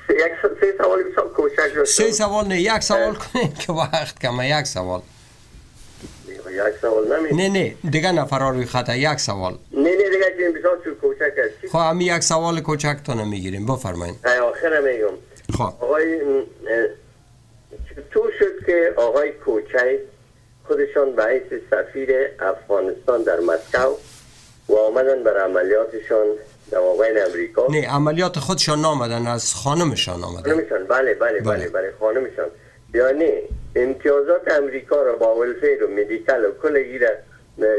یک سه سوال بسیار کوچک سه سوال نه یک سوال کنین که وقت کمه. یک سوال. یک سوال نمی نه نه دیگه نفر روی خط یک سوال. نه نه دیگه این بسیار چون کوچک است. خب همی یک سوال کوچک تا نمی‌گیریم. بفرمایید آخر میگم. خب. آقای تو شد که آقای کوچک خودشان به حیث سفیر افغانستان در مسکو و آمدن بر عملیاتشان در مابین امریکا. نه عملیات خودشان نامدن از خانمشان آمدن. خانمشان بله بله بله. بله خانمشان. یعنی امتیازات امریکا را با ولفیر و مدیکل و کل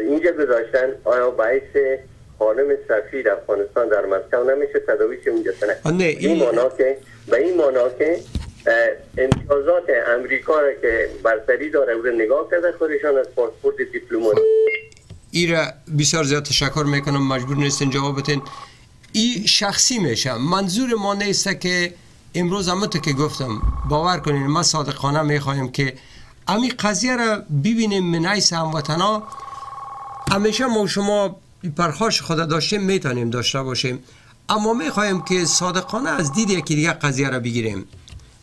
اینجا گذاشتن. آیا به حیث خانم سفیر افغانستان در مسکو نمیشه تداویش اونجا سنه نه این مانا که به این مانا که امتیازات امریکا را که برتری داره او نگاه کرده خودشان از پاسپورت دیپلمات ایره بسیار زیاد تشکر می‌کنم. مجبور نیستین جواب بتین ای شخصی میشه منظور ما نیسته که امروز همه که گفتم باور کنین ما صادقانه می‌خوایم که امی قضیه را ببینیم. من ایس هموطنا همیشه ما شما پرخاش خدا داشتیم می‌تونیم داشته باشیم. اما می‌خوایم که صادقانه از دید یکی دیگه قضیه را بگیریم.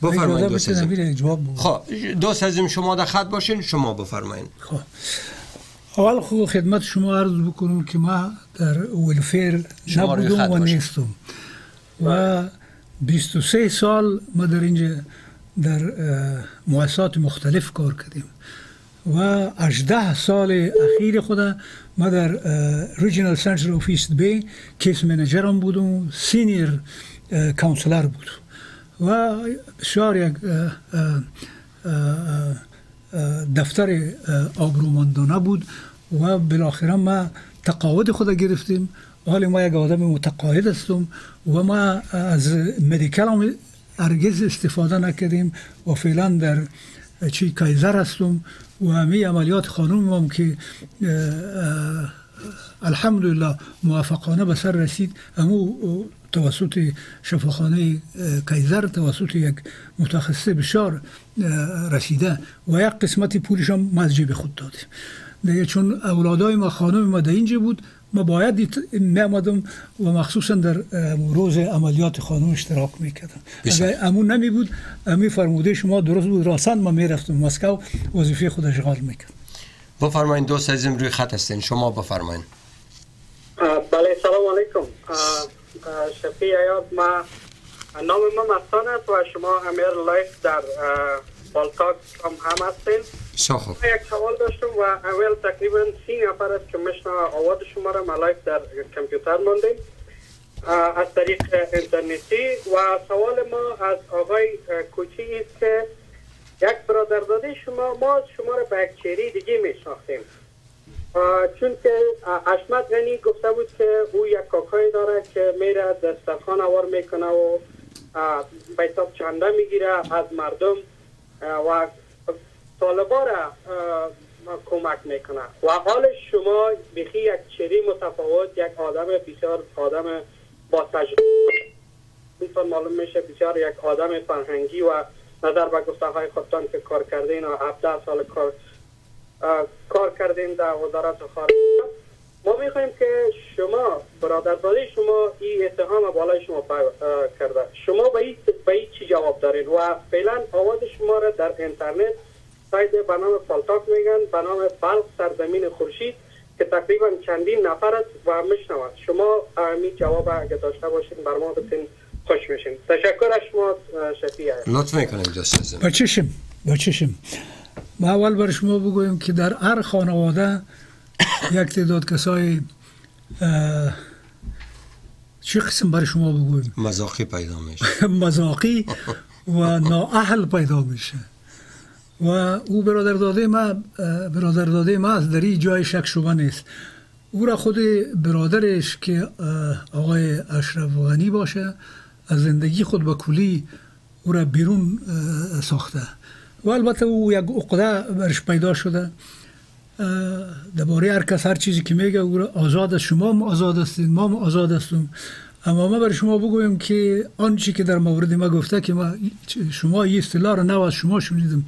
بفرمایید دوست عزیزم خب دوست عزیزم شما در خط باشین شما بفرمایید خب. اول خود خدمت شما عرض بکنم که ما در ولفیر نبودم و نیستم. و 23 سال ما در اینجا در مؤسسات مختلف کار کردیم. و 18 سال اخیر خود ما در Regional Center of East Bay case manager م بودم senior counselor بودم و بسیار یک دفتر آبرومندانه بود و بالاخره ما تقاعد خود گرفتیم. حال ما یک آدم متقاعد هستم و ما از مدیکل هم استفاده نکردیم و فعلا در چی کایزر هستم و همه عملیات خانوم هم که الحمدلله موفقانه به سر رسید. امو توسط شفاخانه کیزر توسط یک متخصص بسیار رسیده و یک قسمت پولش هم جیب خود دادیم. دیگه چون اولادای ما خانم ما در اینجا بود ما باید می آمدم و مخصوصا در روز عملیات خانم اشتراک می‌کردم. اگر امون نمی بود امی فرموده شما درست بود راسن ما می‌رفتم مسکو وظیفه خود اشغال می‌کرد. بفرمایید دوست عزیزم روی خط هستین. شما بفرمایید بله سلام علیکم. شفیع ایاد ما نام ما مستان است و شما امی live در پالتاک هم هم هستین. خوب. یک سوال داشتم و اول تقریبا سی نفر است که مشنا آواز شما را live در کامپیوتر ماندیم از طریق اینترنتی و سوال ما از آقای کوچی است که یک برادرزاده شما ما شما را به یک چهره دیگه میشناختیم چون که اشرف غنی گفته بود که او یک کاکای داره که میره دسترخان هوار می‌کنه و بیتاب چنده می‌گیره از مردم و طالبا را کمک می‌کنه. و حال شما بخی یک چری متفاوت یک آدم بسیار آدم با تجربه معلوم میشه بسیار یک آدم فرهنگی و نظر به گفته های خودتان که کار کردین و 17 سال کار کار کردین در وزارت خارجه. ما می‌خوایم که شما برادرزاده شما این اتهام بالای شما کرده. شما به این چی جواب دارین؟ و فعلا آواز شما را در اینترنت سایت به نام فالتاک میگن به نام بلخ سرزمین خورشید که تقریبا چندین نفر است و میشنوند. شما می جواب اگه داشته باشین بر ما بتین خوش میشین. تشکر از شما شفیع. لطف می‌کنیم دوست با چشم با چشم. ما اول بر شما بگویم که در هر خانواده یک تعداد کسای چه قسم برای شما بگویم؟ مزاقی پیدا میشه. مزاقی و نااهل پیدا میشه. و او برادر داده ما برادر داده ما از در جای شک شبه نیست. او را خود برادرش که آقای اشرف غنی باشه از زندگی خود به کلی او را بیرون ساخته. و البته او یک عقده برش پیدا شده. درباره هر کس هر چیزی که میگه او آزاد است. شما هم آزاد هستید ما هم آزاد هستیم. اما ما بر شما بگویم که آنچه که در مورد ما گفته که ما شما این اصطلاح رو نو از شما شنیدم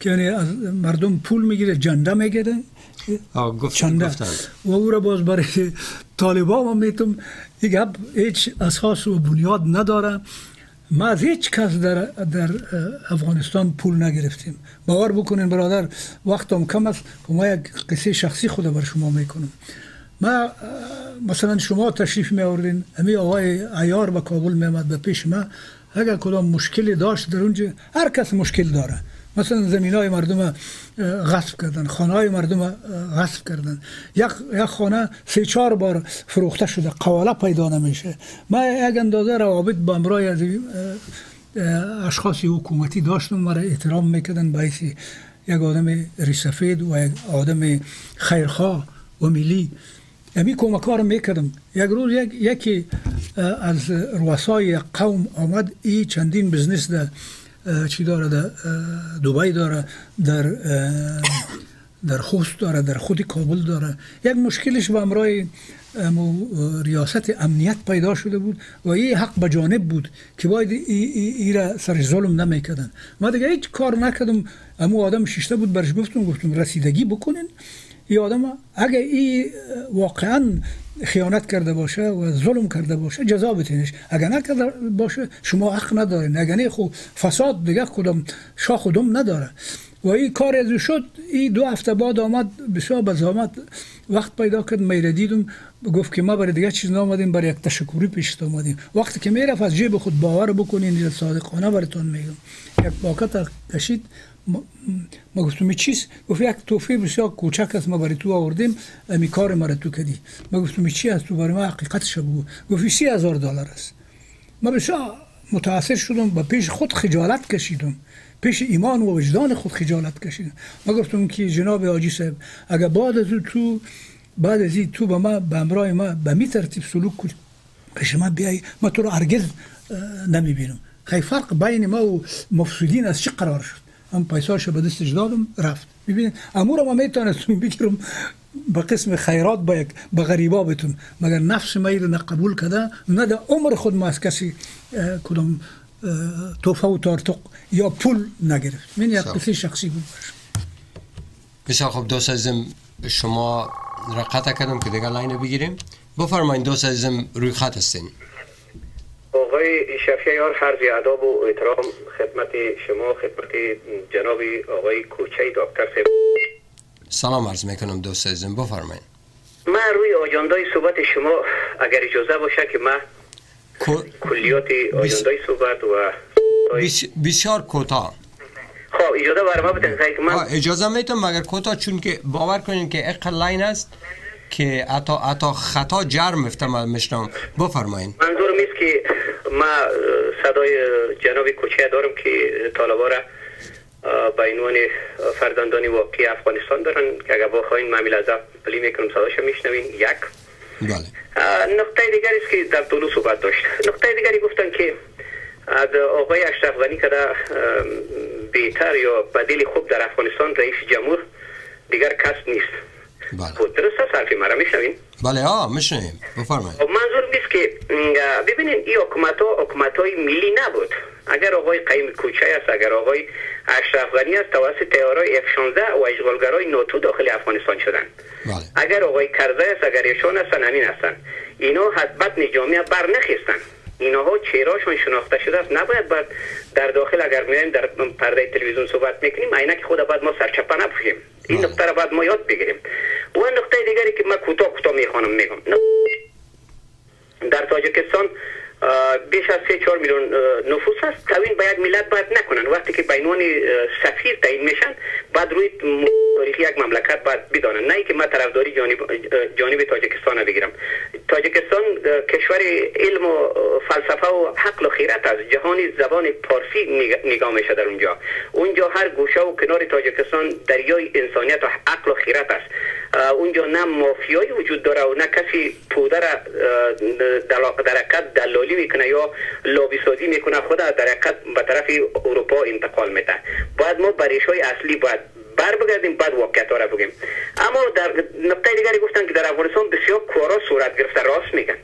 که یعنی از مردم پول می‌گیره جنده می‌گیره. چنده و او را باز برای طالبا ما می‌تونم یک هیچ اساس و بنیاد نداره. ما از هیچ کس در, در افغانستان پول نگرفتیم. باور بکنین برادر وقتم کم است. ما یک قصه شخصی خود بر شما می‌کنم. ما مثلا شما تشریف می آوردین امی آقای ایار به کابل می به پیش ما. اگر کدام مشکلی داشت در اونجا هر کس مشکل داره. مثلا زمین های مردم غصب کردن خانه های مردم غصب کردن. یک, یک خانه سه چهار بار فروخته شده قواله پیدا نمیشه. ما یک اندازه روابط با امرای از اشخاص حکومتی داشتم مرا احترام می‌کردن باعث یک آدم ریسفید و یک آدم خیرخواه و ملی. یمی کمک رو می‌کردم. یک روز یک یکی از روسای قوم آمد ای چندین بزنس ده. چی داره در دوبای داره در در خوست داره در خود کابل داره. یک مشکلش به امرای ریاست امنیت پیدا شده بود و این حق به جانب بود که باید ای, را سر ظلم نمی‌کردن. ما دیگه هیچ کار نکردم. امو آدم شیشته بود برش گفتم گفتم رسیدگی بکنین. این آدم اگه این واقعا خیانت کرده باشه و ظلم کرده باشه جزا بتینش. اگر نکرده باشه شما حق ندارین. اگر نه فساد دیگه کدام شاه خودم نداره. و این کار از شد این دو هفته بعد آمد بسیار به وقت پیدا کرد میره دیدم گفت که ما برای دیگه چیز نامدیم برای یک تشکری پیش آمدیم. وقتی که می‌رفت از جیب خود باور بکنین صادقانه براتون میگم. یک باکت کشید. ما گفتم چیست؟ گفت یک توفیه بسیار کوچک است ما برای تو آوردیم امی کار ما تو کدی ما گفتم چی است؟ تو برای ما حقیقتش بگو. گفت سی هزار دلار است. ما بسیار متاثر شدم با پیش خود خجالت کشیدم. پیش ایمان و وجدان خود خجالت کشیدم. ما گفتم که جناب آجی صاحب اگر بعد از تو بعد از تو به ما به امرای ما به می ترتیب سلوک کنی پیش ما بیای ما تو رو هرگز نمی‌بینم. خیلی فرق بین ما و مفسودین از چه قرار شد؟ هم پیساشو به دستش دادم رفت. ببینید امور ما می‌تونستم بگیرم به قسم خیرات با یک به غریبا بتون مگر نفس ما رو نقبول کده نه در عمر خود ما از کسی کدام توفه و تارتق یا پول نگرفت. من یک قصه شخصی بود. بسیار خب دوست عزیزم شما را قطع کردم که دیگه لاین بگیریم. بفرمایید دوست عزیزم روی خط هستین. آقای شفیه هر اداب و احترام خدمت شما خدمت جناب آقای کوچه دکتر صاحب سلام عرض می‌کنم دوست عزیزم بفرمایید. من روی آجاندای صحبت شما اگر اجازه باشه که من کلیات آجاندای صحبت و بسیار کوتاه. خب اجازه برای ما که من اجازه می‌تونم مگر کوتاه؟ چون که باور کنین که اقل لاین است که اتا اتا خطا جرم مفتم میشنم بفرمایید منظورم است که ما صدای جناب کوچه دارم که طالبا را به عنوان فرزندان واقعی افغانستان دارن که اگر بخواین معامل از پلی می‌کنم صداش میشنوین. یک. بله. نقطه دیگری است که در طولو صحبت داشت. نقطه دیگری گفتن که از آقای اشرف غنی که بهتر یا بدیل خوب در افغانستان رئیس جمهور دیگر کس نیست. بله خب درست حرفی مرا میشنوین بله ها میشنویم بفرمایید منظور نیست که ببینین این حکومت ها حکومت های ملی نبود اگر آقای قیم کوچه است اگر آقای اشرف غنی است توسط تیارای اف 16 و اشغالگرای ناتو داخل افغانستان شدن بله اگر آقای کرزه است اگر ایشان هستن همین هستن اینا حدبت نجامی بر نخیستن اینها چهرهاشون شناخته شده است. نباید بعد در داخل اگر میایم در پرده تلویزیون صحبت می‌کنیم عینک خود بعد ما سرچپه نپوشیم. این. نقطه را بعد ما یاد بگیریم. و نقطه دیگری که من کوتاه کوتاه می‌خوانم میگم. در تاجیکستان بیش از 3 4 میلیون نفوس است. توین به یک ملت باید نکنن. وقتی که به عنوان سفیر تعیین میشن بعد روی تاریخی یک مملکت باید بدانن. نه که من طرفداری جانب جانب تاجیکستان بگیرم. تاجیکستان کشور علم و فلسفه و عقل و خیرت است. جهان زبان پارسی نگاه میشه در اونجا. اونجا هر گوشه و کنار تاجیکستان دریای انسانیت و عقل و خیرت است. اونجا نه مافیایی وجود داره و نه کسی توده را در حقیقت دلالی می‌کنه یا لابی سازی می‌کنه خود در حقیقت به طرف اروپا انتقال میده. باید ما بریش های اصلی باید بر بگردیم بعد واقعیت را بگیم. اما در نقطه دیگری گفتن که در افغانستان بسیار کارا صورت گرفته راست میگن.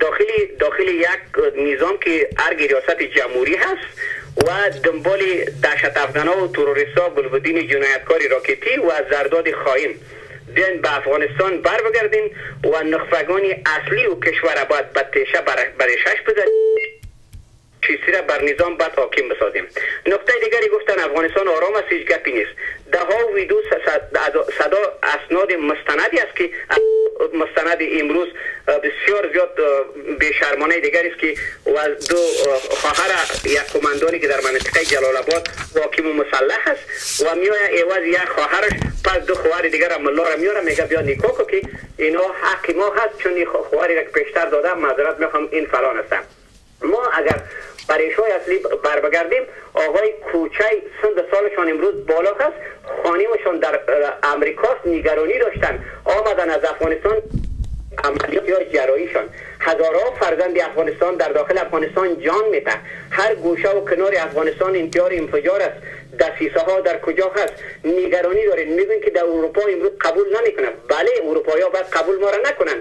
داخلی داخل یک نظام که ارگ ریاست جمهوری هست و دنبال دهشت افغانا و تروریستا گلبدین جنایتکاری راکتی و زرداد خاین. بیاین به افغانستان بر بگردین و نخفگانی اصلی و کشور باید به تیشه برشش بزنیم. چیزی را بر نظام بد حاکم بسازیم. نقطه دیگری گفتن افغانستان آرام است هیچ گپی نیست. ده ها ویدو صدا اسناد مستندی است که مستند امروز بسیار زیاد بیشرمانه دیگری است که و دو خواهر یک کماندانی که در منطقه جلال آباد حاکم و مسلح است و میآید ایواز یک خواهرش پس دو خواهر دیگر ملا را میاره میگه بیا نیکو که اینا حق ما هست چون خواهری را که پیشتر دادم معذرت می‌خوام این فلان هستم ما اگر های اصلی بر بگردیم آقای کوچه سند سالشان امروز بالا هست خانیمشان در امریکاست. نگرانی داشتن. آمدن از افغانستان. عملیات یا جراییشان. هزارها فرزند افغانستان در داخل افغانستان جان میده هر گوشه و کنار افغانستان انتیار انفجار است. دسیسه ها در کجا هست؟ نگرانی دارید میگن که در اروپا امروز قبول نمی‌کنن. بله اروپایی ها باید قبول ما را نکنن.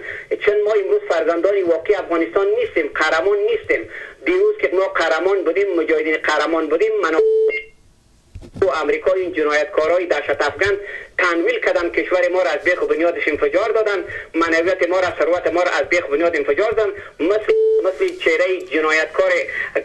چون ما امروز فرزندان واقعی افغانستان نیستیم قهرمان نیستیم. دیروز که ما قهرمان بودیم مجاهدین قهرمان بودیم من و امریکا این جنایتکارای دهشت افغان تنویل کردن کشور ما را از بیخ و بنیادش انفجار دادن. منویت ما را ثروت ما را از بیخ و بنیاد انفجار دادن. مثل مثل چهره جنایتکار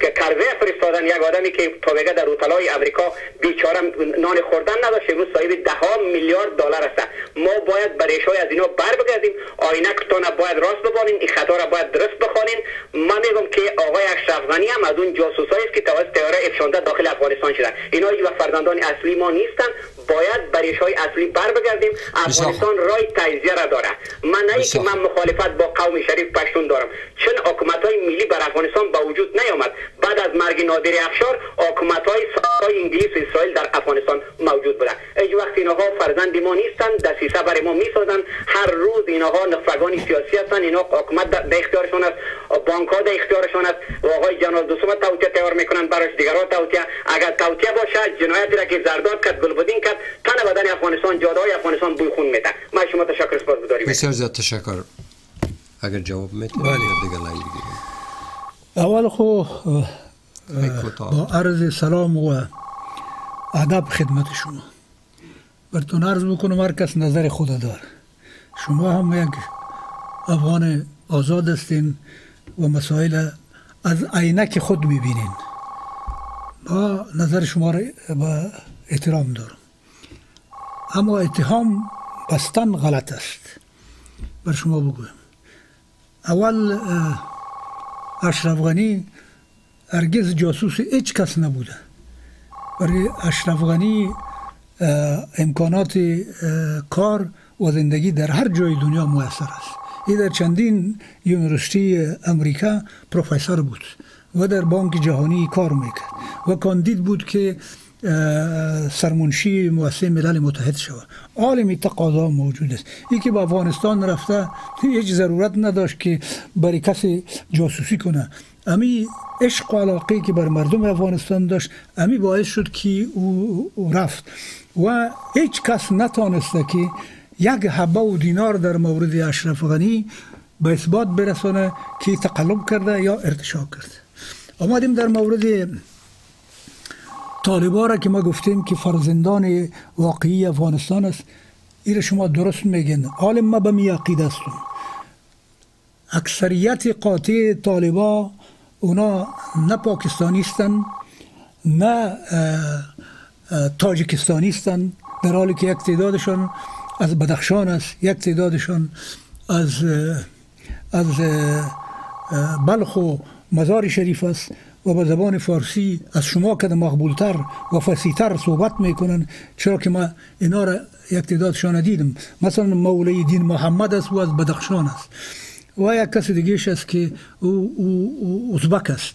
که کروه فرستادن. یک آدمی که تا بگه در اوتلای امریکا بیچاره نان خوردن نداشت امروز صاحب ده ها میلیارد دلار است. ما باید برای های از اینا بر بگردیم آینکتان باید راست ببانیم. این خطا را باید درست بخوانیم. من میگم که آقای اشرف هم از اون جاسوسایی است که توسط تیاره افشانده داخل افغانستان شدن اینا و فرزندان اصلی ما نیستن. باید برای های اصلی بر بگردیم. افغانستان رای تجزیه را داره من نه که من مخالفت با قوم شریف پشتون دارم. چون حکومت های ملی بر افغانستان با وجود نیامد. بعد از مرگ نادر افشار حکومت های های انگلیس و اسرائیل در افغانستان موجود بودن ای وقت اینها فرزند ما نیستن دسیسه برای ما می‌سازن هر روز اینها نخبگان سیاسی هستن اینا حکومت در اختیارشون است. بانک ها در اختیارشون است. و آقای جنرال دوستم توطیه تیار می‌کنن براش. دیگران توطیه اگر توطیه باشه جنایتی را که زرداد کرد گلبدین کرد تن بدن افغانستان جاده های افغانستان بوی خون میده من شما تشکر سپاس گذاریم بسیار زیاد تشکر. اگر جواب می‌تونید بله. دیگه لایل اول خو با عرض سلام و ادب خدمت شما. برتون عرض بکنم هر کس نظر خود دار. شما هم یک افغان آزاد هستین و مسائل از عینک خود می‌بینین. ما نظر شما را با احترام دارم. اما اتهام بستن غلط است. بر شما بگویم. اول اشرف غنی هرگز جاسوس هیچ کس نبوده. برای اشرف غنی امکانات کار و زندگی در هر جای دنیا میسر است. این در چندین university امریکا پروفسور بود. و در بانک جهانی کار می‌کرد. و کاندید بود که سرمنشی مؤسسه ملل متحد شود. عالمی تقاضا موجود است. یکی به افغانستان رفته هیچ ضرورت نداشت که برای کسی جاسوسی کنه. امی عشق و علاقه که بر مردم افغانستان داشت امی باعث شد که او رفت. و هیچ کس نتانسته که یک حبه و دینار در مورد اشرف غنی به اثبات برسانه که تقلب کرده یا ارتشا کرده آمدیم در مورد طالبا را که ما گفتیم که فرزندان واقعی افغانستان است. این شما درست میگین. حال ما به می عقیده اکثریت قاطع طالبا اونا نه پاکستانی نه تاجیکستانی هستند در حالی که یک تعدادشان از بدخشان است یک تعدادشان از از بلخ و مزار شریف است و به زبان فارسی از شما که مقبولتر و فسیتر صحبت می‌کنن چرا که ما اینا را یک تعدادشان دیدم مثلا مولای دین محمد است و از بدخشان است. و یک کس دیگه است که او ازبک است.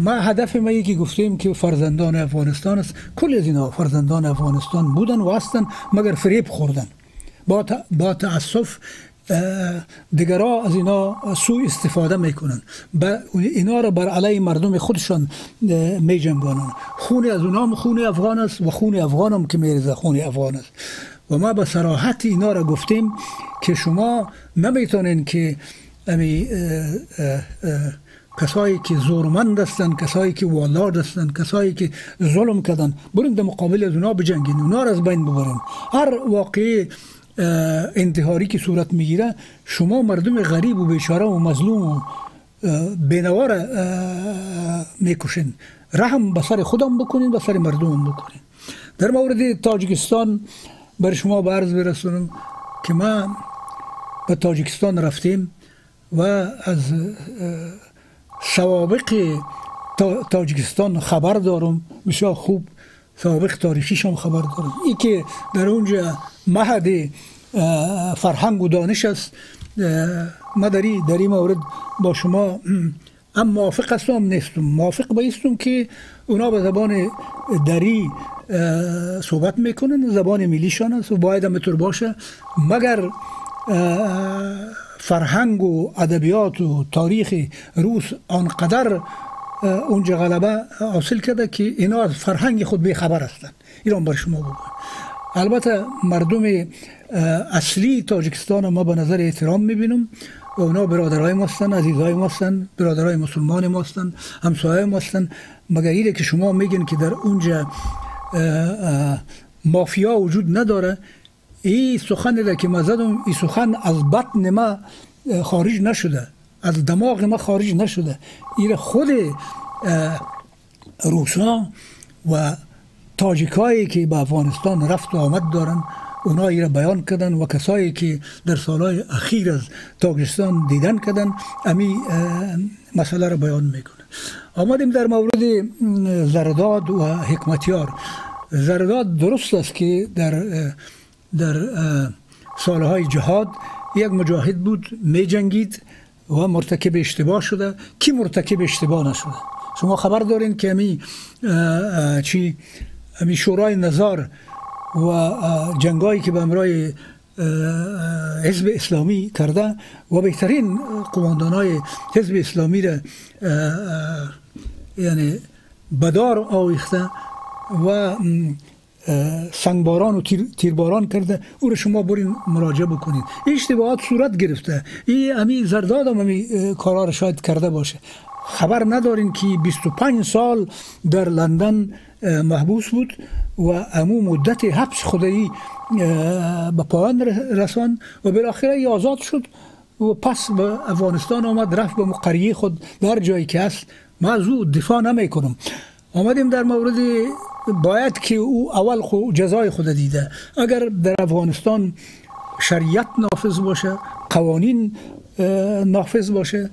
ما هدف ما یکی گفتیم که فرزندان افغانستان است. کل از اینا فرزندان افغانستان بودن و هستن مگر فریب خوردن. با, با تاسف دیگرها از اینا سو استفاده می‌کنن. اینا را بر علیه مردم خودشان می جنگانن خون از اونا خون افغان است و خون افغان هم که میرزه خون افغان است. و ما به سراحت اینا را گفتیم که شما نمی‌تونین که امی کسایی که زورمند هستند کسایی که والارد هستند کسایی که ظلم کردن برین در مقابل از اونا بجنگین. اونا را از بین ببرین. هر واقعی انتحاری که صورت می‌گیره شما مردم غریب و بیچاره و مظلوم و بینوار می‌کشین. رحم به سر خودم بکنین به سر مردم بکنین. در مورد تاجیکستان بر شما به عرض برسونم که ما به تاجیکستان رفتیم و از سوابق تاجیکستان خبر دارم. بسیار خوب سوابق تاریخیش هم خبر دارم. ای که در اونجا مهد فرهنگ و دانش است. ما در این مورد با شما هم موافق هستم نیستم. موافق بایستم که اونا به زبان دری صحبت می‌کنن زبان ملیشان است و باید هم باشه. مگر فرهنگ و ادبیات و تاریخ روس آنقدر اونجا غلبه حاصل کرده که اینا از فرهنگ خود به خبر هستند. ایران بر شما بگویم. البته مردم اصلی تاجیکستان ما به نظر احترام می‌بینم. و اونا برادرای ما هستن عزیزای ما هستن برادرای مسلمان ما هستن همسایه ما هستن مگر اینه که شما میگین که در اونجا مافیا وجود نداره؟ این سخن که ما زدم این سخن از بطن ما خارج نشده. از دماغ ما خارج نشده. این خود روسا و تاجیکایی که به افغانستان رفت و آمد دارن اونا را بیان کردن و کسایی که در سالهای اخیر از تاجیکستان دیدن کردن امی مسئله را بیان می‌کنه. آمدیم در مورد زرداد و حکمتیار. زرداد درست است که در در سالهای جهاد یک مجاهد بود می جنگید و مرتکب اشتباه شده. کی مرتکب اشتباه نشده؟ شما خبر دارین که امی چی؟ امی شورای نظار و جنگایی که به امرای حزب اسلامی کرده و بهترین قماندان های حزب اسلامی را یعنی بدار آویخته و سنگباران و تیر، تیرباران کرده. او رو شما برین مراجعه بکنید اشتباهات صورت گرفته. این امی زرداد هم امی کارا رو شاید کرده باشه. خبر ندارین که 25 سال در لندن محبوس بود و امو مدت حبس خودی به پایان رسان و بالاخره ای آزاد شد و پس به افغانستان آمد رفت به مقریه خود در جایی که هست. ما از او دفاع نمی کنم. آمدیم در مورد باید که او اول خو جزای خود دیده. اگر در افغانستان شریعت نافذ باشه قوانین نافذ باشه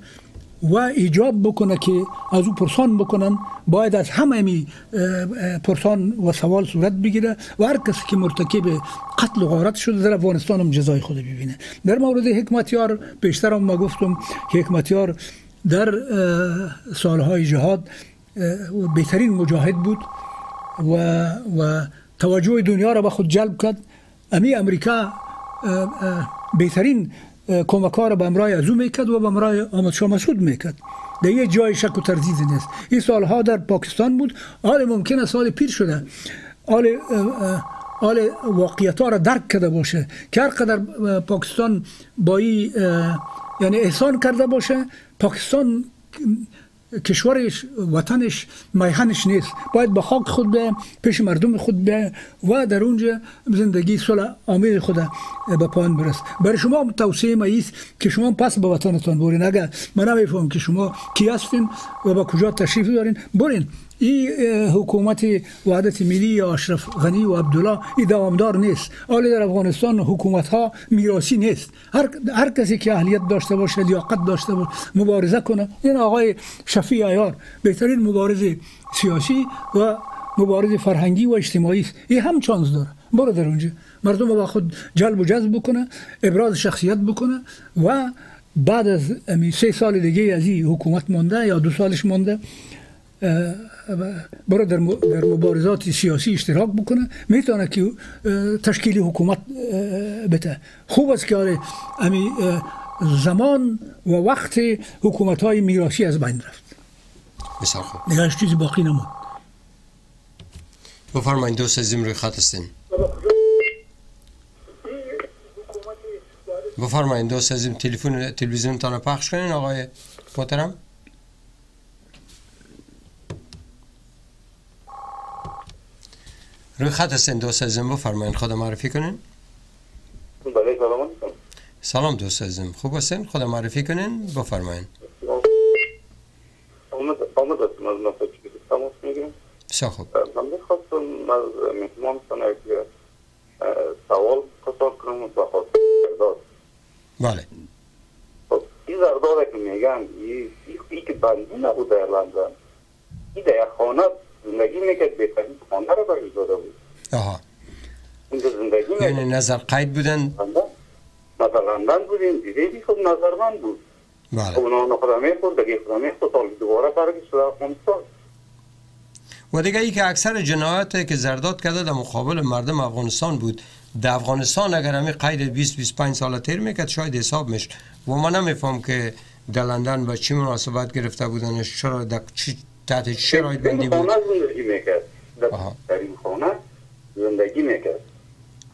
و ایجاب بکنه که از او پرسان بکنن باید از همه می پرسان و سوال صورت بگیره و هر کسی که مرتکب قتل و غارت شده در افغانستان هم جزای خود ببینه. در مورد حکمتیار پیشتر هم ما گفتم که حکمتیار در سالهای جهاد بهترین مجاهد بود و, و توجه دنیا را به خود جلب کرد. امی امریکا بهترین کمکار به امرای از او می‌کرد و به امرای آمد شاه مسعود می‌کرد. در یه جای شک و تردید نیست. این سالها در پاکستان بود. حال ممکن است سال پیر شده. حال حال واقعیت ها را درک کرده باشه. که هر قدر پاکستان با یعنی احسان کرده باشه پاکستان کشورش وطنش میهنش نیست. باید به خاک خود به پیش مردم خود به و در اونجا زندگی صلح آمید خود به پایان برست برای شما توصیه ما است که شما پس به وطنتان برین. اگر من نمیفهم که شما کی هستین و با کجا تشریف دارین برین. این حکومت وحدت ملی اشرف غنی و عبدالله این دوامدار نیست. حالا در افغانستان حکومت ها میراسی نیست. هر, هر کسی که اهلیت داشته باشه لیاقت داشته باشه مبارزه کنه. این آقای شفیع ایار بهترین مبارز سیاسی و مبارز فرهنگی و اجتماعی است. این هم چانس داره برو در اونجا. مردم با خود جلب و جذب بکنه ابراز شخصیت بکنه و بعد از سه سال دیگه از این حکومت مانده یا دو سالش مانده برای در مبارزات سیاسی اشتراک بکنه می‌تونه که تشکیل حکومت بده خوب است که امی زمان و وقت حکومت های میراسی از بین رفت بسیار خوب دیگه چیزی باقی نمود بفرمایید دوست عزیزم روی خط هستین بفرمایید دوست عزیزم تلفن تلویزیون تان پخش کنین آقای محترم روی خط هستین دوست عزیزم بفرمایید خدا معرفی کنین. بله سلام سلام دوست عزیزم خوب هستین؟ خدا معرفی کنین بفرمایید آمد هستم از مساجد تماس می‌گیرم. بسیار خوب. من می‌خواستم از مهمانتان یک سوال پرسان کنم و خواست زرداد. بله. خب این زرداد که میگن ای ای که بندی نبود در لندن این در خانه زندگی می‌کرد بهترین خانه رو برای داده بود. آها. زندگی یعنی نظر قید بودن؟ لندن بودیم دیدی خود نظرمند بود. بله. خب اونا خدا می‌خورد دیگه خدا می‌خورد تا دوباره برگشت به افغانستان و دیگه ای که اکثر جنایت که زرداد کرده در مقابل مردم افغانستان بود. در افغانستان اگر همین قید 20 25 سال تیر می‌کرد شاید حساب میشه و ما نمیفهم که در لندن با چی مناسبت گرفته بودنش چرا در چی تحت شرایط بندی بود. خانه زندگی می‌کرد. در. بهترین خانه زندگی می‌کرد.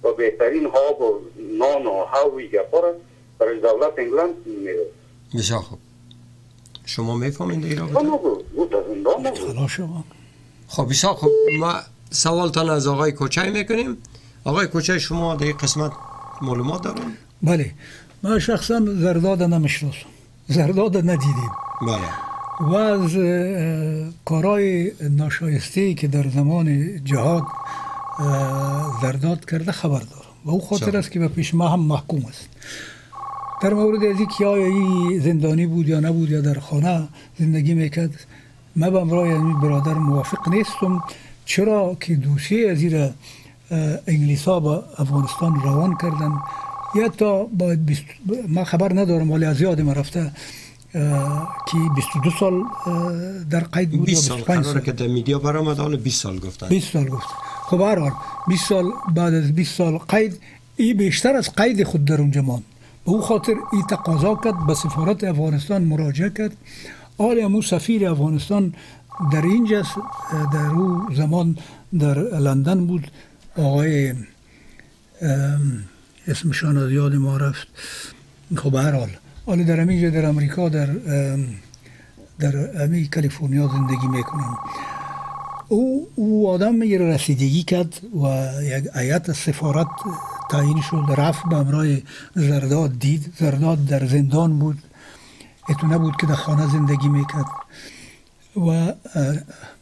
و بهترین آب و نان و هاوی گپا را برای دولت انگلند می‌داد بسیار خوب. شما می‌فهمین در این رابطه؟ شما خب بسیار خوب. ما سوالتان از آقای کوچه می‌کنیم. آقای کوچه شما در این قسمت معلومات دارین؟ بله. ما شخصا زرداد نمی‌شناسم. زرداد ندیدیم بله. و از اه، کارهای ناشایسته که در زمان جهاد زرداد کرده خبر دارم. و او خاطر. است که به پیش ما هم محکوم است. در مورد از اینکه آیا این زندانی بود یا نبود یا در خانه زندگی می‌کرد من به امرای این برادر موافق نیستم. چرا که دوسیه از این انگلیس ها به افغانستان روان کردن؟ یا تا باید بیست... من خبر ندارم ولی از یاد رفته که 22 سال در قید بود یا 20 سال 25 قراره که در میدیا برآمد حالا 20 سال گفتن. 20 سال گفت. خب هر حال 20 سال بعد از 20 سال قید این بیشتر از قید خود در اونجا ماند. به او خاطر این تقاضا کرد به سفارت افغانستان مراجعه کرد. آل امو سفیر افغانستان در اینجا در او زمان در لندن بود. آقای اسمشان از یاد ما رفت. خب هر حال حالا در همینجا در امریکا در در امی کالیفرنیا زندگی می‌کنن. او او آدم یه رسیدگی کرد و یک ایت سفارت تعیین شد رفت به امرای زرداد دید زرداد در زندان بود. اتو نبود که در خانه زندگی می‌کرد. و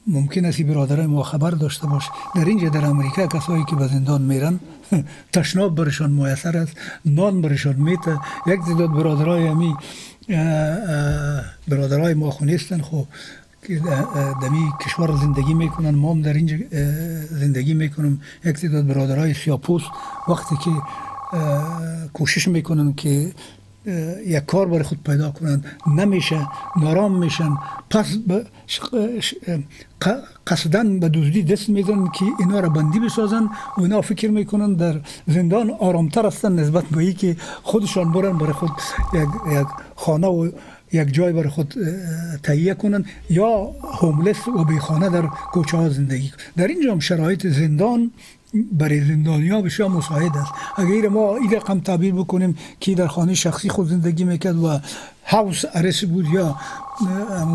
ممکن است این برادرای ما خبر داشته باش. در اینجا در امریکا کسایی که به زندان میرن تشناب برشان میسر است نان برشان میته. یک تعداد برادرای اه، برادرای ما خو نیستن خو که اه، اه، دمی کشور زندگی می‌کنن ما هم در اینجا زندگی می‌کنم. یک تعداد برادرای سیاپوس وقتی که کوشش می‌کنن که یک کار برای خود پیدا کنند نمیشه نارام میشن. پس قصدن به دزدی دست می‌زنن که اینا را بندی بسازن و اینا فکر می‌کنن در زندان آرامتر هستن نسبت به که خودشان برن برای خود یک, یک خانه و یک جای برای خود تهیه کنن یا هوملس و بیخانه در کوچه ها زندگی کنن. در اینجا هم شرایط زندان برای زندانیا بسیار مساعد است. اگر ما این رقم تعبیر بکنیم که در خانه شخصی خود زندگی می‌کرد و هاوس ارس بود یا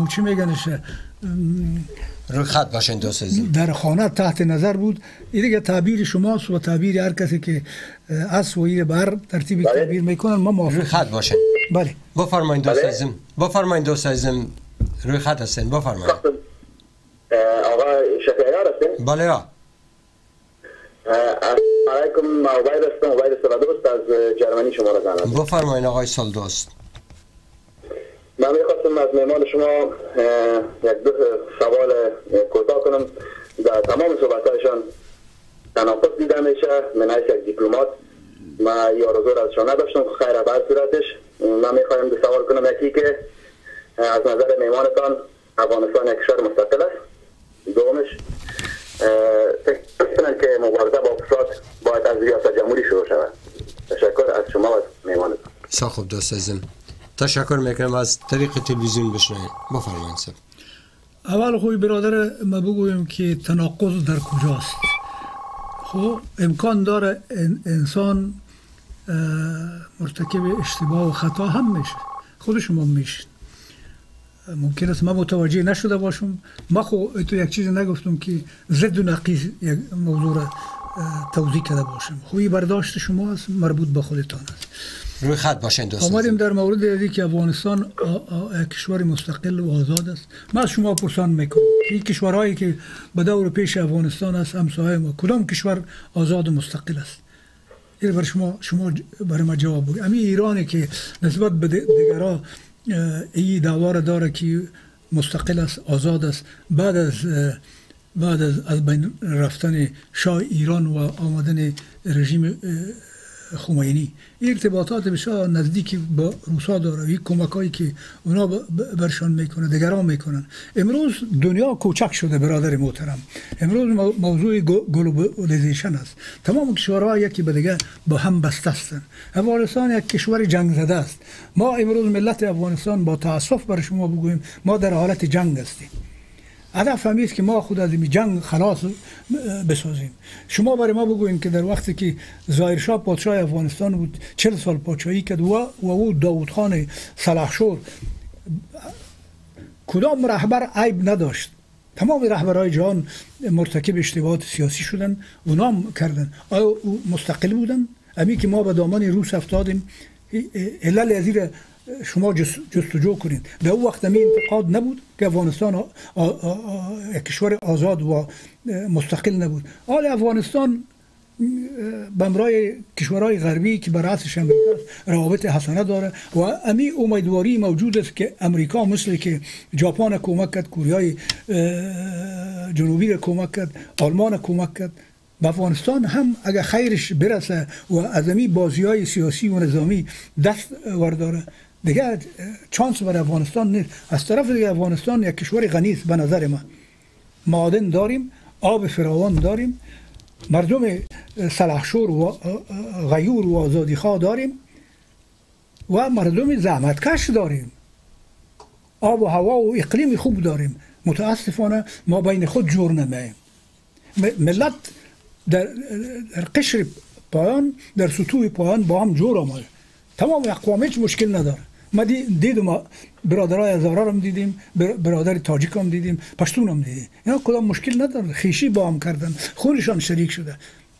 چی میگنش روی خط باشین دوست عزیزم در خانه تحت نظر بود. این دیگه تعبیر شماست و تعبیر هر کسی که اس و این بر ترتیب بله. تعبیر می‌کنن ما روی موافق خط باشین. بله. بفرمایید دوست بله. عزیزم بفرمایید دوست عزیزم روی خط هستین. بفرمایید آقا شفیعیار هستیم بله یا علیکم. عبید هستم عبید سلادوست از جرمنی شما را زنم. بفرمایید آقای سالدوست من می‌خواستم از مهمان شما یک دو سوال اه، کوتاه کنم. در تمام صحبتهایشان تناقض دیده میشه. من یک دیپلمات ما یا رزور ازشان نداشتم. خیر بعد صورتش. من می‌خوایم دو سوال کنم. یکی که از نظر مهمانتان افغانستان یک کشور مستقل است. دومش فکر که مبارزه با فساد باید از ریاست جمهوری شروع شود. تشکر از شما و از میمانتان ساخب دوست عزیزم. تشکر می‌کنم از طریق تلویزیون بشنوید. بفرمایید صاحب اول خوی برادر ما بگویم که تناقض در کجاست؟ خب امکان داره ان- انسان مرتکب اشتباه و خطا هم میشه. خود شما میشین ممکن است من متوجه نشده باشم. ما خو تو یک چیز نگفتم که ضد و نقیض یک موضوع را توضیح کرده باشم. خوی برداشت شما است مربوط به خودتان است. روی خط باشین دوست آمدیم در مورد دیدی که افغانستان کشور مستقل و آزاد است. من از شما پرسان می‌کنم این کشورهایی که به دور پیش افغانستان است همسایه ما کدام کشور آزاد و مستقل است؟ این برای شما شما برای ما جواب بگید امی ایرانی که نسبت به دی- دیگرها اه، این دعوا داره که مستقل است آزاد است. بعد از بعد از از بین رفتن شاه ایران و آمدن رژیم خمینی. این ارتباطات بسیار نزدیکی با روسا داره. این کمک هایی که اونا برشان می‌کنه دیگران می‌کنن. امروز دنیا کوچک شده برادر محترم. امروز مو- موضوع globalization است. تمام کشورها یکی به دیگه با هم بسته هستند افغانستان یک کشور جنگ زده است. ما امروز ملت افغانستان با تاسف بر شما بگوییم ما در حالت جنگ هستیم. هدف هم که ما خود از این جنگ خلاص بسازیم. شما برای ما بگوین که در وقتی که ظاهر شاه پادشاه افغانستان بود چل سال پادشاهی کرد و و او داود خان سلحشور کدام رهبر عیب نداشت؟ تمام رهبرهای جهان مرتکب اشتباهات سیاسی شدن اونا هم کردن. آیا او مستقل بودن؟ امی که ما به دامن روس افتادیم علل از شما جست- جستجو کنید. در او وقت می انتقاد نبود که افغانستان کشور آزاد و مستقل نبود. حال افغانستان بمرای کشورهای غربی که بر اساس امریکا روابط حسنه داره و امی امیدواری موجود است که امریکا مثل که ژاپن کمک کرد کوریای جنوبی را کمک کرد آلمان کمک کرد. به افغانستان هم اگر خیرش برسه و از امی بازی های سیاسی و نظامی دست ورداره. دیگه چانس بر افغانستان نیست. از طرف دیگه افغانستان یک کشور غنی است به نظر من. معادن داریم آب فراوان داریم مردم سلحشور و غیور و آزادی خواه داریم و مردم زحمتکش داریم. آب و هوا و اقلیم خوب داریم. متاسفانه ما بین خود جور نمیاییم م- ملت در, قشر پایان در سطوح پایان با هم جور آمده. تمام اقوام هیچ مشکل نداره. ما دی- دیدم برادرای هم دیدیم بر- برادر تاجیک دیدیم پشتون هم دیدیم. اینا کدام مشکل نداره خیشی با هم کردن خونشان شریک شده.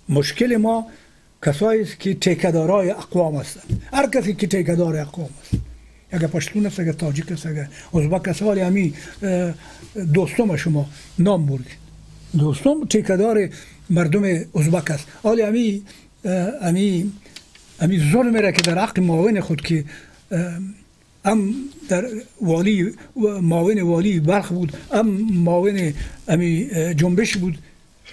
مشکل ما کسایی است که تیکدارای اقوام هستند هر کسی که تیکدار اقوام است اگر پشتون است اگر تاجیک است اگر ازبک است حالی همی اه، دوستم شما نام بردید. دوستم تیکدار مردم ازبک است حالی همی اه، همی همی ظلم را که در حق معاون خود که ام در والی معاون والی بلخ بود ام معاون امی جنبش بود.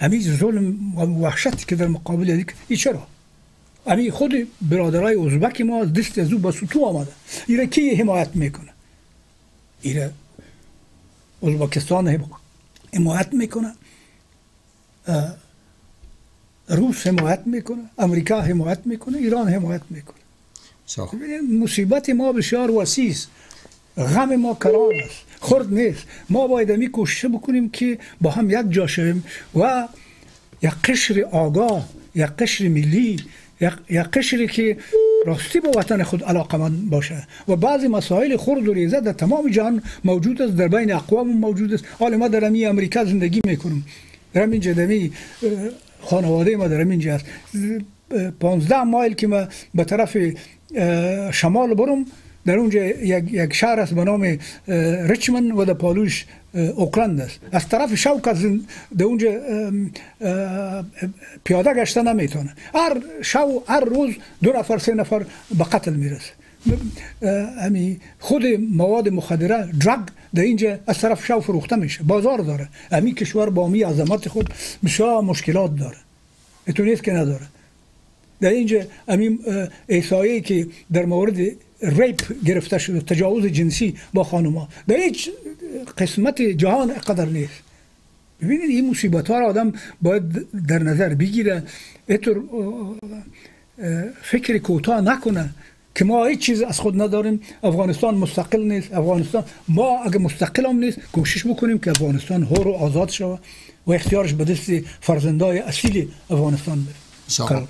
امی ظلم و وحشت که در مقابل یک ای چرا؟ امی خود برادرای ازبک ما دست از او به سطوح آمده. ایره کی حمایت می‌کنه؟ ایره ازبکستان هم- حمایت می‌کنه. روس حمایت می‌کنه. امریکا حمایت می‌کنه. ایران حمایت می‌کنه. ساخب ببینید، مصیبت ما بسیار وسیع است. غم ما کلان است. خرد نیست. ما باید می کوشش بکنیم که با هم یک جا شویم و یک قشر آگاه یک قشر ملی یک قشری که راستی به وطن خود علاقمند باشه. و بعضی مسائل خرد و ریزه در تمام جهان موجود است. در بین اقوام موجود است. حال ما در امی امریکا زندگی می‌کنم در همین جدمی خانواده ما در همینجا است. پانزده مایل که ما به طرف شمال برم. در اونجا یک, یک شهر است به نام ریچمن و در پالوش اوکلند است. از طرف شوک از در اونجا پیاده گشته نمی‌تونه. هر شو هر روز دو نفر سه نفر به قتل می‌رسه. امی خود مواد مخدره درگ در اینجا از طرف شو فروخته میشه. بازار داره. امی کشور با می عظمت خود بسیار مشکلات داره. تو نیست که نداره. در اینجا امین احسایی که در مورد ریپ گرفته شده تجاوز جنسی با خانوما. در هیچ قسمت جهان قدر نیست. ببینید این مصیبت ها را آدم باید در نظر بگیره. اینطور فکر کوتاه نکنه که ما هیچ چیز از خود نداریم. افغانستان مستقل نیست. افغانستان ما اگه مستقل هم نیست کوشش بکنیم که افغانستان هر و آزاد شود و اختیارش به دست فرزندای اصیل افغانستان بره.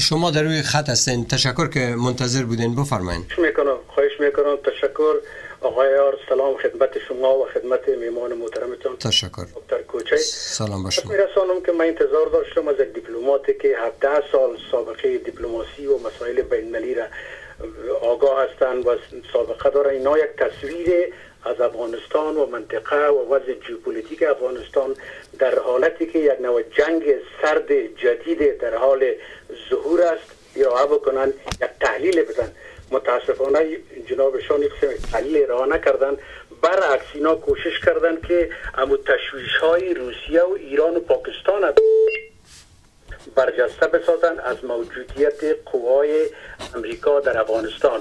شما در روی خط هستین. تشکر که منتظر بودین. بفرمایید می‌کنم. خواهش می‌کنم. تشکر. آقای یار سلام. خدمت شما و خدمت میمان محترمتان. تشکر. دکتر کوچه سلام با شما. میرسانم که من انتظار داشتم از یک دیپلماتی که 17 سال سابقه دیپلماسی و مسائل بین را آگاه هستند و سابقه داره اینا یک تصویر از افغانستان و منطقه و وضع جیوپولیتیک افغانستان در حالتی که یک نوع جنگ سرد جدید در حال ظهور است. یا بکنن یک تحلیل بزن متاسفانه جنابشان یک تحلیل را نکردن. برعکس اینا کوشش کردن که امو تشویش های روسیه و ایران و پاکستان برجسته بسازن از موجودیت قوای امریکا در افغانستان.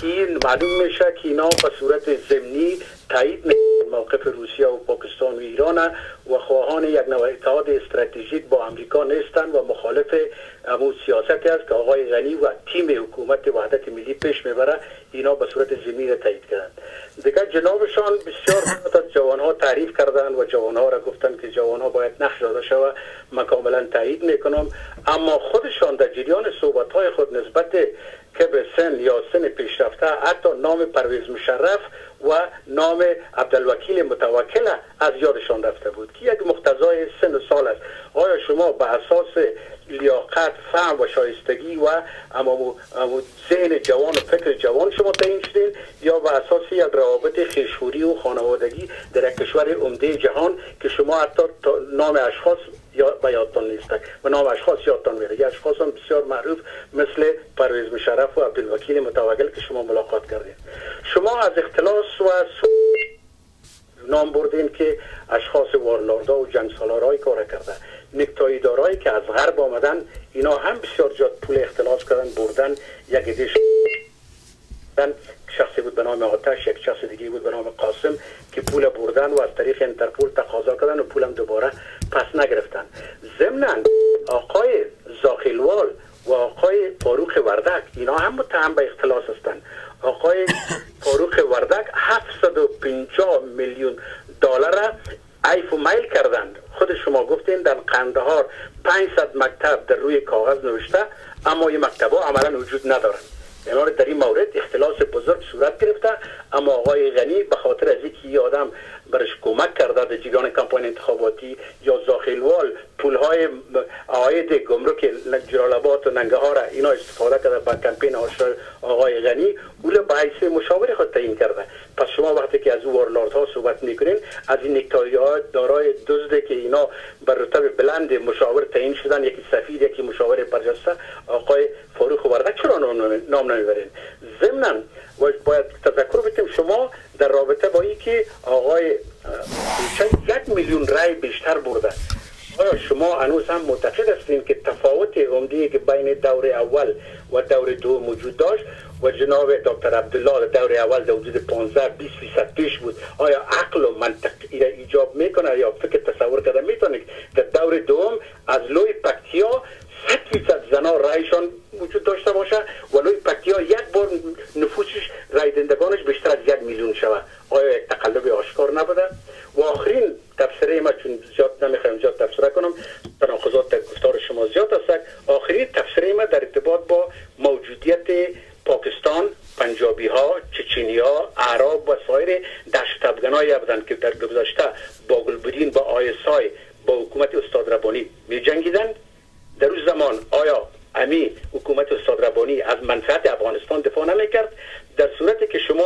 که معلوم میشه که اینا به صورت ضمنی تایید موقف روسیه و پاکستان و ایران و خواهان یک نوع اتحاد استراتژیک با امریکا نیستند و مخالف امو سیاستی است که آقای غنی و تیم حکومت وحدت ملی پیش می‌بره. اینا به صورت زمینی تایید کردند. دیگر جنابشان بسیار از جوانها تعریف کردند و جوانها را گفتند که جوانها باید نقش داده شود من کاملا تایید می‌کنم. اما خودشان در جریان صحبت های خود نسبت که به سن یا سن پیشرفته حتی نام پرویز مشرف و نام عبدالوکیل متوکل از یادشان رفته بود که یک مقتضای سن سال است. آیا شما به اساس لیاقت فهم و شایستگی و اما ذهن جوان و فکر جوان شما تعیین شدین یا به اساس یک روابط خیشوری و خانوادگی در کشور عمده جهان که شما حتی نام اشخاص به یادتان نیست. و نام اشخاص یادتان میره یه اشخاص هم بسیار معروف مثل پرویز مشرف و عبدالوکیل متوکل که شما ملاقات کردید شما از اختلاس و نام بردین که اشخاص وارلاردا و جنگ سالارای کار کرده. نکتایی دارایی که از غرب آمدن اینا هم بسیار جاد پول اختلاس کردن بردن یک دیش شخصی بود به نام آتش یک شخص دیگه بود به نام قاسم که پول بردن و از طریق انترپول تقاضا کردن و پولم دوباره پس نگرفتن. ضمنا آقای زاخیلوال و آقای فاروق وردک اینا هم متهم به اختلاس هستند آقای فاروق وردک 750 میلیون دلار ایف و میل کردند. خود شما گفتین در قندهار 500 مکتب در روی کاغذ نوشته اما این مکتب ها عملا وجود ندارند یعنی در این مورد اختلاس بزرگ صورت گرفته اما آقای غنی به خاطر از اینکه آدم برش کمک کرده در جریان کمپاین انتخاباتی یا زاخیلوال پول های عاید گمرک جلال آباد و ننگهار اینا استفاده کرده با کمپین آقای غنی. او به حیث مشاور خود تعیین کرده. پس شما وقتی که از وارلارد ها صحبت می‌کنین از این نکتایی ها دارای دزده که اینا بر رتب بلند مشاور تعیین شدن یکی سفیر یکی مشاور برجسته آقای فاروق وردک چرا نام نمی‌برین؟ ضمنا باید تذکر بتیم شما در رابطه با ای که آقای یک میلیون رای بیشتر برده. آیا شما هنوز هم معتقد هستین که تفاوت عمده که بین دور اول و دور دو موجود داشت و جناب دکتر عبدالله دور اول در حدود 15 20 فیصد پیش بود. آیا عقل و منطق ایجاب می‌کنه یا فکر تصور کرده می‌تونید در دور دوم از لوی پکتیا 100 فیصد زنا رایشان وجود داشته باشه. ولوی پکتیا یک بار نفوسش رای دندگانش بیشتر از یک میلیون شود آیا یک تقلب آشکار نبوده؟ و آخرین تفسیره ما چون زیاد نمی‌خوایم زیاد تفسیره کنم تناقضات در گفتار شما زیاد است. آخرین تفسیره ما در ارتباط با موجودیت پاکستان پنجابی ها چچینی ها عرب و سایر دشت های بودند که در گذشته با گلبدین با آیسای با حکومت استاد ربانی می جنگیدند در روز زمان آیا امی حکومت استاد ربانی از منفعت افغانستان دفاع نمی‌کرد؟ در صورتی که شما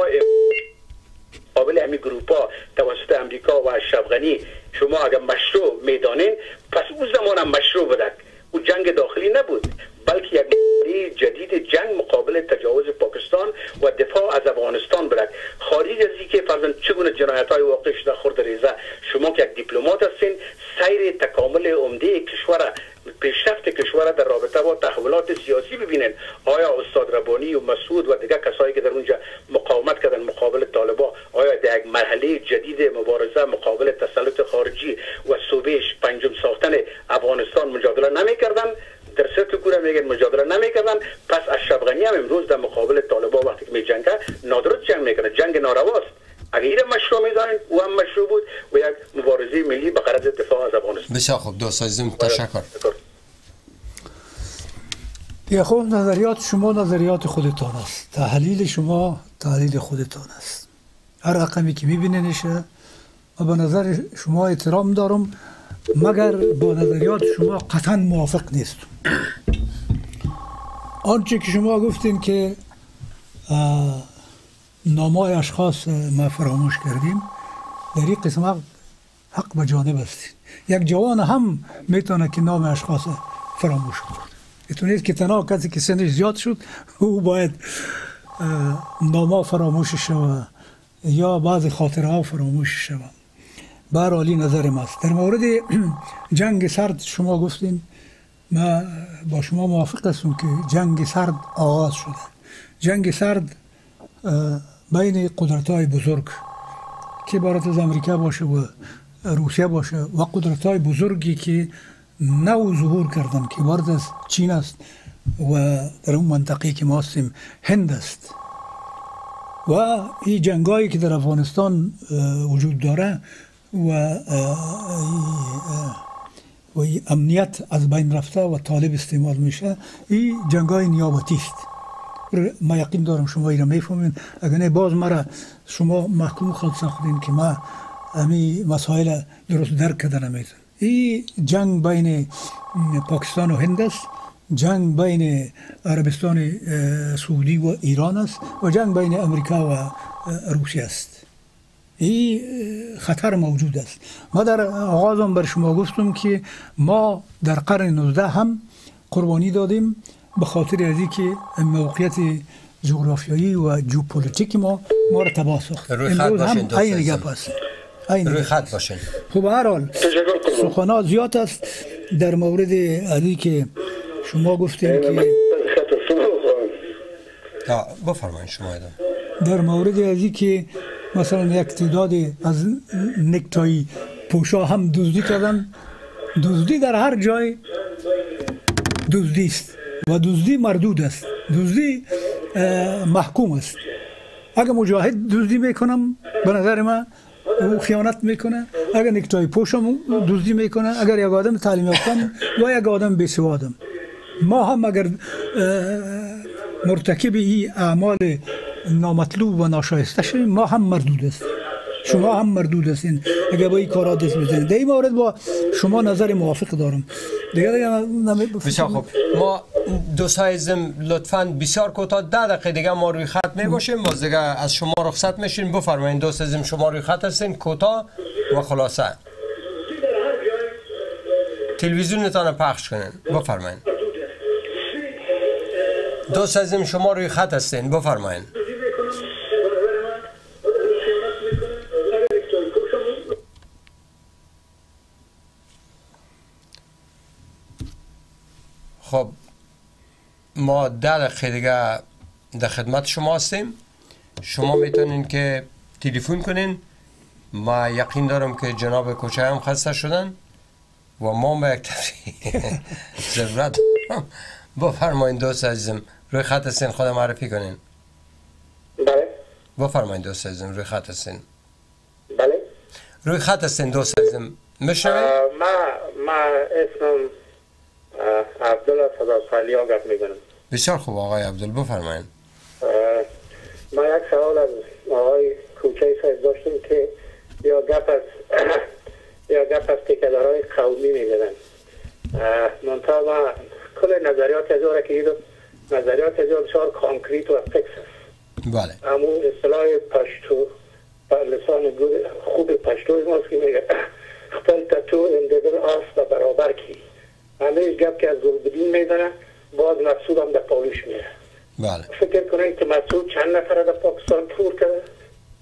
قابل امی گروپا توسط امریکا و شبغنی شما اگر مشروع می‌دانین پس او زمان هم مشروع بودک او جنگ داخلی نبود بلکه یک جدید جنگ مقابل تجاوز پاکستان و دفاع از افغانستان برد خارج از اینکه فرضاً چگونه جنایت های واقع شده خورد ریزه شما که یک دیپلمات هستین سیر تکامل عمده کشور پیشرفت کشور در رابطه با تحولات سیاسی ببینن. آیا استاد ربانی و مسعود و دیگر کسایی که در اونجا مقاومت کردن مقابل طالبا آیا در یک مرحله جدید مبارزه مقابل تسلط خارجی و افغانستان مجادله نمی‌کردن؟ در ست کوره میگن مجادله نمی‌کردن. پس اشرف غنی هم امروز در مقابل طالبا وقتی که می جنگه نادرست جنگ می‌کنه جنگ نارواست. اگر این مشروع می‌دانید او هم مشروع بود و یک مبارزه ملی به غرض دفاع از افغانستان. بسیار خوب. دوست عزیزم تشکر. یا خب نظریات شما نظریات خودتان است. تحلیل شما تحلیل خودتان است. هر رقمی که میبیننشه و به نظر شما احترام دارم مگر با نظریات شما قطعا موافق نیستم آنچه که شما گفتین که نامای اشخاص ما فراموش کردیم در این قسمت حق به جانب است. یک جوان هم می‌تونه که نام اشخاص فراموش کنه می‌تونید که تنها کسی که سنش زیاد شد او باید اه، ناما فراموش شود یا بعض خاطره ها فراموش شود بر عالی نظر ماست. در مورد جنگ سرد شما گفتین. ما با شما موافق هستم که جنگ سرد آغاز شده. جنگ سرد بین قدرت های بزرگ که عبارت از امریکا باشه و روسیه باشه و قدرت های بزرگی که نو ظهور کردن که عبارت از چین است و در اون منطقه که ما هستیم هند است. و این جنگایی که در افغانستان وجود داره و و امنیت از بین رفته و طالب استعمال میشه این جنگای نیابتی است. ما یقین دارم شما اینا می‌فهمین. اگر نه باز مرا شما محکوم خود ساختین که ما امی مسائل درست درک کرده نمیتون این جنگ بین پاکستان و هند است جنگ بین عربستان سعودی و ایران است و جنگ بین امریکا و روسیه است این خطر موجود است ما در آغازم بر شما گفتم که ما در قرن 19 هم قربانی دادیم به خاطر از که موقعیت جغرافیایی و جوپولیتیک ما ما را تباه ساخت امروز هم این. گپ است روی گپ. خط باشین خب به هر حال سخنات زیاد است. در مورد علی که شما گفتیم که بفرمایید شما ادامه. در مورد ازی که مثلا یک تعداد از نکتایی پوشا هم دزدی کردن. دزدی در هر جای دزدی است و دزدی مردود است. دزدی محکوم است. اگر مجاهد دزدی می‌کنم به نظر من او خیانت می‌کنه. اگر نکتای پوشم دزدی می‌کنه اگر یک آدم تعلیم یافتم یا یک آدم بیسوادم ما هم اگر مرتکب این اعمال نامطلوب و ناشایسته شویم ما هم مردود است. شما هم مردود هستین اگر با این کارا دست بزنید. در این مورد با شما نظر موافق دارم. دیگه دیگه نمی- خوب. ما دوستای عزیزم لطفا بسیار کوتاه ده دقیقه دیگه ما روی خط می باشیم باز دیگه از شما رخصت میشین بفرمایید دوست عزیزم شما روی خط هستین. کوتاه و خلاصه. تلویزیونتان رو پخش کنین. بفرمایید. دوست عزیزم شما روی خط هستین. بفرمایید. خب ما ده دقیقه دیگه در خدمت شما هستیم. شما می‌تونین که تلفن کنین. ما یقین دارم که جناب کوچه هم خسته شدن و ما به یک تفریح ضرورت. بفرمایین دوست عزیزم روی خط هستین خود معرفی کنین. بله. بفرمایین دوست عزیزم روی خط هستین. بله. روی خط هستین دوست عزیزم. میشنوین ما ما اسمم عبدالله صدا سالیا گپ می‌کنم بسیار خوب آقای عبدال بفرمایین ما یک سوال از آقای کوچه صاحب داشتیم که یا گپ از یا گپ از تیکه‌دارهای قومی می‌زدن. منتها ما کل نظریات از را که نظریات از بسیار concrete و facts است. بله. همون اصطلاح پشتو بر لسان خوب پشتو ماست که میگه خپل تتو اندگل آس و برابر کی. همه گپ که از گلبدین می‌زنه باز مقصود هم در پالیش میره. بله. فکر کنید که مسعود چند نفره در پاکستان تور کرده؟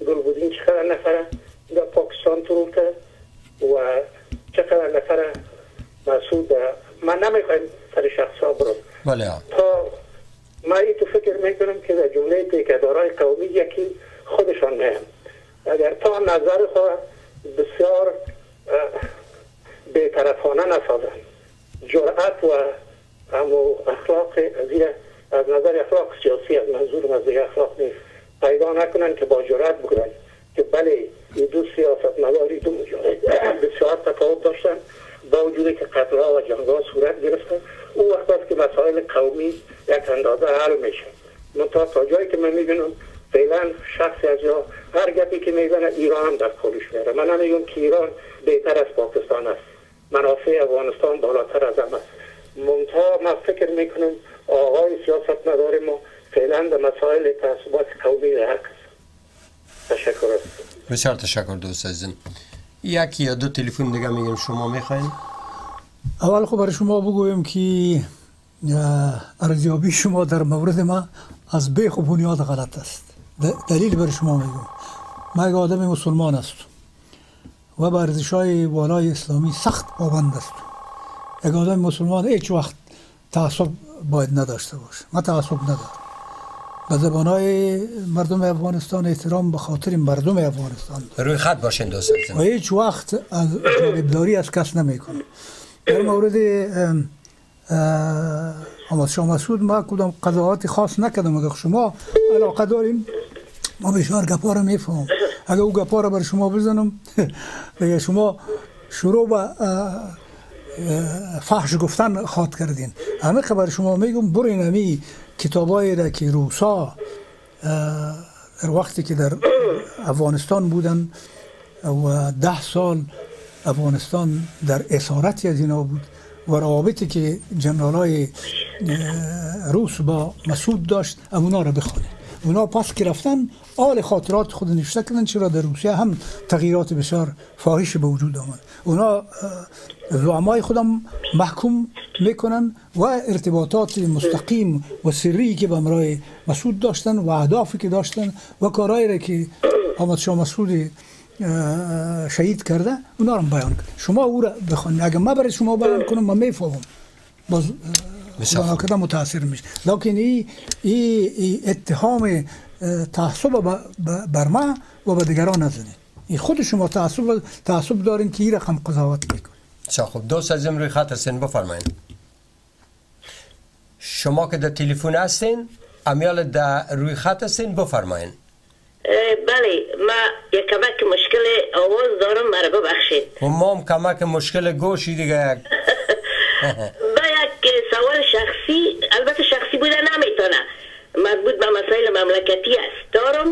گلبودین چقدر نفره در پاکستان تور کرده؟ و چقدر نفره مسعود در- من نمی‌خوایم سر شخص ها برم. بله. تا من این تو فکر می‌کنم که در جمله پیکدارای قومی یکی خودشان میهم اگر تا نظر خود بسیار بیطرفانه نسازن. جرأت و اما اخلاق از نظر اخلاق سیاسی از منظور از اخلاق نیست. پیدا نکنن که با جرأت بگوین که بله این دو سیاست مداری دو مجاهد بسیار تفاوت داشتن. با وجودی که قتل ها و جنگ ها صورت گرفتن او وقت است که مسائل قومی یک اندازه حل میشه. منتها تا جایی که من می‌بینم فعلا شخصی از یا هر گپی که می‌زنه ایران هم در پولش میره. من نمیگم که ایران بهتر از پاکستان است. منافع افغانستان بالاتر از هم است. منتها من فکر می‌کنم آقای سیاست مدار ما فعلا به مسائل تعصبات قومی حق تشکر است بسیار تشکر دوست عزیزم. یکی یا دو تلفن دیگه میگم شما می‌خواین؟ اول خب برای شما بگویم که ارزیابی شما در مورد ما از بیخ و بنیاد غلط است. دلیل برای شما میگم ما یک آدم مسلمان است و به ارزش های والای اسلامی سخت پابند است. یک آدم مسلمان هیچ وقت تعصب باید نداشته باشه. ما تعصب ندارم به زبان های مردم افغانستان احترام به خاطر مردم افغانستان. روی خط باشین دوست و هیچ وقت از جانبداری از کس نمی‌کنه. در مورد احمد شاه مسعود ما کدام قضاوت خاص نکردم. اگر شما علاقه داریم ما بسیار گپا رو می‌فهمم. اگر او گپا رو بر شما بزنم دیگه شما شروع به فحش گفتن خواد کردین. همه خبر شما میگم برین همی کتابایی را که روسا در وقتی که در افغانستان بودن و ده سال افغانستان در اسارتی از اینا بود و روابطی که جنرال های روس با مسعود داشت اونا را بخونه اونا پس که رفتن آل خاطرات خود نشته کردن چرا در روسیه هم تغییرات بسیار فاحش به وجود آمد. اونا زعمای خودم محکوم می‌کنن و ارتباطات مستقیم و سری که به امرای مسعود داشتن و اهدافی که داشتن و کارهایی را که آمد شاه مسعود شهید کرده اونا رو بیان کرد. شما او را بخونید اگر ما برای شما بیان کنم ما می‌فهمم. باز متاثر میشه. لیکن ای, ای, ای اتهام تعصب بر ما و به دیگران نزنید ای خود شما تعصب تعصب دارین که این رقم قضاوت می‌کنید چه خوب. دوست از روی خط هستین بفرمایید. شما که در تلفن هستین امیال در روی خط هستین بفرمایید بله ما یک کمک مشکل آواز دارم مرا ببخشید. و ما هم کمک مشکل گوشی دیگه. یک با یک سوال شخصی البته شخصی بوده نمی‌تونه. مربوط به مسائل مملکتی است دارم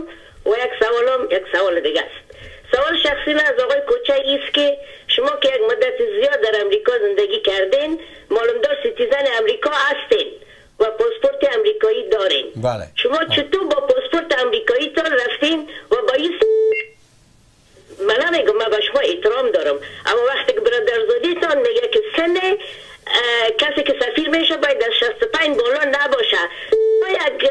و یک سوالم یک سوال دیگه است سوال شخصی نه از آقای کوچه است که شما که یک مدت زیاد در امریکا زندگی کردین معلومدار citizen امریکا هستین و پاسپورت امریکایی دارین بله شما چطور با پاسپورت امریکایی تان رفتین و با این من نمیگم من به شما احترام دارم اما وقتی که برادرزادی تان میگه که سن کسی که سفیر میشه باید از 65 بالا نباشه. یک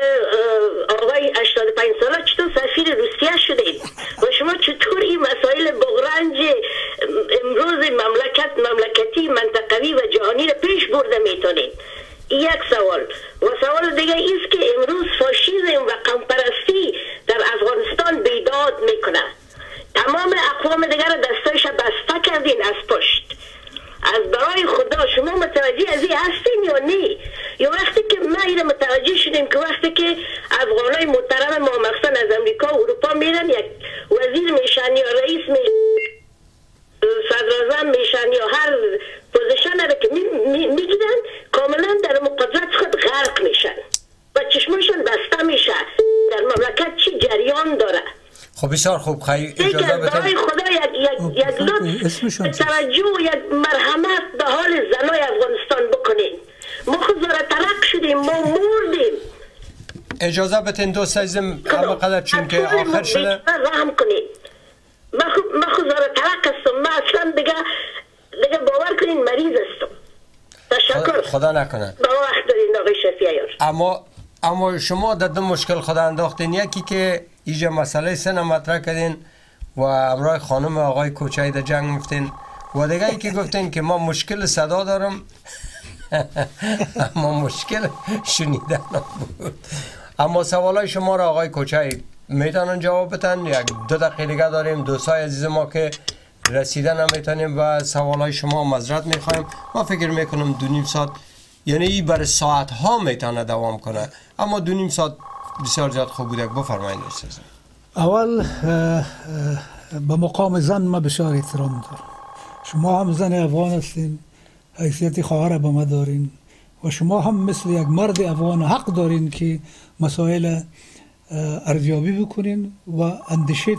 آقای 85 ساله چطور سفیر روسیه شدید و شما چطور این مسائل بغرنج امروز مملکت مملکتی منطقوی و جهانی رو پیش برده می‌تونید؟ یک سوال. و سوال دیگه است که امروز فاشیزم و قومپرستی در افغانستان بیداد می‌کنه. تمام اقوام دیگر دستایش بسته کردین از پشت. از برای خدا شما متوجه از این هستین یا نه یا وقتی که ما ایره متوجه شدیم که وقتی که افغانای محترم ما مخصوصا از امریکا و اروپا میرن یک وزیر میشن یا رئیس میشن صدر میشن یا هر position رو که می‌گیرن کاملا در مقدرت خود غرق میشن و چشمشون بسته میشه در مملکت چی جریان داره خب بسیار خوب. خیلی اجازه برای خدا یک یک یک لطف توجه و یک مرحمت به حال زنای افغانستان بکنین ما خود ترک شدیم ما مردیم. اجازه بتین دوست عزیزم همه قدر چون که آخر شده. رحم کنین ما خود ترک هستم. ما اصلا دیگه دیگه باور کنین مریض هستم. تشکر. خدا نکنه. با وقت دارین آقای شفیعیار اما اما شما در دو مشکل خدا انداختین. یکی که ایجا مسئله سن مطرح کردین و امرای خانم آقای کوچای در جنگ میفتین و دیگه ای که گفتین که ما مشکل صدا دارم. اما مشکل شنیدن بود. اما سوالای شما را آقای کوچای می‌تونن جواب بتن یک دو دقیقه دیگه داریم. دوستای عزیز ما که رسیده نمی‌تونیم و سوال های شما مذرت می‌خوایم. ما فکر می‌کنم دو نیم ساعت یعنی برای ساعت ها می‌تونه دوام کنه. اما دو نیم ساعت بسیار زیاد خوب بوده. بفرمایید استاد اول به مقام زن ما بسیار احترام دارم شما هم زن افغان هستین حیثیت خواهر به ما دارین و شما هم مثل یک مرد افغان حق دارین که مسائل ارزیابی بکنین و اندیشه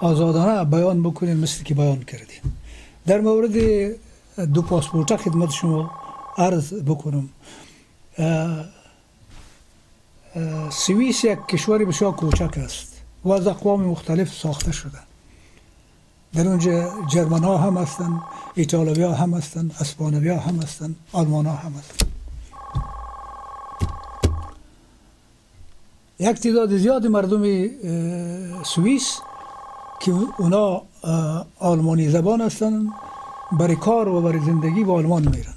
آزادانه بیان بکنین مثل که بیان کردین. در مورد دو پاسپورت خدمت شما عرض بکنم. سوئیس یک کشور بسیار کوچک است و از اقوام مختلف ساخته شده. در اونجا جرمن ها هم هستن ایتالوی هم هستن اسپانوی هم هستن آلمان ها هم هستن یک تعداد زیاد مردم سوئیس که اونا آلمانی زبان هستن برای کار و برای زندگی به آلمان میرن.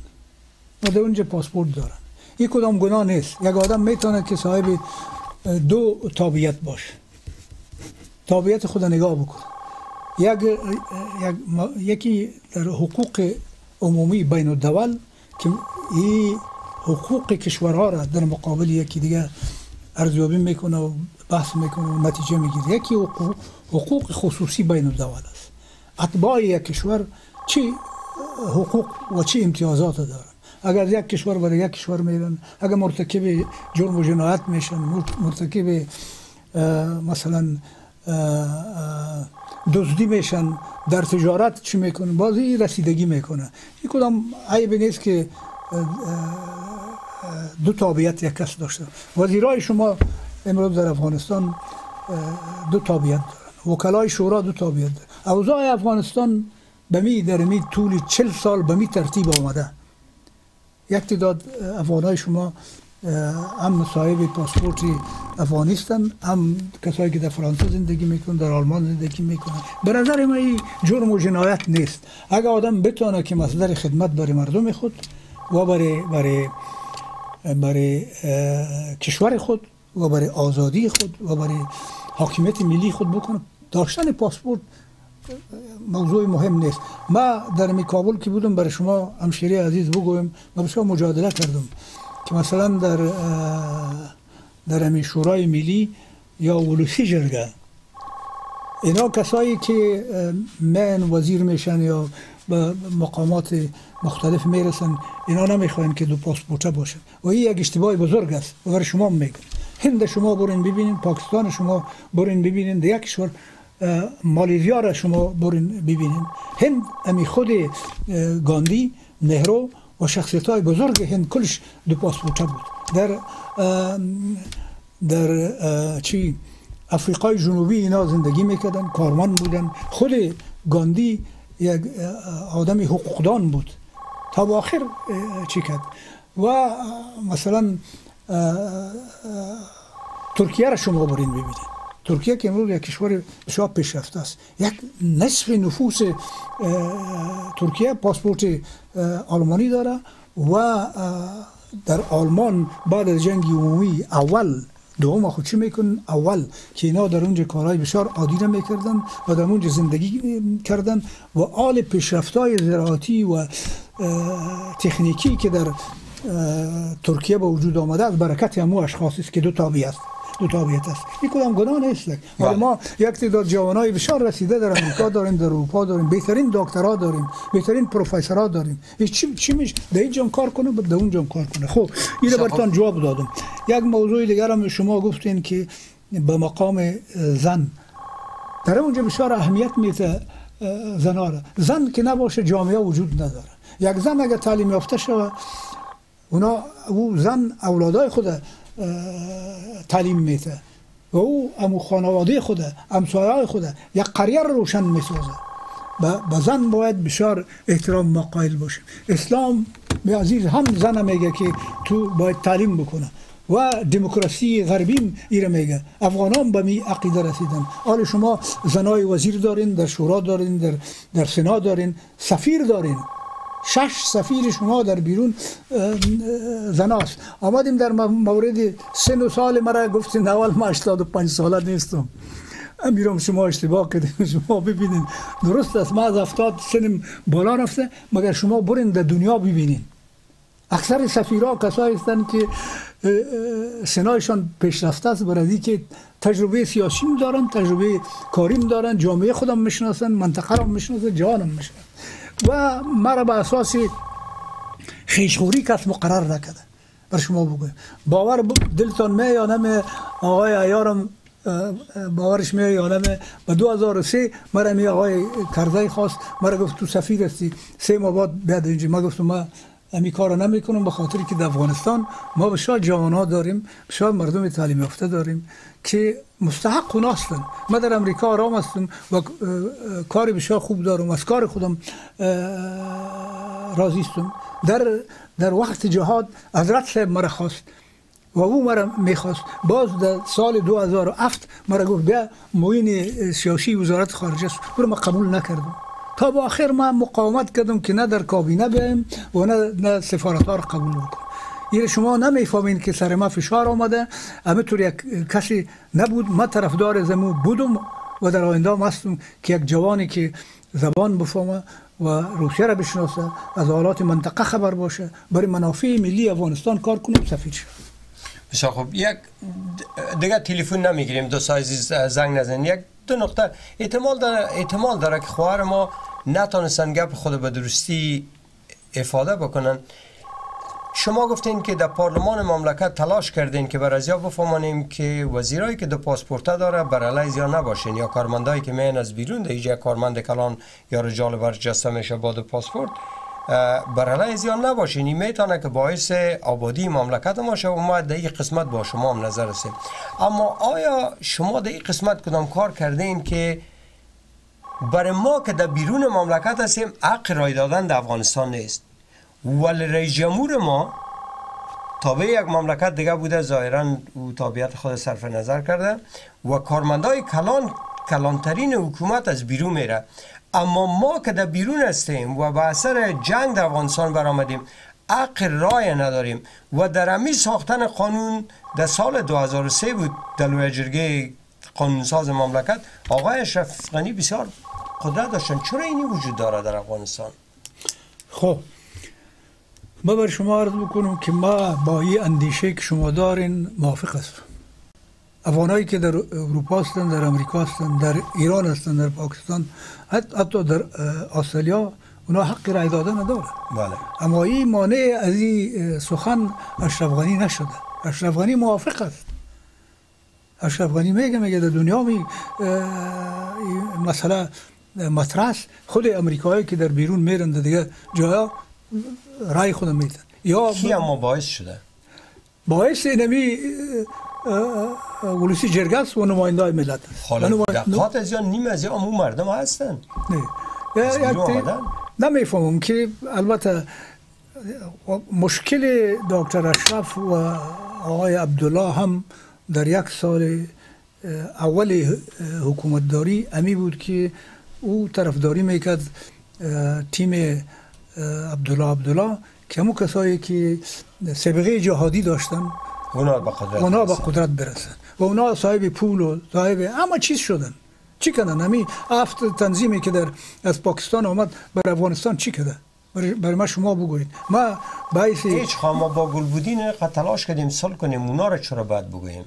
و در اونجا پاسپورت دارن. این کدام گناه نیست. یک آدم می‌تونه که صاحب دو تابعیت باشه. تابعیت خود نگاه بکن. یک, یک یکی در حقوق عمومی بین الدول که این حقوق کشورها را در مقابل یکی دیگه ارزیابی می‌کنه و بحث می‌کنه و نتیجه می‌گیره. یکی حقوق, حقوق خصوصی بین الدول است. اتباع یک کشور چه حقوق و چه امتیازات دارن اگر یک کشور برای یک کشور میرن اگر مرتکب جرم و جنایت میشن مرتکب مثلا دزدی میشن در تجارت چی می‌کنن؟ بازی رسیدگی می‌کنه این کدام عیب نیست که دو تابعیت یک کس داشته وزیرای شما امروز در افغانستان دو تابعیت دارن. وکلای شورا دو تابعیت دارن. افغانستان به می در می طول چل سال به می ترتیب آمده. یک تعداد افغانای شما هم صاحب پاسپورت افغانی هم کسایی که در فرانسه زندگی می‌کنن در آلمان زندگی می‌کنن. به نظر ما این جرم و جنایت نیست. اگر آدم بتونه که مصدر خدمت برای مردم خود و برای برای برای کشور خود و برای آزادی خود و برای حاکمیت ملی خود بکنه داشتن پاسپورت موضوع مهم نیست. ما در کابل که بودم برای شما همشیری عزیز بگویم ما بسیار مجادله کردم که مثلا در در همین شورای ملی یا ولوسی جرگه اینا کسایی که من وزیر میشن یا به مقامات مختلف می‌رسن اینا نمی‌خواین که دو پاسپورت باشه. و این یک اشتباه بزرگ است. و برای شما میگم. هند شما برین ببینین پاکستان شما برین ببینین یک کشور مالیزیا را شما برین ببینین. هند امی خود گاندی نهرو و شخصیت های بزرگ هند کلش دو پاسپورت بود. در در چی؟ افریقای جنوبی اینا زندگی می‌کردن کارمان بودن. خود گاندی یک آدم حقوقدان بود. تا آخر چی کرد؟ و مثلا ترکیه را شما برین ببینید ترکیه که امروز یک کشور بسیار پیشرفته است یک نصف نفوس ترکیه پاسپورت آلمانی داره و در آلمان بعد از جنگ عمومی اول دوم خود چی می‌کنن اول که اینا در اونجا کارهای بسیار عادی می‌کردن و در اونجا زندگی کردن و آل پیشرفتای زراعتی و تکنیکی که در ترکیه به وجود آمده از برکت همو اشخاصی است که دو تابی است دو تابعیت است. این کدام گناه نیست بله. ما یک تعداد جوانای بسیار رسیده در امریکا داریم در اروپا داریم بهترین دکترا داریم بهترین پروفسورا داریم. چی چی میش در اینجا کار کنه در اونجا کار کنه. خب اینو برتون جواب دادم. یک موضوع دیگر هم شما گفتین که به مقام زن. در اونجا بسیار اهمیت میده زنا زن که نباشه جامعه وجود نداره. یک زن اگر تعلیم یافته شود اونا او زن اولادای خود تعلیم میده. و او امو خانواده خود امسایه خود یک قریه رو روشن می‌سازه. به زن باید بسیار احترام ما قائل باشیم اسلام به عزیز هم زن میگه که تو باید تعلیم بکنه. و دموکراسی غربی ایره میگه. افغانان به می عقیده رسیدن. حال شما زنای وزیر دارین در شورا دارین در در سنا دارین سفیر دارین. شش سفیر شما در بیرون زناست. آمدیم در مورد سن و سال مرا گفتین اول ما 85 ساله نیستم. میرم شما اشتباه کردیم شما ببینین. درست است ما از افتاد سنم بالا رفته مگر شما برین در دنیا ببینین. اکثر سفیرها کسایی هستند که سنایشان پیشرفته است برای که تجربه سیاسی دارن تجربه کاریم دارن جامعه خودم می‌شناسن منطقه را می‌شناسن جهانم می‌شناسن. و مرا به اساس خیشخوری کس مقرر نکده بر شما بگویم. باور دلتان می یا نمی آقای ایارم باورش می یا نمی به 2003 مرا می آقای کرزی خواست. مرا گفت تو سفیر هستی. سه ماه بعد بیاد اینجا. ما گفتم ما امی کار نمی کنم به خاطری که در افغانستان ما بسیار جوان ها داریم بسیار مردم تعلیم یافته داریم که مستحق اونا هستن. من در امریکا آرام هستم و کار بسیار خوب دارم از کار خودم راضی هستم. در در وقت جهاد حضرت صاحب مرا خواست و او مرا می‌خواست. باز در سال 2007 مرا گفت بیا معین سیاسی وزارت خارجه است. برو ما قبول نکردم. تا با آخر من مقاومت کردم که نه در کابینه بیایم و نه, نه سفارت ها را قبول بکنم این شما نمی‌فهمین که سر ما فشار آمده. طور یک کسی نبود. من طرفدار زمو بودم و در آینده هستم که یک جوانی که زبان بفهمه و روسیه را بشناسه از حالات منطقه خبر باشه برای منافع ملی افغانستان کار کنیم سفید شد خوب. یک دیگه تلفن نمی‌گیریم. دو سایزی زنگ نزن یک دو نقطه. احتمال داره احتمال داره که خواهر ما نتانستن گپ خود به درستی افاده بکنن. شما گفتین که در پارلمان مملکت تلاش کردین که بر ازیا بفهمانیم که وزیرایی که دو پاسپورت داره بر علیه یا نباشین یا کارمندایی که میان از بیرون ایجا کارمند کلان یا رجال برجسته میشه با دو پاسپورت. بر علیه زیان نباشین این می‌تونه که باعث آبادی مملکت ما شه و ما در این قسمت با شما هم نظر رسیم اما آیا شما در این قسمت کدام کار کردین که برای ما که در بیرون مملکت هستیم حق رای دادن در افغانستان نیست؟ ولی رئیس جمهور ما تابع یک مملکت دیگه بوده ظاهرا او تابعیت خود صرف نظر کرده و کارمندای کلان کلانترین حکومت از بیرون میره. اما ما که در بیرون هستیم و به اثر جنگ در افغانستان برآمدیم حق رای نداریم و در امی ساختن قانون در سال 2003 بود در لوی جرگه قانونساز مملکت. آقای اشرف غنی بسیار قدرت داشتن. چرا اینی وجود داره در افغانستان؟ خب ما بر شما عرض بکنم که ما با این اندیشه که شما دارین موافق است افغانایی که در اروپا هستند در امریکا هستند در ایران هستند در پاکستان حتی در استرالیا اونا حق رای دادن نداره. بله. اما این مانع از این سخن اشرف غنی نشده. اشرف غنی موافق است. اشرف غنی میگه میگه در دنیا می مثلا مطرح خود امریکایی که در بیرون میرن دیگه جایا رای خودم میدن. یا کی اما باعث شده؟ باعث اینمی ولوسی جرگه است و نماینده های ملت. است حالا دقات از یا نیم از یا مردم هستن. نه. نمی‌فهمم که البته مشکل دکتر اشرف و آقای عبدالله هم در یک سال اول حکومتداری امی بود که او طرفداری می‌کرد تیم عبدالله عبدالله که همون کسایی که سبقه جهادی داشتن. اونا به قدرت, اونا به قدرت برسن. و اونا صاحب پول و صاحب اما چیز شدن. چی کردن؟ همی افت تنظیمی که در از پاکستان آمد بر افغانستان چی کرده برای ما شما بگویید. ما باعث هیچ ما با گل بودین تلاش کردیم سال کنیم اونا رو چرا باید بگوییم؟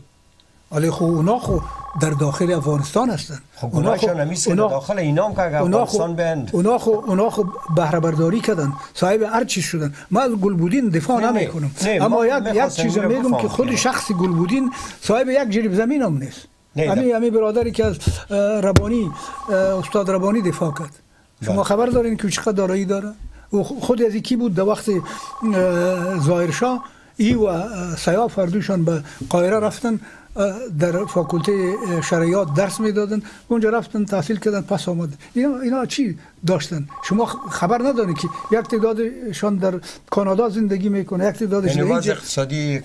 ولی خب اونا خو در داخل افغانستان هستن. خب اونا خو اونا داخل اینام که افغانستان بند. اونا خو اونا خو بهره برداری کردن. صاحب هر چیز شدن. ما از گلبودین دفاع نمی کنم اما یک یک چیز میگم که خود شخص گلبودین صاحب یک جریب زمین هم نیست همین همین برادری که از ربانی استاد ربانی دفاع کرد. شما بله. خبر دارین که چقدر دارایی داره؟ و خود از کی بود؟ در وقت ظاهرشاه ای و سیاه فردوشان به قاهره رفتن. در فاکولته شریعت درس می‌دادن. اونجا رفتن تحصیل کردن پس آمد اینا, اینا چی داشتن؟ شما خبر ندارید که یک تعدادشان در کانادا زندگی می‌کنه یک تعدادش یعنی وضع اقتصادی یک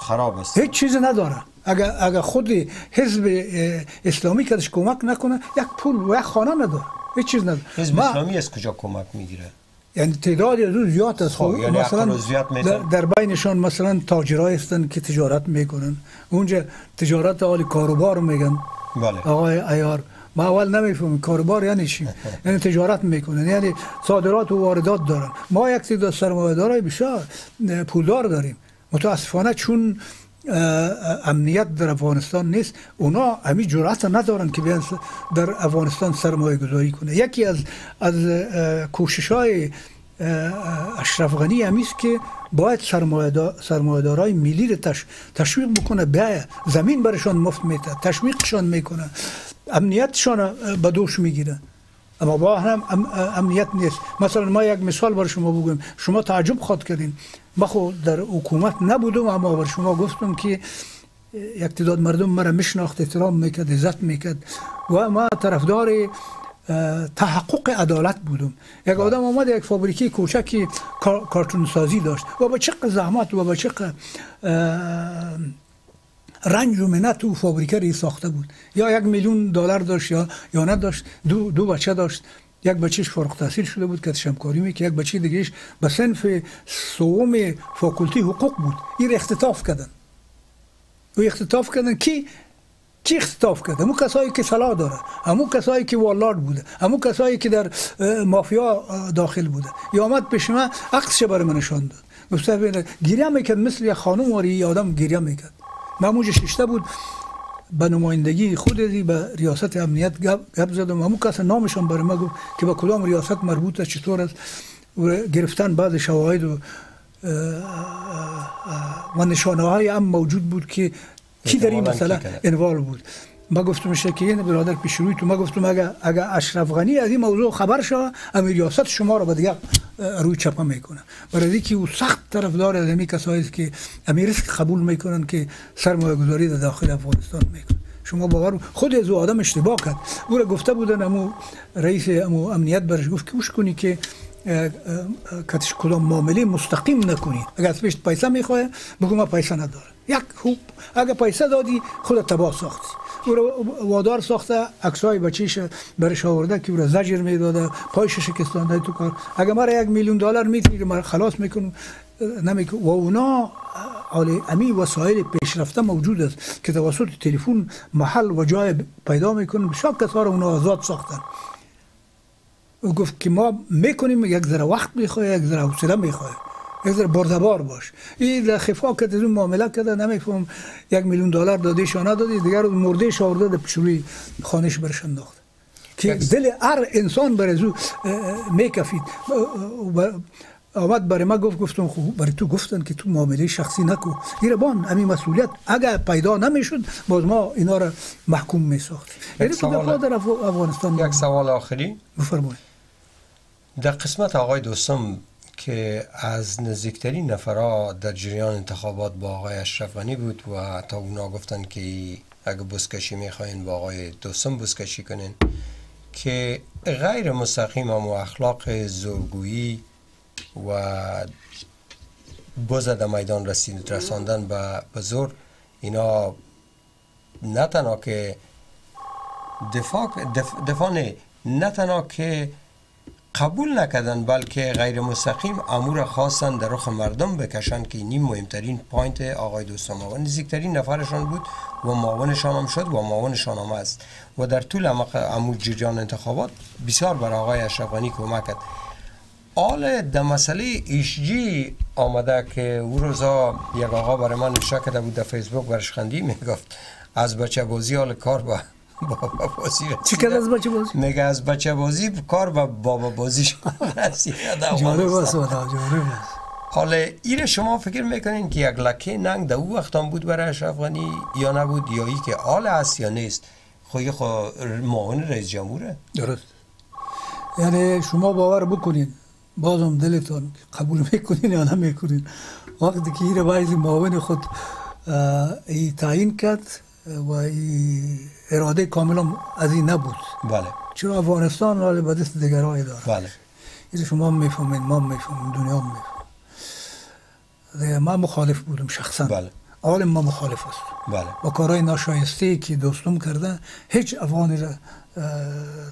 خراب است. هیچ چیز نداره. اگر اگر خود حزب اسلامی کدش کمک نکنه یک پول و یک خانه نداره. هیچ چیز نداره. حزب اسلامی از کجا کمک می‌گیره؟ یعنی تعداد از زیاد است. خب یعنی مثلا در, در بینشان مثلا تاجرای هستن که تجارت می‌کنن. اونجا تجارت حال کاروبار میگن. بله. آقای ایار ما اول نمی‌فهمیم کاربار یعنی چی؟ یعنی تجارت می‌کنن. یعنی صادرات و واردات دارن. ما یک تعداد سرمایه‌دارای بسیار پولدار داریم. متاسفانه چون امنیت در افغانستان نیست. اونا همین جرأت ندارن که بیان در افغانستان سرمایه گذاری کنه. یکی از از کوشش های اشرف غنی همیست که باید سرمایه دارای ملی رو تشویق بکنه. بیا زمین برشان مفت میته تشویقشان می‌کنه. امنیتشان به دوش می‌گیره. اما با هم امنیت نیست. مثلا ما یک مثال بر شما بگویم. شما تعجب خواد کردین. ما خود در حکومت نبودم اما بر شما گفتم که یک تعداد مردم مرا میشناخت احترام می‌کرد عزت می‌کرد و ما طرفدار تحقق عدالت بودم. یک آدم آمد یک فابریکه کوچکی کارتون سازی داشت و با چقدر زحمت و با چقدر رنج و منت او فابریکه ری ساخته بود. یا یک میلیون دلار داشت یا یا نداشت دو, دو بچه داشت. یک بچهش فارغ تحصیل شده بود که شمکاری می که یک بچه دیگهش به صنف سوم فاکولتی حقوق بود. این اختطاف کردن. و اختطاف کردن کی؟ کی اختطاف کرد؟ همون کسایی که سلاح داره. همون کسایی که والارد بوده. همون کسایی که در مافیا داخل بوده. یا آمد پیش من عکسش برای من نشان داد؟ گفته گریه می‌کرد. مثل یک خانم واری آدم گریه می‌کرد. من ششته بود. به نمایندگی خود به ریاست امنیت گپ زدم. همون کس نامشان برای ما گفت که به کدام ریاست مربوط است چطور است؟ و گرفتن بعد شواهد و و نشانه های هم موجود بود که کی در این مسئله انوال بود. ما گفتم شکیین برادر پیش روی تو ما گفتم اگه اگه اشرف غنی از این موضوع خبر شد امیر شما رو به دیگه روی چپا می‌کنه. برای که او سخت طرفدار از همین کسایی که امیر قبول می‌کنن که سرمایه گذاری در داخل افغانستان می‌کنه. شما باور خود از او آدم اشتباه کرد. او را گفته بودن امو رئیس امو امنیت برش گفت که کنی که کتش کدام معامله مستقیم نکنی. اگر از پیش پیسه می‌خواه بگو ما پیسه نداره یک خوب. اگر پیسه دادی خود تباه ساختی. او وادار ساخته عکسای بچیش برش آورده که او را زجر می‌داده پایش شکستانده تو کار. اگر مرا یک میلیون دلار می‌تونی مرا خلاص می‌کنم نمی‌کنم و اونا امی وسایل پیشرفته موجود است که توسط تلفن محل و جای پیدا می‌کنن بسیار کسا رو اونا آزاد ساختن. او گفت که ما می‌کنیم یک ذره وقت می‌خواه یک ذره حوصله می‌خواه. یک ذره بردبار باش. این در خفا که از اون معامله کرده نمیفهم یک میلیون دلار داده شانه دادی دیگر مرده شاورده در پیشوی خانش برش انداخت. که دل هر انسان بر ازو میکفید. آمد برای ما گفت گفتم خوب برای تو گفتن که تو معامله شخصی نکو. این بان همین مسئولیت. اگر پیدا نمی‌شد باز ما اینا را محکوم می ساخت یعنی تو در افغانستان یک سوال آخری. بفرمایید. در قسمت آقای دوستم که از نزدیکترین نفرها در جریان انتخابات با آقای اشرف غنی بود و تا اونا گفتن که اگه بزکشی می‌خواین با آقای دوستم بزکشی کنین که غیر مستقیم هم و اخلاق زورگویی و بزد میدان رسید رساندن به زور. اینا نه تنها که دفاع, دفاع نه تنها که قبول نکردن بلکه غیر مستقیم امور خواستن در رخ مردم بکشن که این مهمترین point آقای دوستان و نزدیکترین نفرشان بود و معاونشان هم شد و معاونشان هم است. و در طول امور جریان انتخابات بسیار بر آقای اشرفانی کمک کرد. آل در مسئله ایشجی آمده که او روزا یک آقا برای من نشه کرده بود در فیسبوک برش خندی می‌گفت از بچه بازی حال کار با بابا بازی چی کرد از بچه بازی؟ میگه از بچه بازی کار به بابا بازی شما رسید جاره باز حالا ایره شما فکر می‌کنین که یک لکه ننگ در او وقت بود برای اشرف غنی یا نبود یا ای که آل هست یا نیست؟ خوی خو معاون رئیس جمهوره. درست. یعنی شما باور بکنین بازم دلتون قبول می‌کنین یا نمی‌کنین. وقتی که ایره باید معاون خود ای تعیین کرد و اراده کاملا از این نبود. بله. چرا افغانستان ولی به دست دیگرهای داره بله. این شما می‌فهمین ما می‌فهمیم دنیا می‌فهمیم ما مخالف بودم شخصا. بله. عالم ما مخالف است. بله. با کارهای ناشایسته که دوستم کرده هیچ افغانی را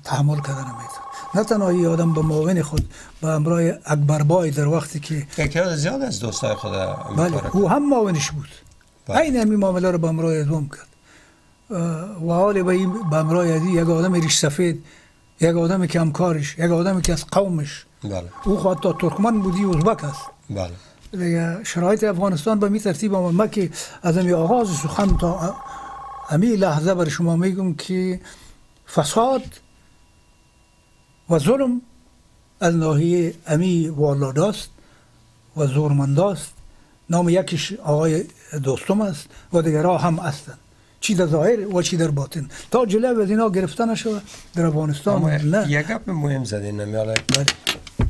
تحمل کرده نمیتون نه تنها این آدم به معاون خود به امرای اکبر در وقتی که یکی زیاد از دوستای خود بله او هم معاونش بود. بله. این همین معامله رو به امرای ازوام کرد. و حال به این به امرای یک آدم ریش سفید یک آدم که همکارش یک آدم که از قومش. بله. او خواهد تا ترکمن بودی ازبک است. بله. دیگه شرایط افغانستان به می ترتیب آمد. ما که از امی آغاز سخن تا امی لحظه بر شما میگم که فساد و ظلم از ناحیه امی والاداست و زورمنداست نام یکیش آقای دوستم است و دیگرها هم هستند. چی در ظاهر و چی در باطن. تا جلو از اینا گرفته نشود. در افغانستان نه. یک گپ مهم زدین. نمیاله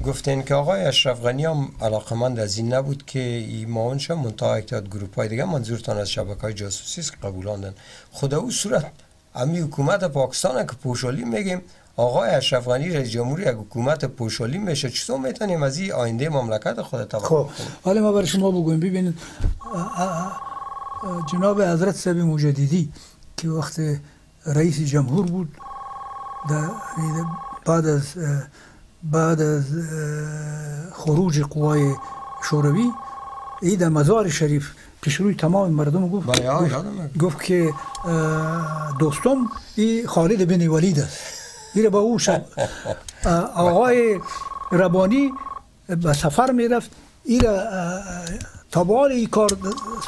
گفتین که آقای اشرف غنی هم علاقمند از این نبود که این معاونش منتها اکتاد گروپ های دیگه منظورتان از شبکه های جاسوسی است قبولاندن. خدا او صورت. امی حکومت پاکستان که پوشالی میگیم آقای اشرف غنی رئیس جمهوری یک حکومت پوشالی میشه چطور می‌تونیم؟ از این آینده مملکت خود توقع خب. حالا ما برای شما بگویم ببینید جناب حضرت سبی مجددی که وقت رئیس جمهور بود در بعد از بعد از خروج قوای شوروی ای در مزار شریف پیش روی تمام مردم گفت گفت. گفت که دوستم ای خالد بن ولید است. این با او اه، آقای ربانی به سفر میرفت. این را تا به حال این کار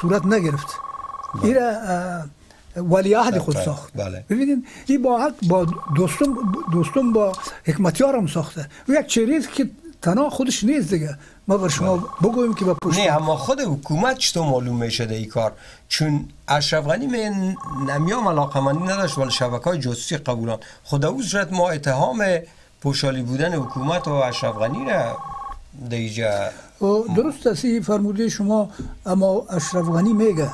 صورت نگرفت. این را ولیعهد خود بله، ساخت. بله. ببینید این با حق با دوستم دوستم با حکمتیار هم ساخته. و یک چیزی که تنها خودش نیست دیگه. ما بر شما بگوییم که با پشت. نه اما خود حکومت چطور معلوم میشه در این کار؟ چون اشرف غنی می نمیام علاقمندی نداشت ولی شبکه های جاسوسی قبولان خدا او صورت ما اتهام پوشالی بودن حکومت و اشرف غنی را اینجا و درست است فرموده شما اما اشرف غنی میگه.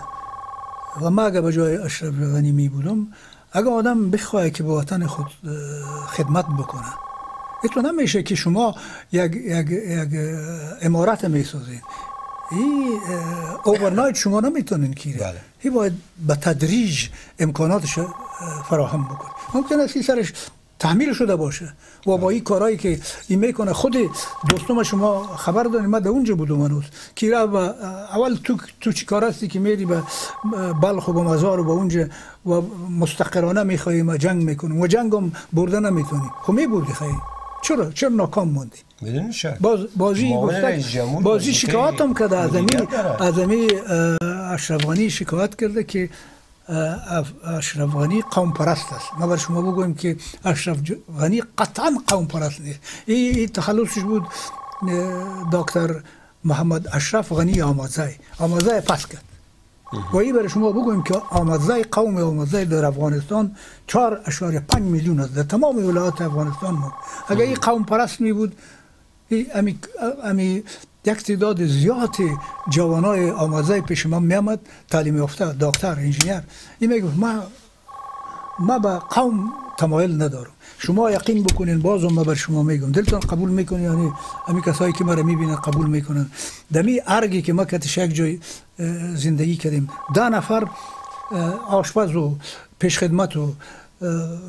و ما اگه به جای اشرف غنی می بودم اگه آدم بخواه که به وطن خود خدمت بکنه. تو نمیشه که شما یک, یک, یک امارت می‌سازین این اوورنایت شما نمی‌تونین که. بله. این باید به تدریج امکاناتش اه، فراهم بکنید. ممکن است سرش تحمیل شده باشه. و با این کارهایی که این می‌کنه. خود دوستم شما خبر دارید من در اونجا بودم هنوز. که اول تو تو چی کار هستی که میری به بلخ و به مزار و به اونجا و مستقرانه میخوایی و جنگ می‌کنیم و جنگ هم برده نمی‌تونی. خب میبردی خیلی. چرا؟ چرا ناکام موندی؟ بدون شک باز بازی بازی شکایت هم کرده. از امی مدیریت داره. از امی اه، اشرف غنی شکایت کرده که اشرف غنی قوم پرست است ما بر شما بگویم که اشرف غنی قطعا قوم پرست نیست این تخلصش بود دکتر محمد اشرف غنی آمازای آمازای پس کرد و این برای شما بگویم که آمازای قوم آمازای در افغانستان 4.5 میلیون است در تمام ولایات افغانستان بود اگر این قوم پرست می بود امی, امی یک تعداد زیاد جوانای آمازای پیش میامد تعلیم یافته دکتر انجینیر این می‌گفت ما ما به قوم تمایل ندارم. شما یقین بکنین باز ما بر شما میگم. دلتان قبول می‌کنی؟ یعنی امی کسایی که مرا می‌بینن قبول می‌کنن. دمی ارگی که ما کتش یک جای زندگی کردیم. ده نفر آشپز و پیشخدمت و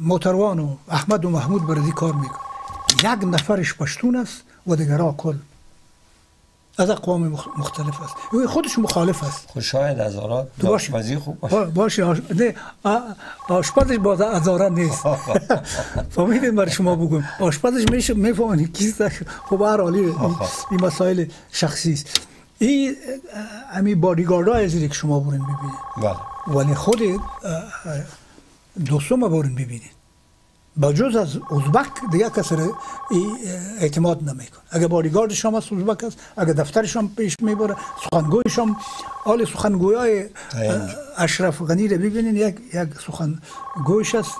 موتروان و احمد و محمود برای کار میکن یک نفرش پشتون است و دیگرها کل. از اقوام مخ- مختلف است. او خودش مخالف است. خود شاید از آراد تو باش. داشتبازی خوب باشه. با- باشه. آش... نه آشپزش باز ازاره نیست. فهمیدین برای شما بگم آشپزش میشه میفهمانی کیست خب هر حالی این- مسائل شخصی است. این اه، همین بادیگارد های که شما برین ببینید. بله. ولی خود دوستم برین ببینید. با جز از ازبک دیگه کسی را اعتماد نمیکن اگه بادیگاردش هم از ازبک است. اگه دفترش هم پیش می‌بره سخنگویش هم حال سخنگوی های. اشرف غنی رو ببینین یک یک سخنگویش است.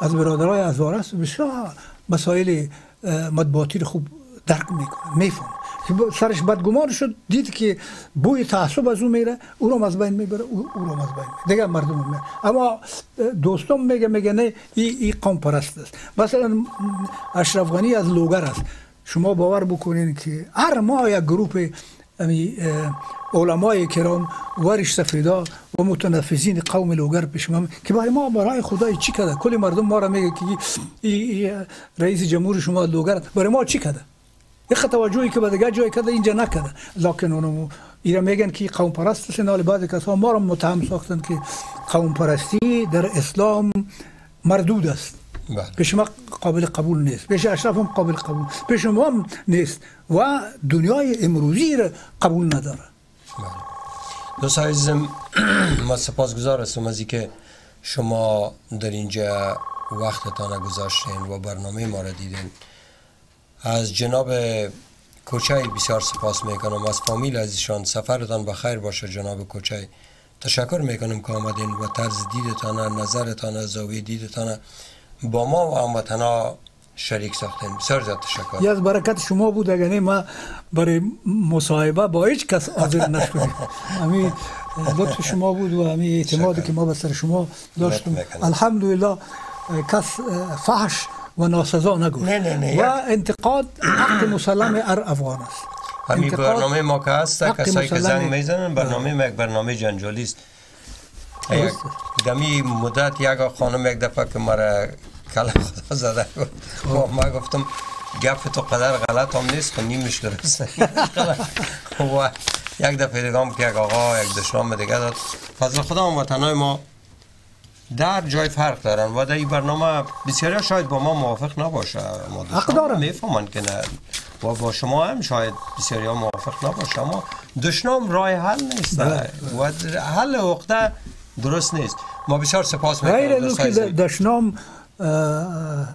از برادرای ازوار است. بسیار مسائل مطبوعاتی رو خوب درک می‌کنه میفهم که سرش بدگمان شد دید که بوی تعصب از او میره او رو از بین می‌بره او, رو از بین می‌بره. دیگه مردم میره اما دوستم میگه میگه نه این ای قوم پرست است. مثلا اشرف غنی از لوگر است. شما باور بکنین که هر ماه یک اه، علمای کرام ورش سفیدا و متنفذین قوم لوگر پیش ما که برای ما برای خدای چی کرده کل مردم ما را میگه که رئیس جمهور شما لوگر برای ما چی کرده یک توجهی که به دیگه جای کرده اینجا نکرده لکن اونو ایرا میگن که قوم پرست است حال بعضی کسا ما را متهم ساختن که قوم پرستی در اسلام مردود است. بله. پیش ما قابل قبول نیست. پیش اشرف هم قابل قبول. پیش ما هم نیست و دنیای امروزی را قبول نداره. دوست عزیزم ما سپاسگزار هستم از اینکه شما در اینجا وقتتان گذاشتین و برنامه ما را دیدین. از جناب کوچای بسیار سپاس می‌کنم. از فامیل عزیزشان سفرتان بخیر باشه جناب کوچای. تشکر می‌کنم که آمدین و طرز دیدتان نظرتان زاویه دیدتان با ما و هموطنا شریک ساختین. بسیار زیاد تشکر. یه از برکت شما بود اگر نه ما برای مصاحبه با هیچ کس حاضر نشدیم. همین لطف شما بود و همین اعتمادی که ما به سر شما داشتیم. الحمدلله کس فحش و ناسزا نگفت نه، نه، نه. و انتقاد حق مسلم ار افغان است. همین انتقاد برنامه ما که هست کسایی که زنگ می‌زنن برنامه ما یک برنامه جنجالی است. دمی مدت یک خانم یک دفعه که مرا کلا خدا زده و ما گفتم گپ تو قدر غلط هم نیست خب نیمش درسته و یک دفعه دیگه هم که یک آقا یک دشنام دیگه داد. فضل خدا هم وطنهای ما در جای فرق دارن و در این برنامه بسیاری شاید با ما موافق نباشه ما حق دارن. می‌فهمن که نه و با شما هم شاید بسیاری ها موافق نباشه اما دشنام راه حل نیست بله. و حل عقده درست نیست ما بسیار سپاس غیر می‌کنم از دوستای که. دشنام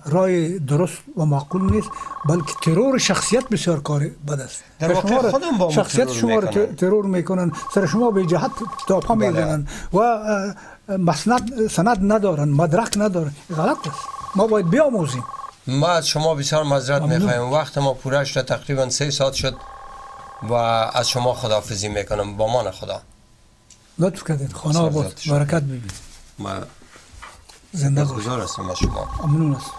رای درست و معقول نیست بلکه ترور شخصیت بسیار کار بد است در واقع خودم با شخصیت شما می‌کنن. ترور می‌کنن سر شما به جهت تاپا بله. می‌زنن و مسند سند ندارن مدرک ندارن. غلط است. ما باید بیاموزیم. ما از شما بسیار ممنون. می‌خوایم. وقت ما پوره شد تقریبا سه ساعت شد و از شما خداحافظی می‌کنم. با مان خدا. لطف کردین. خانه آباد. برکت ببین. ما زنده باش. گزار هستم از شما. ممنون است